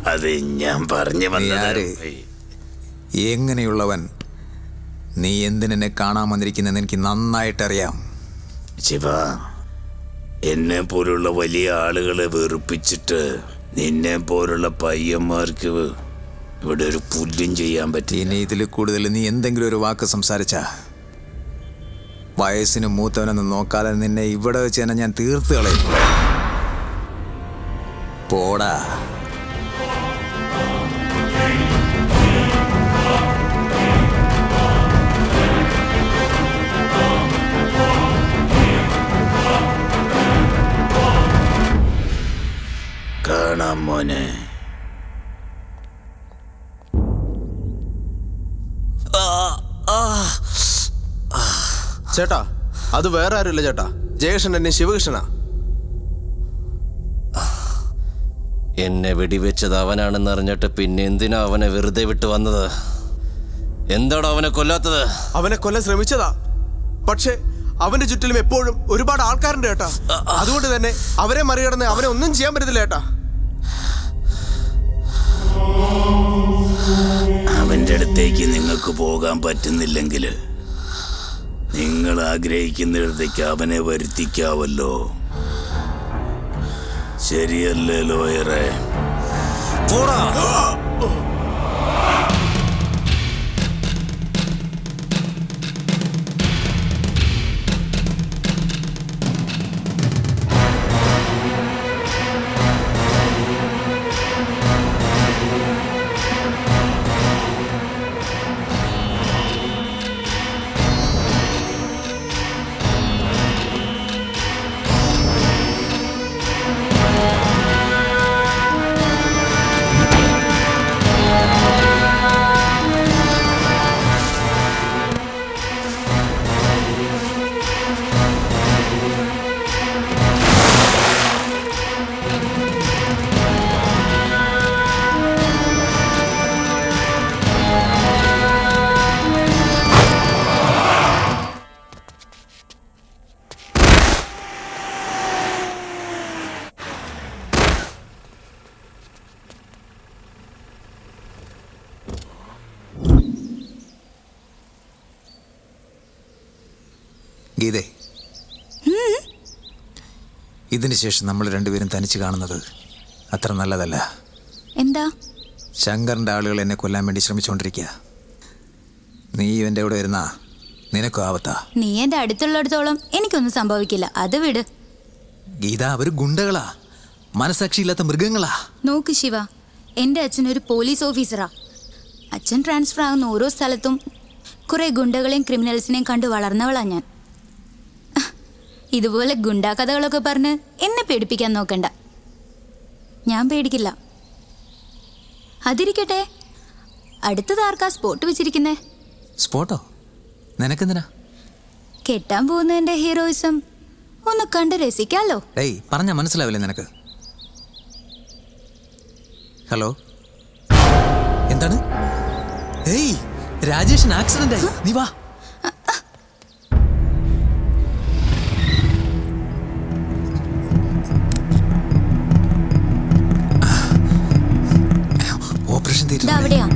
G: അത് ഞാൻ പറഞ്ഞു
I: ആര്? എങ്ങനെയുള്ളവൻ? നീ എന്തിനെ കാണാൻ വന്നിരിക്കുന്നെന്ന് എനിക്ക് നന്നായിട്ടറിയാം.
G: ശിവ എന്നെ പോലുള്ള വലിയ ആളുകളെ വെറുപ്പിച്ചിട്ട് നിന്നെ പോലുള്ള പയ്യന്മാർക്ക് ഇവിടെ ഒരു പുല്ലും ചെയ്യാൻ പറ്റി
I: ഇനി ഇതിൽ കൂടുതൽ നീ എന്തെങ്കിലും ഒരു വാക്ക് സംസാരിച്ച? വയസ്സിന് മൂത്തവനൊന്നും നോക്കാതെ നിന്നെ ഇവിടെ വെച്ച് തന്നെ ഞാൻ തീർത്തു കളയും. പോടാ.
G: കാണാം മോനെ.
O: ചേട്ടാ അത് വേറെ ആരുമില്ല ചേട്ടാ. ജയകൃഷ്ണൻ എന്നെ ശിവകൃഷ്ണനാ.
F: എന്നെ വെടിവെച്ചത് അവനാണെന്ന് അറിഞ്ഞിട്ട് പിന്നെ എന്തിനാ അവനെ വെറുതെ വിട്ട് വന്നത്? എന്താണോ അവനെ കൊല്ലാത്തത്?
O: അവനെ കൊല്ലാൻ ശ്രമിച്ചതാ. പക്ഷേ അവന്റെ ചുറ്റിലും എപ്പോഴും ഒരുപാട് ആൾക്കാരുണ്ട് ചേട്ടാ. അതുകൊണ്ട് തന്നെ അവരെ മറികടന്ന് അവനെ ഒന്നും ചെയ്യാൻ പറ്റത്തില്ല ചേട്ടാ.
G: അവന്റെ അടുത്തേക്ക് നിങ്ങൾക്ക് പോകാൻ പറ്റുന്നില്ലെങ്കിൽ നിങ്ങൾ ആഗ്രഹിക്കുന്നിടത്തേക്ക് അവനെ വരുത്തിക്കാവല്ലോ. ശരിയല്ലേ ലോയറെ?
F: പോടാ.
I: ഇതിന് ശേഷം നമ്മൾ രണ്ടുപേരും തനിച്ച് കാണുന്നത് അത്ര നല്ലതല്ല.
H: എന്താ?
I: ശങ്കറിന്റെ ആളുകൾ എന്നെ കൊല്ലാൻ വേണ്ടി ശ്രമിച്ചുകൊണ്ടിരിക്കുക നീ ഇവന്റെ കൂടെ വരുന്ന? നിനക്കും ആവത്താ.
H: നീ എന്റെ അടുത്തുള്ളിടത്തോളം എനിക്കൊന്നും സംഭവിക്കില്ല. അത് വിട്.
I: ഗീത അവർ ഗുണ്ടകളാ. മനസാക്ഷിയില്ലാത്ത മൃഗങ്ങളാ.
H: നോക്ക് ശിവ എന്റെ അച്ഛൻ ഒരു പോലീസ് ഓഫീസറാ. അച്ഛൻ ട്രാൻസ്ഫർ ആകുന്ന ഓരോ സ്ഥലത്തും കുറെ ഗുണ്ടകളെയും ക്രിമിനൽസിനെയും കണ്ടു വളർന്നവളാ ഞാൻ. ഇതുപോലെ ഗുണ്ടാ കഥകളൊക്കെ പറഞ്ഞ് എന്നെ പേടിപ്പിക്കാൻ നോക്കണ്ട. ഞാൻ പേടിക്കില്ല. അതിരിക്കട്ടെ. അടുത്തത് ആർക്കാ സ്പോട്ട് വെച്ചിരിക്കുന്നേ?
I: സ്പോട്ടോ? നിനക്കെന്തിനാ?
H: കെട്ടാൻ പോകുന്നതിന്റെ ഹീറോയിസം ഒന്ന് കണ്ട് രസിക്കാലോ.
I: പറഞ്ഞ മനസ്സിലാവില്ലേ നിനക്ക്? ഹലോ? എന്താണ്? ഏയ് രാജേഷിന് ആക്സിഡന്റ് ആയി. നീ വാ. ഓപ്പറേഷൻ
H: ദാ
I: തീരുന്നു
H: അവിടെയാ.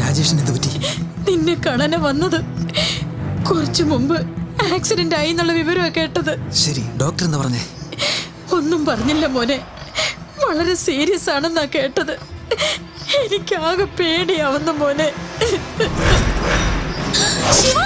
I: രാജേഷിന് എന്ത് പറ്റി?
P: നിന്നെ കാണാനാ വന്നത്. കുറച്ചു മുമ്പ് ആക്സിഡന്റ് ആയി എന്നുള്ള വിവരമാണ് കേട്ടത്
I: ശരി ഡോക്ടർ എന്താ പറഞ്ഞേ
P: ഒന്നും പറഞ്ഞില്ല മോനെ വളരെ സീരിയസ് ആണെന്നാ കേട്ടത് എനിക്കാകെ പേടിയാവുന്ന മോനെ ശിവ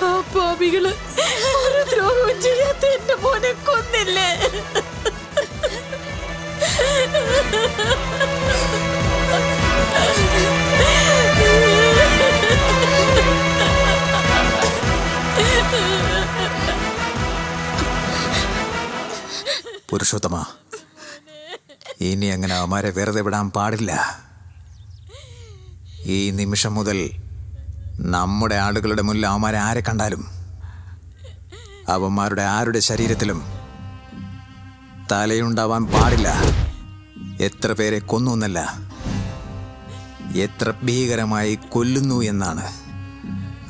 P: ആ മഹാപാപികൾ ഒരു ദ്രോഹവും ചെയ്യാത്ത എന്റെ മോനെ കൊന്നില്ലേ?
I: പുരുഷോത്തമ ഇനി അങ്ങനെ അവന്മാരെ വെറുതെ വിടാൻ പാടില്ല. ഈ നിമിഷം മുതൽ നമ്മുടെ ആളുകളുടെ മുന്നിൽ അവന്മാരെ ആരെ കണ്ടാലും അവന്മാരുടെ ആരുടെ ശരീരത്തിലും തലയുണ്ടാവാൻ പാടില്ല. എത്ര പേരെ കൊന്നു എന്നല്ല എത്ര ഭീകരമായി കൊല്ലുന്നു എന്നാണ്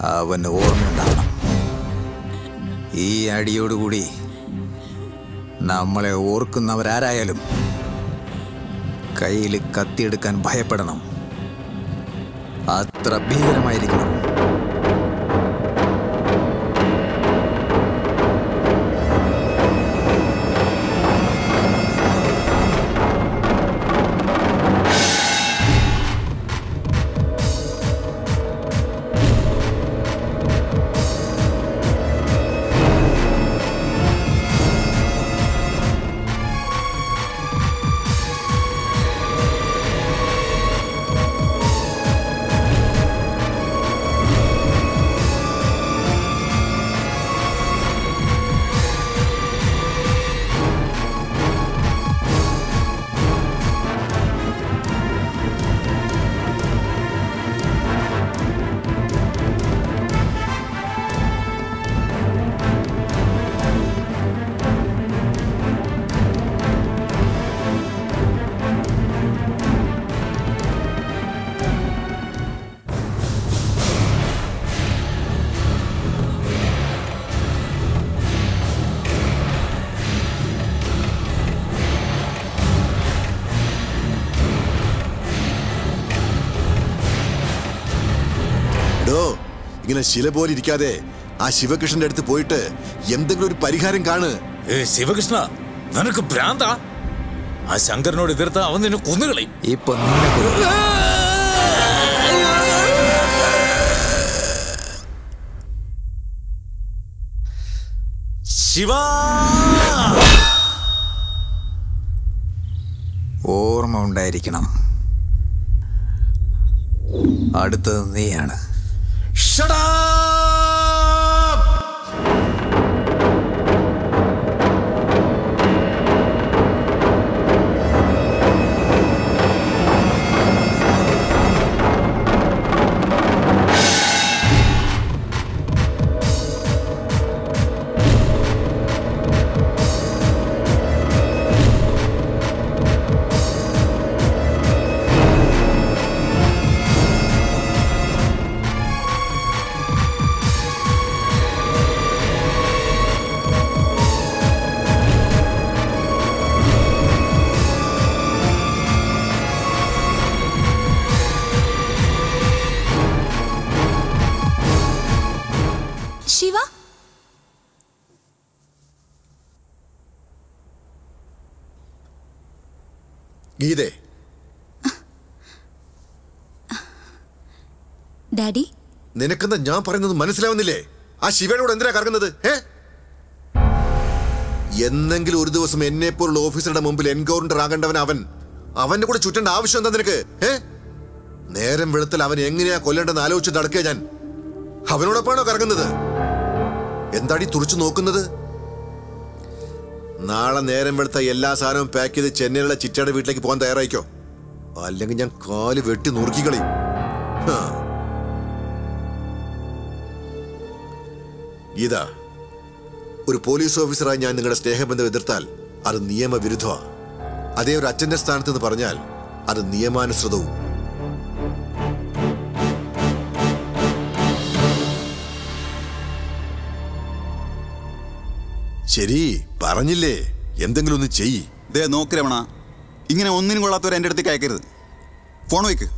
I: അവന് ഓർമ്മയുണ്ടാവണം. ഈ അടിയോടുകൂടി നമ്മളെ ഓർക്കുന്നവരാരായാലും കയ്യിൽ കത്തിയെടുക്കാൻ ഭയപ്പെടണം. അത്ര ഭീകരമായിരിക്കണം.
E: ഇങ്ങനെ ശില പോലെ ഇരിക്കാതെ ആ ശിവകൃഷ്ണന്റെ അടുത്ത് പോയിട്ട് എന്തെങ്കിലും ഒരു പരിഹാരം കാണ്.
B: ഏ ശിവകൃഷ്ണ നിനക്ക് ഭ്രാന്ത? ആ ശങ്കരനോട് എതിർത്ത അവൻ നിന്നെ കൊന്നുകളി
I: ഇപ്പൊ.
B: ശിവ!
I: ഓർമ്മ ഉണ്ടായിരിക്കണം. അടുത്തത് നീയാണ്.
E: നിനക്കെന്താ ഞാൻ പറയുന്നത് മനസ്സിലാവുന്നില്ലേ? ആ ശിവനോട് എന്തിനാ കറങ്ങുന്നത്? ഏ എന്നെങ്കിലും ഒരു ദിവസം എന്നെ പോലുള്ള ഓഫീസറുടെ മുമ്പിൽ എൻകൗണ്ടർ ആകേണ്ടവൻ അവൻ. അവന്റെ കൂടെ ചുറ്റേണ്ട ആവശ്യം എന്താ നിനക്ക്? ഏ നേരം വെളുത്തൽ അവൻ എങ്ങനെയാ കൊല്ലേണ്ടെന്ന് ആലോചിച്ച് നടക്കുക ഞാൻ. അവനോടൊപ്പമാണോ കറങ്ങുന്നത്? എന്താടി തുറച്ചു നോക്കുന്നത്? നാളെ നേരം വെളുത്ത എല്ലാ സാധനവും പാക്ക് ചെയ്ത് ചെന്നൈയിലുള്ള ചിറ്റയുടെ വീട്ടിലേക്ക് പോകാൻ തയ്യാറായിക്കോ? അല്ലെങ്കിൽ ഞാൻ കാൽ വെട്ടി നുറുക്കിക്കളയും ഹാ. ഗീത ഒരു പോലീസ് ഓഫീസറായി ഞാൻ നിങ്ങളുടെ സ്നേഹബന്ധം എതിർത്താൽ അത് നിയമവിരുദ്ധമാണ് അതേ ഒരു അച്ഛന്റെ സ്ഥാനത്ത് നിന്ന് പറഞ്ഞാൽ അത് നിയമാനുസൃതവും. ശരി പറഞ്ഞില്ലേ. എന്തെങ്കിലും ഒന്ന് ചെയ്യ്
C: ദേ നോക്ക് രമണ. ഇങ്ങനെ ഒന്നിനും കൊള്ളാത്തവരെ എന്റെ അടുത്തേക്ക് അയക്കരുത്. ഫോൺ വയ്ക്ക്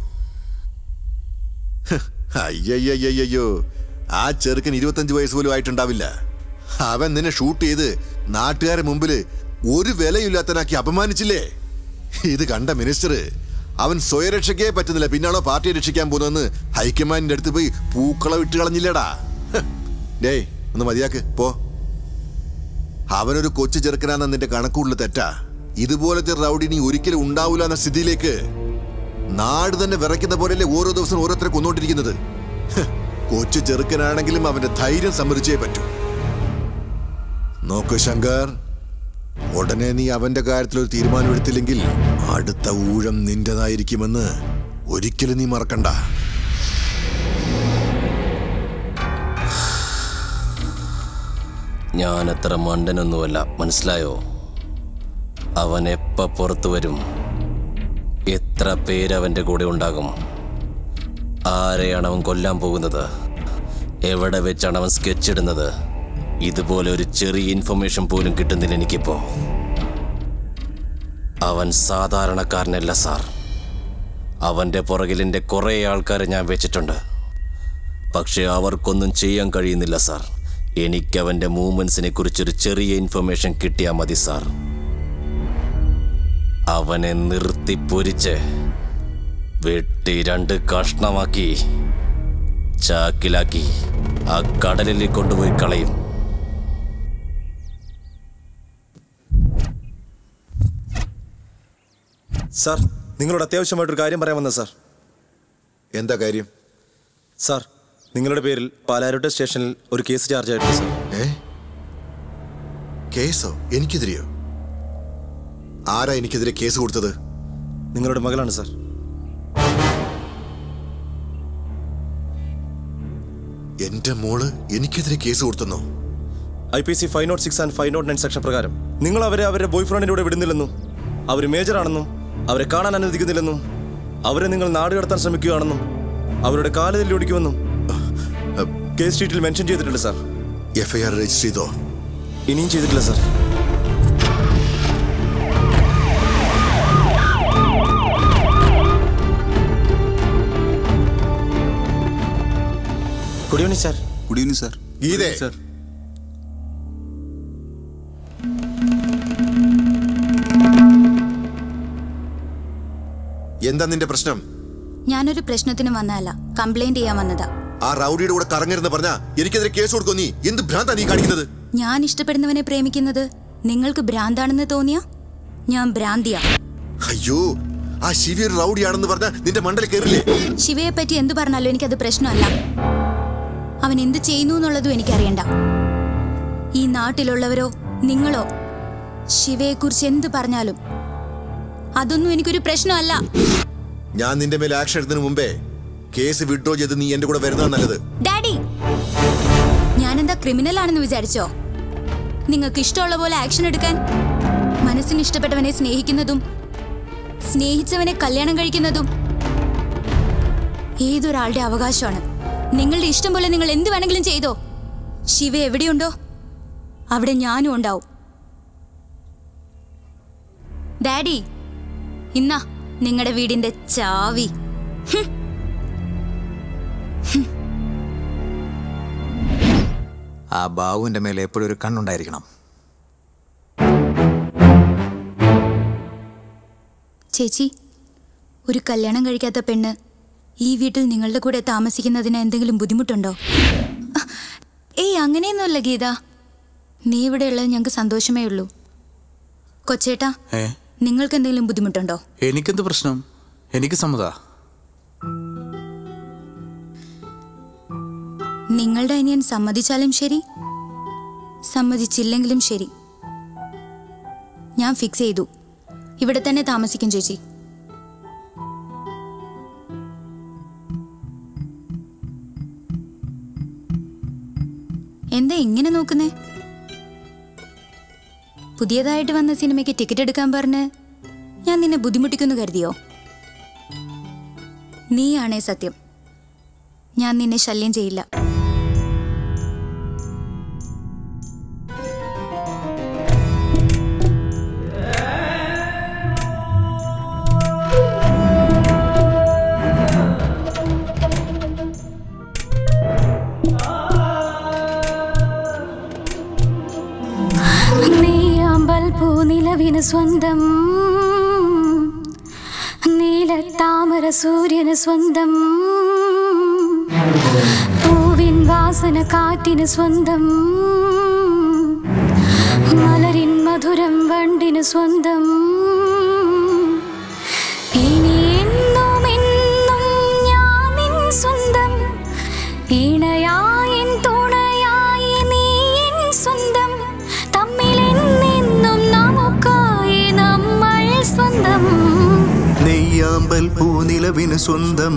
E: അയ്യയ്യയ്യോ ആ ചെറുക്കൻ ഇരുപത്തഞ്ച് വയസ്സ് പോലും ആയിട്ടുണ്ടാവില്ല. അവൻ നിന്നെ ഷൂട്ട് ചെയ്ത് നാട്ടുകാരെ മുമ്പിൽ ഒരു വിലയില്ലാത്തനാക്കി അപമാനിച്ചില്ലേ? ഇത് കണ്ട മിനിസ്റ്റർ അവൻ സ്വയരക്ഷയ്ക്കേ പറ്റുന്നില്ല. പിന്നാണോ പാർട്ടിയെ രക്ഷിക്കാൻ പോകുന്നതെന്ന് ഹൈക്കമാൻഡിന്റെ അടുത്ത് പോയി പൂക്കള വിട്ട് കളഞ്ഞില്ലേടാ. ഡേയ് ഒന്ന് മതിയാക്ക് പോ. അവനൊരു കൊച്ചു ചെറുക്കനാന്ന നിന്റെ കണക്കുള്ള തെറ്റാ. ഇതുപോലത്തെ റൗഡി നീ ഒരിക്കലും ഉണ്ടാവില്ല എന്ന സ്ഥിതിയിലേക്ക് നാട് തന്നെ വിറയ്ക്കുന്ന പോലെയല്ലേ ഓരോ ദിവസം ഓരോരുത്തരെ കൊന്നോണ്ടിരിക്കുന്നത്. കൊച്ചു ചെറുക്കനാണെങ്കിലും അവന്റെ ധൈര്യം സമ്മതിച്ചേ പറ്റൂ. നോക്ക് ശങ്കർ ഉടനെ നീ അവന്റെ കാര്യത്തിൽ ഒരു തീരുമാനം എടുത്തില്ലെങ്കിൽ അടുത്ത ഊഴം നിന്റേതായിരിക്കുമെന്ന് ഒരിക്കലും നീ മറക്കണ്ട.
F: ഞാൻ അത്ര മണ്ടനൊന്നുമല്ല മനസ്സിലായോ? അവൻ എപ്പ പുറത്തു വരും? എത്ര പേരവന്റെ കൂടെ ഉണ്ടാകും? ആരെയാണ് അവൻ കൊല്ലാൻ പോകുന്നത്? എവിടെ വെച്ചാണ് അവൻ സ്കെച്ച് ഇടുന്നത്? ഇതുപോലെ ഒരു ചെറിയ ഇൻഫർമേഷൻ പോലും കിട്ടുന്നില്ല എനിക്കിപ്പോ. അവൻ സാധാരണക്കാരനല്ല സാർ അവന്റെ പുറകിൽ എന്റെ കുറേ ആൾക്കാരെ ഞാൻ വെച്ചിട്ടുണ്ട്. പക്ഷേ അവർക്കൊന്നും ചെയ്യാൻ കഴിയുന്നില്ല സാർ എനിക്ക് അവന്റെ മൂവ്മെൻസിനെ കുറിച്ചൊരു ചെറിയ ഇൻഫർമേഷൻ കിട്ടിയാൽ മതി സാർ അവനെ നിർത്തി പൊരിച്ച് വെട്ടി രണ്ട് കഷ്ണമാക്കി ചാക്കിലാക്കി ആ കടലിൽ കൊണ്ടുപോയി കളയും. സാർ നിങ്ങളോട് അത്യാവശ്യമായിട്ടൊരു കാര്യം പറയാൻ വന്ന സാർ.
E: എന്താ കാര്യം?
F: സാർ നിങ്ങളുടെ പേരിൽ പാലാരോട്ടെ സ്റ്റേഷനിൽ ഒരു കേസ് ചാർജ് ആയിട്ടുണ്ട് സാർ.
E: ഏ? കേസോ? എനിക്കെതിരെയോ? ആരാ എനിക്കെതിരെ കേസ് കൊടുത്തത്?
F: നിങ്ങളുടെ മകളാണ് സാർ.
E: എന്റെ മോൾ എനിക്കെതിരെ case കൊടുത്തെന്നോ?
F: I P C five nought six and five nought nine section പ്രകാരം നിങ്ങൾ അവരെ അവരുടെ ബോയ് ഫ്രണ്ടിന്റെ കൂടെ വിടുന്നില്ലെന്നും അവർ മേജറാണെന്നും അവരെ കാണാൻ അനുവദിക്കുന്നില്ലെന്നും അവരെ നിങ്ങൾ നാട് കടത്താൻ ശ്രമിക്കുകയാണെന്നും അവരുടെ കാലുതല്ലി ഓടിക്കുമെന്നും കേസ് ഷീറ്റിൽ മെൻഷൻ ചെയ്തിട്ടുണ്ട് sir.
E: F I R register ചെയ്തോ?
F: ഇനിയും ചെയ്തിട്ടില്ല sir. Good evening sir
C: good evening sir
E: ഗീതേ.
F: Sir
E: എന്താ നിന്റെ പ്രശ്നം?
H: ഞാനൊരു പ്രശ്നത്തിന് വന്നതല്ല. കംപ്ലൈന്റ് ചെയ്യാൻ വന്നതാ.
E: ആ റൗഡിയുടെ കൂടെ കറങ്ങരുന്ന് പറഞ്ഞാ എനിക്കെതിരെ കേസ് കൊടുക്കോ നീ? എന്ത് ഭ്രാന്താ നീ കാണിക്കുന്നത്?
H: ഞാൻ ഇഷ്ടപ്പെടുന്നവനെ പ്രേമിക്കുന്നത് നിങ്ങൾക്ക് ഭ്രാന്താണെന്ന് തോന്നിയ? ഞാൻ ഭ്രാന്തിയാ.
E: അയ്യോ ആ ശിവ ഒരു റൗഡിയാണെന്ന് പറഞ്ഞാ നിന്റെ മണ്ടൽ കയറില്ലേ?
H: ശിവയെ പറ്റി എന്ത് പറഞ്ഞാലും എനിക്കത് പ്രശ്നമല്ല. അവൻ എന്ത് ചെയ്യുന്നു എന്നുള്ളതും എനിക്കറിയണ്ട. ഈ നാട്ടിലുള്ളവരോ നിങ്ങളോ ശിവയെക്കുറിച്ച് എന്ത് പറഞ്ഞാലും അതൊന്നും എനിക്കൊരു പ്രശ്നമല്ല.
E: ഞാൻ നിന്റെ മേൽ ആക്ഷൻ എടുത്തതിന് മുമ്പേ കേസ് വിഡ്രോ ചെയ്ത് നീ എന്റെ കൂടെ വരുന്നതാണ് നല്ലത്.
H: ഡാഡി ഞാനെന്താ ക്രിമിനൽ ആണെന്ന് വിചാരിച്ചോ? നിങ്ങൾക്ക് ഇഷ്ടമുള്ള പോലെ ആക്ഷൻ എടുക്കാൻ മനസ്സിന് ഇഷ്ടപ്പെട്ടവനെ സ്നേഹിക്കുന്നതും സ്നേഹിച്ചവനെ കല്യാണം കഴിക്കുന്നതും ഏതൊരാളുടെ അവകാശമാണ്. നിങ്ങളുടെ ഇഷ്ടം പോലെ നിങ്ങൾ എന്ത് വേണമെങ്കിലും ചെയ്തോ. ശിവ എവിടെയുണ്ടോ? അവിടെ ഞാനും ഉണ്ടാവും. ഡാഡി ഇന്നാ നിങ്ങളുടെ വീടിന്റെ ചാവി.
I: ആ ബാബുവിന്റെ മേലെ എപ്പോഴും ഒരു കണ്ണുണ്ടായിരിക്കണം.
H: ചേച്ചി ഒരു കല്യാണം കഴിക്കാത്ത പെണ്ണ് ഈ വീട്ടിൽ നിങ്ങളുടെ കൂടെ താമസിക്കുന്നതിന് എന്തെങ്കിലും ബുദ്ധിമുട്ടുണ്ടോ? ഏയ് അങ്ങനെയൊന്നുമല്ല ഗീത. നീ ഇവിടെ ഉള്ളത് ഞങ്ങൾക്ക് സന്തോഷമേ ഉള്ളൂ. കൊച്ചേട്ടാ നിങ്ങൾക്ക് എന്തെങ്കിലും ബുദ്ധിമുട്ടുണ്ടോ?
D: എനിക്കെന്ത് പ്രശ്നം? എനിക്ക് സമ്മത.
H: നിങ്ങളുടെ അനിയൻ സമ്മതിച്ചാലും ശരി സമ്മതിച്ചില്ലെങ്കിലും ശരി. ഞാൻ ഫിക്സ് ചെയ്തു. ഇവിടെ തന്നെ താമസിക്കും ചേച്ചി. എന്താ എങ്ങനെ നോക്കുന്നേ? പുതിയതായിട്ട് വന്ന സിനിമയ്ക്ക് ടിക്കറ്റ് എടുക്കാൻ പറഞ്ഞ് ഞാൻ നിന്നെ ബുദ്ധിമുട്ടിക്കുന്നു കരുതിയോ? നീയാണേ സത്യം. ഞാൻ നിന്നെ ശല്യം ചെയ്യില്ല.
N: നീയാമ്പൽ നീല സ്വന്തം നീലത്താമര സൂര്യന് സ്വന്തം. പൂവിൻ വാസന കാറ്റിന് സ്വന്തം. മലരിൻ മധുരം വണ്ടിന് സ്വന്തം.
R: നെയ്യാമ്പൽ പൂനിലവിന് സ്വന്തം.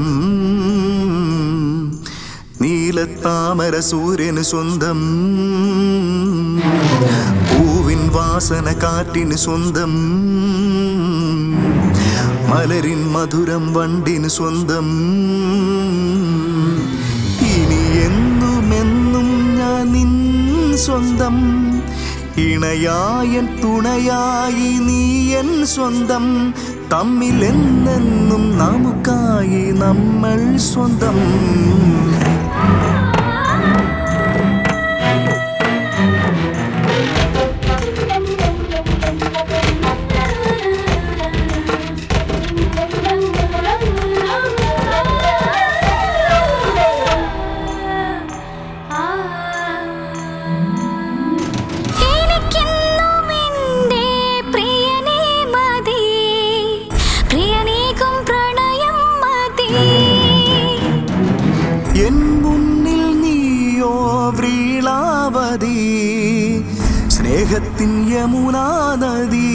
R: നീലത്താമര സൂര്യന് സ്വന്തം. പൂവിൻ വാസന കാറ്റിന് സ്വന്തം. മലരിൻ മധുരം വണ്ടിന് സ്വന്തം. ഇനി എന്നും എന്നും ഞാൻ നിൻ സ്വന്തം. ഇണയായൻ തുണയായി നീ എൻ സ്വന്തം. തമ്മിൽ എന്നെന്നും നമുക്കായി നമ്മൾ സ്വന്തം. സ്നേഹത്തിൻ യമുനാ നദി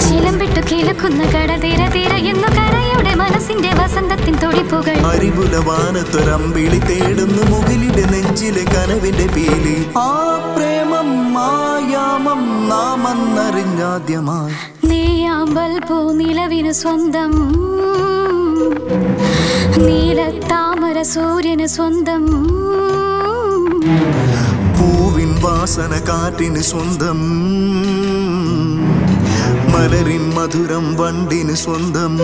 N: ചിലമ്പിട്ടു കിഴക്കുന്ന കടതിര തിരയുന്നു കരയുടെ മനസ്സിന്റെ വസന്തത്തിൻ തുടിപ്പുകൾ.
R: അരിപുലവാനത്തൊരമ്പിളി തേടുന്നു മുകിലിന്റെ നെഞ്ചിലെ കനവിന്റെ പീലി. ആ പ്രേമം മായാമം നാമെന്നറിഞ്ഞാദ്യമായി.
N: നീയാമ്പൽ പൂ നിലവിന് സ്വന്തം. നീല താമര സൂര്യന് സ്വന്തം.
R: പൂവിൻ വാസന കാറ്റിന് സ്വന്തം മലരിൻ മധുരം വണ്ടിന് സ്വന്തം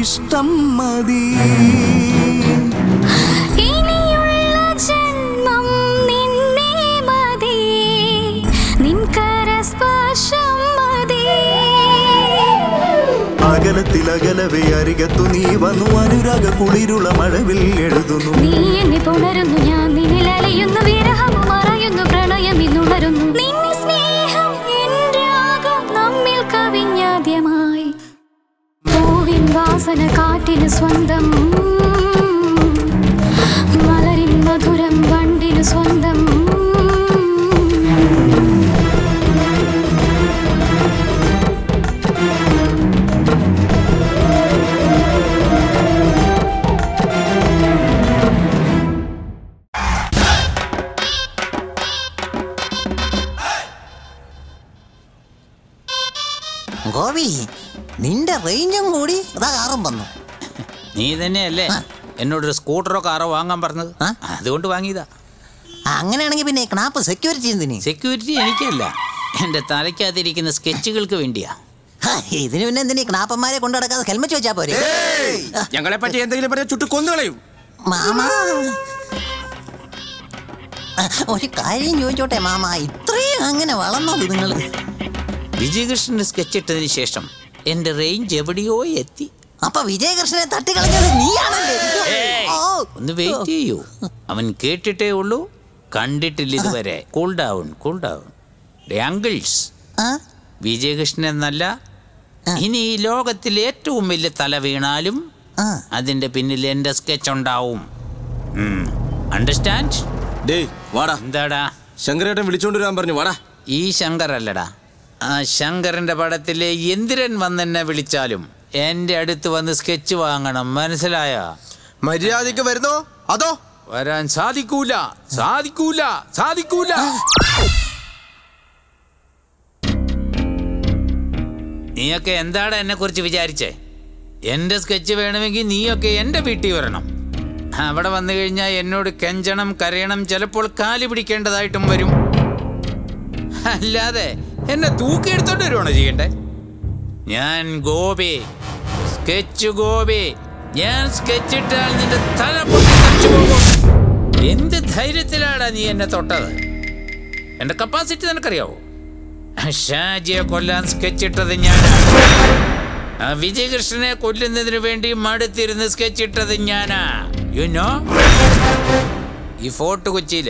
R: ഇഷ്ടം മതി. അകലത്തിലകലവേ അരികത്തു നീ വന്നു. അനുരാഗ കുളിരുള മഴവിൽ എഴുതുന്നു.
N: നീ എന്നെ പുണരുന്നു. ഞാൻ നിന്നിൽ അലയുന്നു. വിരഹം മറയുന്നു. പ്രണയം ഇന്നുണരുന്നു. നിന്നെ സ്നേഹം എന്റെ ആകം നമ്മിൽ കവിഞ്ഞാദ്യമായി പൂവിൻ വാസന കാറ്റിന് സ്വന്തം മലരിൻ മധുരം വണ്ടിന് സ്വന്തം
L: ഗോപി നിന്റെ റേഞ്ചും
J: നീ തന്നെയല്ലേ എന്നോടൊരു സ്കൂട്ടറോ കാറോ വാങ്ങാൻ പറഞ്ഞത്? അതുകൊണ്ട് വാങ്ങിയതാ.
L: അങ്ങനെയാണെങ്കിൽ പിന്നെ ക്നാപ്പ് സെക്യൂരിറ്റി എന്തിന്?
J: സെക്യൂരിറ്റി എനിക്കല്ല. എന്റെ തലയ്ക്കകത്തിരിക്കുന്ന സ്കെച്ചുകൾക്ക് വേണ്ടിയാ.
L: ഇതിന് പിന്നെ എന്തിനീ? ക്നാപ്പന്മാരെ കൊണ്ടു നടക്കാതെ ഹെൽമെറ്റ് വെച്ചാ പോരെ.
K: ഞങ്ങളെ പറ്റി എന്തെങ്കിലും പറഞ്ഞ ചുട്ടു കൊന്നുകളയും
L: മാമാ. ഒരു കാര്യം ചോദിച്ചോട്ടെ മാമ. ഇത്രയും അങ്ങനെ വളർന്നത് നിങ്ങൾ.
J: വിജയകൃഷ്ണന്റെ സ്കെച്ച് ഇട്ടതിന് ശേഷം എന്റെ റേഞ്ച് എവിടെയോ എത്തി.
L: അപ്പൊ വിജയകൃഷ്ണനെ തട്ടിക്കളഞ്ഞത് നീയാണല്ലേ? ഓ.
J: ഒന്ന് വെയിറ്റ് ചെയ്യൂ. അവൻ കേട്ടിട്ടേ ഉള്ളൂ കണ്ടിട്ടില്ല ഇതുവരെ. Cool down cool down uncles Vijayakrishnan എന്നല്ല ഇനി ഈ ലോകത്തിൽ ഏറ്റവും വലിയ തല വീണാലും അതിന്റെ പിന്നിൽ എന്റെ സ്കെച്ച് ഉണ്ടാവും. അണ്ടർസ്റ്റാൻഡ് എന്താടാ?
K: ശങ്കരേട്ടൻ വിളിച്ചോണ്ട് വരാൻ പറഞ്ഞു വാടാ.
J: ഈ ശങ്കർ അല്ലടാ ആ ശങ്കറിന്റെ പടത്തിലെ എന്തിരൻ വന്നെന്നെ വിളിച്ചാലും എന്റെ അടുത്ത് വന്ന് സ്കെച്ച് വാങ്ങണം. മനസ്സിലായോ?
O: മര്യാദയ്ക്ക് വരുന്നോ? അതോ?
J: വരാൻ സാധിക്കൂല. സാധിക്കൂല. സാധിക്കൂല. നീയൊക്കെ എന്താണ് എന്നെ കുറിച്ച് വിചാരിച്ചേ? എന്റെ സ്കെച്ച് വേണമെങ്കിൽ നീയൊക്കെ എന്റെ വീട്ടിൽ വരണം. അവിടെ വന്നു കഴിഞ്ഞാൽ എന്നോട് കെഞ്ചണം കരയണം ചിലപ്പോൾ കാലി പിടിക്കേണ്ടതായിട്ടും വരും. അല്ലാതെ എന്നെ തൂക്കിയെടുത്തോണ്ട് വരുവാണോ ചെയ്യണ്ടേ? ഞാൻ ഗോപി. സ്കെച്ച് ഗോപി. ഞാൻ സ്കെച്ച് ഇട്ടാൽ നിന്റെ തല പൊട്ടിച്ചു പോകും. എന്ത് ധൈര്യത്തിലാണ് നീ എന്നെ തൊട്ടത്? എന്റെ കപ്പാസിറ്റി നിനക്കറിയാവോ? ഷാജിയെ കൊല്ലാൻ സ്കെച്ച് ഇട്ടത് ആ വിജയകൃഷ്ണനെ കൊല്ലുന്നതിന് വേണ്ടി മടുത്തിരുന്ന് സ്കെച്ച് ഇട്ടത് ഞാനാ യു നോ ഈ ഫോർട്ട് കൊച്ചിയിൽ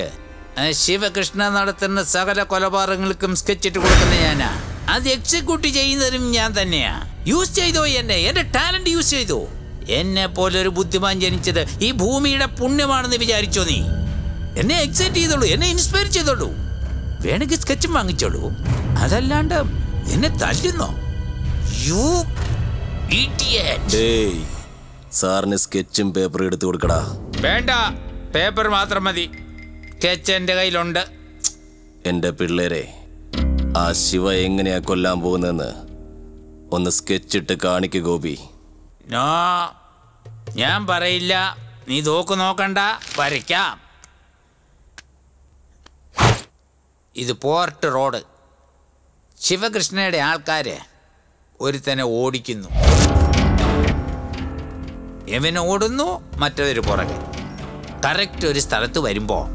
J: ശിവകൃഷ്ണ നടത്തുന്ന സകല കൊലപാതകങ്ങൾക്കും സ്കെച്ചിട്ട് കൊടുക്കുന്ന ഞാനാ അത് എക്സിക്യൂട്ട് ചെയ്യുന്നതും ഞാൻ തന്നെയാ. യൂസ് ചെയ്തോ എന്നെ? എന്റെ ടാലന്റ് യൂസ് ചെയ്തോ? എന്നെ പോലെ ഒരു ബുദ്ധിമാൻ ജനിച്ചത് ഈ ഭൂമിയുടെ പുണ്യമാണെന്ന് വിചാരിച്ചോ നീ? എന്നെ എക്സൈറ്റ് ചെയ്തോളൂ എന്നെ ഇൻസ്പയർ ചെയ്തോളൂ. വേണമെങ്കിൽ സ്കെച്ചും വാങ്ങിച്ചോളൂ. അതല്ലാണ്ട് എന്നെ തല്ലുന്നോ? യു
F: സാറിന് സ്കെച്ചും പേപ്പറും എടുത്തു കൊടുക്കടാ.
J: വേണ്ട പേപ്പർ മാത്രം മതി. സ്കെച്ച് എന്റെ കയ്യിലുണ്ട്.
F: എന്റെ പിള്ളേരെ ആ ശിവ എങ്ങനെയാ കൊല്ലാൻ പോകുന്നതെന്ന് ഒന്ന് സ്കെച്ചിട്ട് കാണിക്ക് ഗോപി.
J: ഞാൻ പറയില്ല. നീ തോക്ക് നോക്കണ്ട. വരയ്ക്കാം. ഇത് പോർട്ട് റോഡ്. ശിവകൃഷ്ണയുടെ ആൾക്കാര് ഒരുത്തനെ ഓടിക്കുന്നു. എവൻ ഓടുന്നു? മറ്റവർ പുറകെ. കറക്റ്റ് ഒരു സ്ഥലത്ത് വരുമ്പോ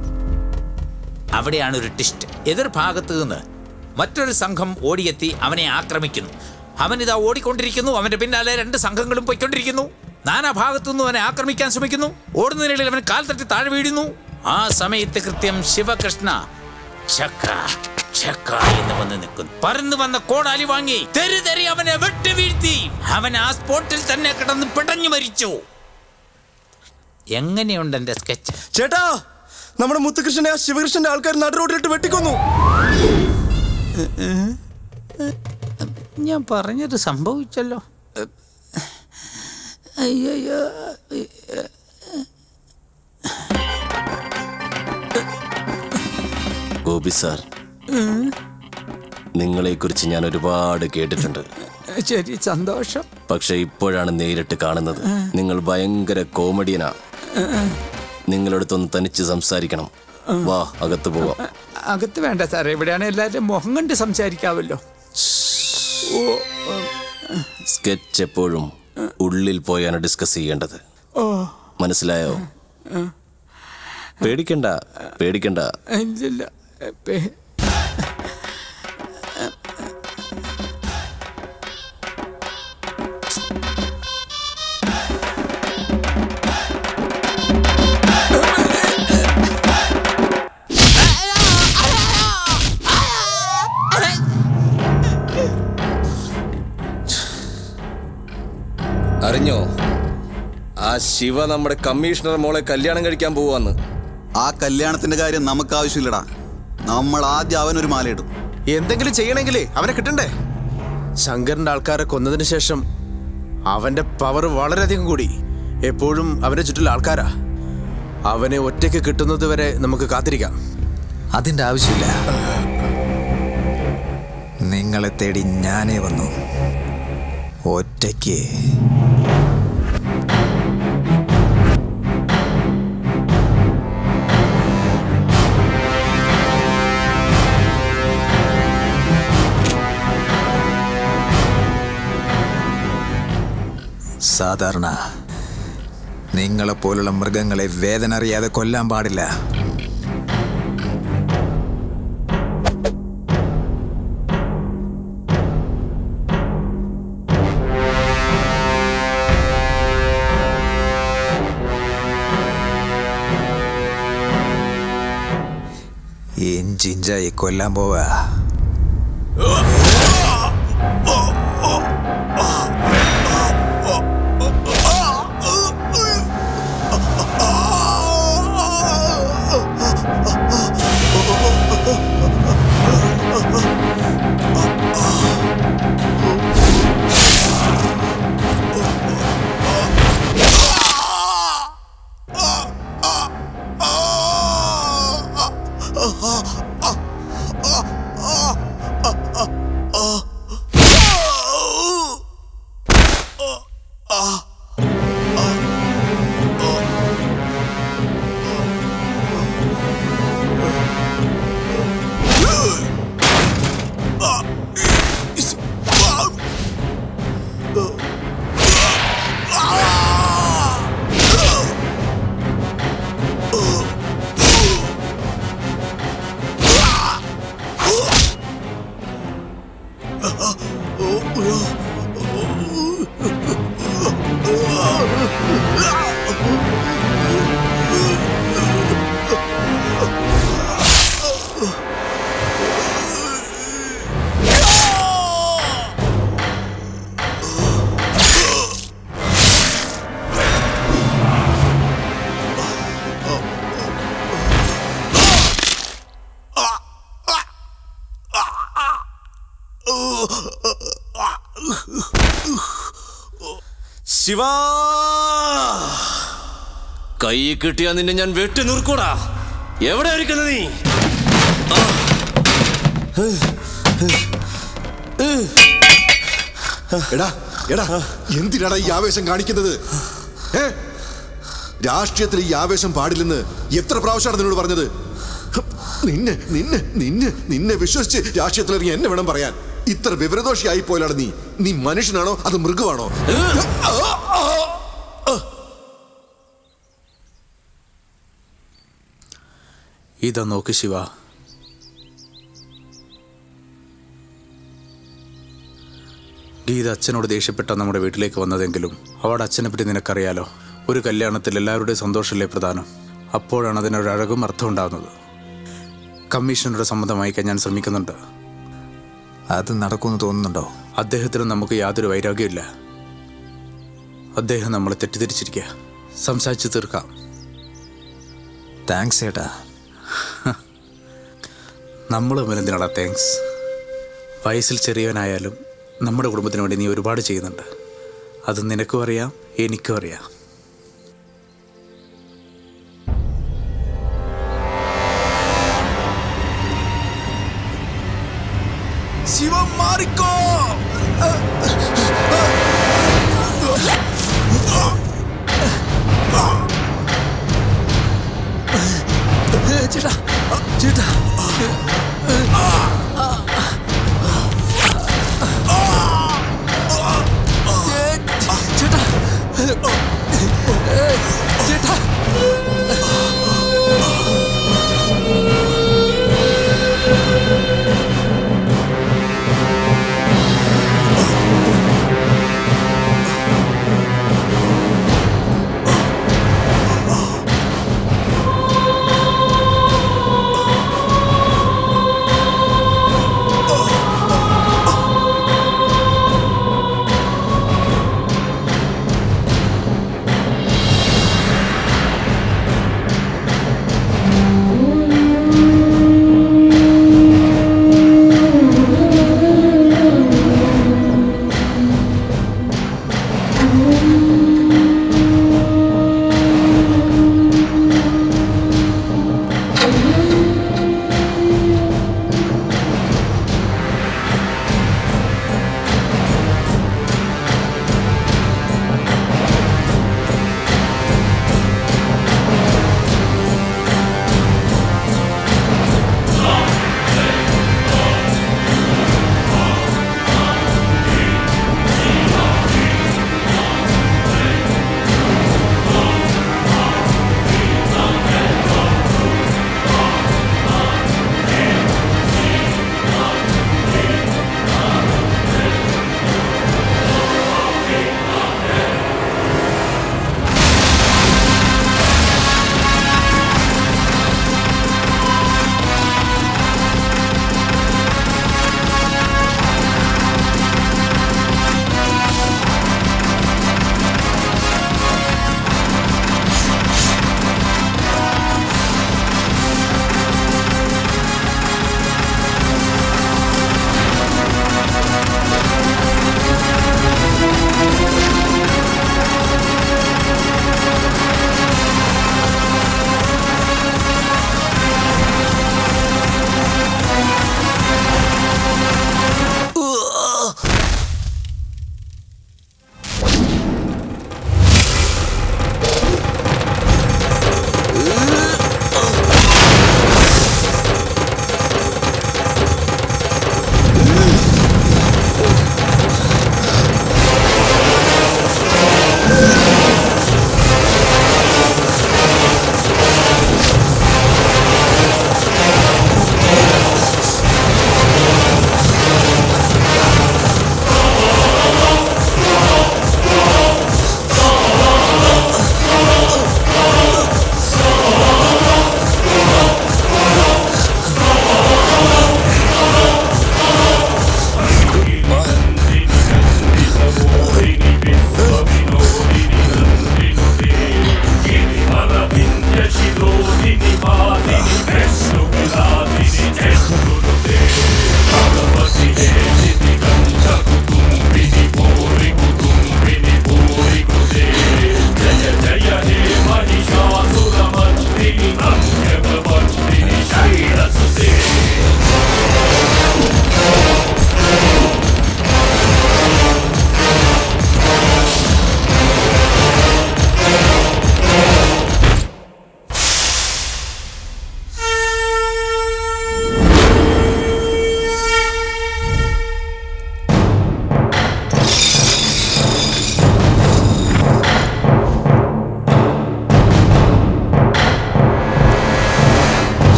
J: അവിടെയാണ് ഒരു ടിസ്റ്റ് എതിർഭാഗത്ത് നിന്ന് മറ്റൊരു സംഘം ഓടിയെത്തി അവനെ ആക്രമിക്കുന്നു. അവൻ ഇതാ ഓടിക്കൊണ്ടിരിക്കുന്നു. അവന്റെ പിന്നാലെ രണ്ട് സംഘങ്ങളും പോയിക്കൊണ്ടിരിക്കുന്നു. നാനാ ഭാഗത്തുനിന്നും അവനെ ആക്രമിക്കാൻ ശ്രമിക്കുന്നു. ഓടുന്നതിനിടയിൽ അവൻ കാൽ തട്ടി താഴെ വീഴുന്നു. ആ സമയത്ത് കൃത്യം ശിവകൃഷ്ണ ചക്ക ചക്ക എന്ന് വന്ന് നിൽക്കുന്നു. പറന്നു വന്ന കോടാലി വാങ്ങി തെരി തെറി അവനെ വെട്ടി വീഴ്ത്തി. അവൻ ആ സ്പോട്ടിൽ തന്നെ കിടന്ന് പിടഞ്ഞു മരിച്ചു. എങ്ങനെയുണ്ട് എന്റെ സ്കെച്ച്?
F: ചേട്ടാ നമ്മുടെ മുത്തുകൃഷ്ണനെ ആ ശിവകൃഷ്ണന്റെ ആൾക്കാർ നടുറോഡിലിട്ട് വെട്ടിക്കൊന്നു.
J: ഞാൻ പറഞ്ഞത് സംഭവിച്ചല്ലോ. അയ്യോ
F: ഗോപി സാർ നിങ്ങളെക്കുറിച്ച് ഞാൻ ഒരുപാട് കേട്ടിട്ടുണ്ട്.
J: ശരി സന്തോഷം.
F: പക്ഷെ ഇപ്പോഴാണ് നേരിട്ട് കാണുന്നത്. നിങ്ങൾ ഭയങ്കര കോമഡിയനാ. നിങ്ങളടുത്തൊന്ന് തനിച്ച് സംസാരിക്കണം. വാ അകത്ത് പോവാം.
J: അകത്ത് വേണ്ട സാറേ ഇവിടെയാണ് എല്ലാവരും മുഖം കണ്ട് സംസാരിക്കാവല്ലോ. ഓ
F: സ്കെച്ച് എപ്പോഴും ഉള്ളിൽ പോയാണ് ഡിസ്കസ് ചെയ്യേണ്ടത്.
J: ഓ.
F: മനസ്സിലായോ? പേടിക്കണ്ട പേടിക്കണ്ട.
J: ഇല്ലില്ല പേ-
F: ആ ശിവ നമ്മുടെ കമ്മീഷണർ മോളെ കല്യാണം കഴിക്കാൻ പോവാന്ന്.
C: ആ കല്യാണത്തിന്റെ കാര്യം നമുക്ക് ആവശ്യമില്ലടാ നമ്മൾ ആദ്യം അവനൊരു മാലയിടും.
O: എന്തെങ്കിലും ചെയ്യണമെങ്കിലേ അവനെ കിട്ടണ്ടേ? ശങ്കറിന്റെ ആൾക്കാരെ കൊന്നതിന് ശേഷം അവന്റെ പവർ വളരെയധികം കൂടി. എപ്പോഴും അവന്റെ ചുറ്റിൽ ആൾക്കാരാ. അവനെ ഒറ്റയ്ക്ക് കിട്ടുന്നത് വരെ നമുക്ക് കാത്തിരിക്കാം.
I: അതിന്റെ ആവശ്യമില്ല. നിങ്ങളെ തേടി ഞാനേ വന്നു. ഒറ്റയ്ക്ക്. സാധാരണ. നിങ്ങളെപ്പോലുള്ള മൃഗങ്ങളെ വേദന അറിയാതെ കൊല്ലാൻ പാടില്ല. ഇഞ്ചിഞ്ചായി കൊല്ലാൻ പോവാ.
F: ശിവ! കൈ കിട്ടിയാ നിന്നെ ഞാൻ വെട്ടി നുറുക്കൂടാ. എവിടെ ആയിരിക്കുന്നു നീ?
E: എടാ എടാ എന്തിനാടാ ഈ ആവേശം കാണിക്കുന്നത്? ഏ? രാഷ്ട്രീയത്തിൽ ഈ ആവേശം പാടില്ലെന്ന് എത്ര പ്രാവശ്യമാണ് നിന്നോട് പറഞ്ഞത്? നിന്നെ നിന്നെ നിന്നെ നിന്നെ വിശ്വസിച്ച് രാഷ്ട്രീയത്തിൽ ഇറങ്ങി എന്നെ വേണം പറയാൻ. ഇത്ര വിവരദോഷിയായി പോലാണ് നീ. നീ മനുഷ്യനാണോ? അത് മൃഗമാണോ?
D: ഇതാ നോക്ക് ശിവ. ഗീത അച്ഛനോട് ദേഷ്യപ്പെട്ട നമ്മുടെ വീട്ടിലേക്ക് വന്നതെങ്കിലും അവളുടെ അച്ഛനെ പറ്റി നിനക്കറിയാലോ? ഒരു കല്യാണത്തിൽ എല്ലാവരുടെയും സന്തോഷമല്ലേ പ്രധാനം? അപ്പോഴാണ് അതിനൊരു അഴകും അർത്ഥം ഉണ്ടാകുന്നത് കമ്മീഷനോട് സമ്മതം വായിക്കാൻ ഞാൻ ശ്രമിക്കുന്നുണ്ട്.
I: അത് നടക്കുമെന്ന് തോന്നുന്നുണ്ടോ?
D: അദ്ദേഹത്തിന് നമുക്ക് യാതൊരു വൈരാഗ്യമില്ല അദ്ദേഹം നമ്മളെ തെറ്റിദ്ധരിച്ചിരിക്കുക. സംസാരിച്ച് തീർക്കാം.
I: താങ്ക്സ് ഏട്ടാ.
D: നമ്മൾ എന്തിനാടാ താങ്ക്സ് വയസ്സിൽ ചെറിയവനായാലും നമ്മുടെ കുടുംബത്തിന് വേണ്ടി നീ ഒരുപാട് ചെയ്യുന്നുണ്ട്. അത് നിനക്കും അറിയാം എനിക്കും അറിയാം.
Q: ശിവം മാറിക്കോ! ചേട്ടാ ചേട്ടാ ചേട്ടാ
K: ഈ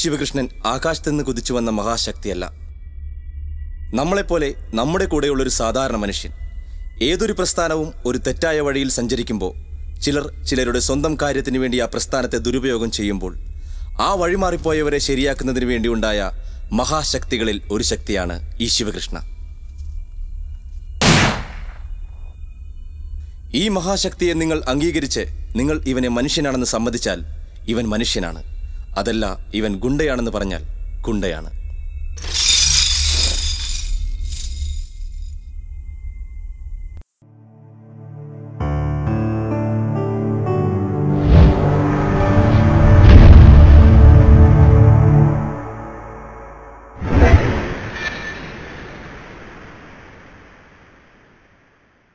K: ശിവകൃഷ്ണൻ ആകാശത്ത് നിന്ന് കുതിച്ചു വന്ന മഹാശക്തിയല്ല. നമ്മളെപ്പോലെ നമ്മുടെ കൂടെയുള്ളൊരു സാധാരണ മനുഷ്യൻ. ഏതൊരു പ്രസ്ഥാനവും ഒരു തെറ്റായ വഴിയിൽ സഞ്ചരിക്കുമ്പോൾ ചിലർ ചിലരുടെ സ്വന്തം കാര്യത്തിന് വേണ്ടി ആ പ്രസ്ഥാനത്തെ ദുരുപയോഗം ചെയ്യുമ്പോൾ ആ വഴിമാറിപ്പോയവരെ ശരിയാക്കുന്നതിന് വേണ്ടി ഉണ്ടായ മഹാശക്തികളിൽ ഒരു ശക്തിയാണ് ഈ ശിവകൃഷ്ണ. ഈ മഹാശക്തിയെ നിങ്ങൾ അംഗീകരിച്ച് നിങ്ങൾ ഇവനെ മനുഷ്യനാണെന്ന് സമ്മതിച്ചാൽ ഇവൻ മനുഷ്യനാണ്. അതല്ല ഇവൻ ഗുണ്ടയാണെന്ന് പറഞ്ഞാൽ ഗുണ്ടയാണ്.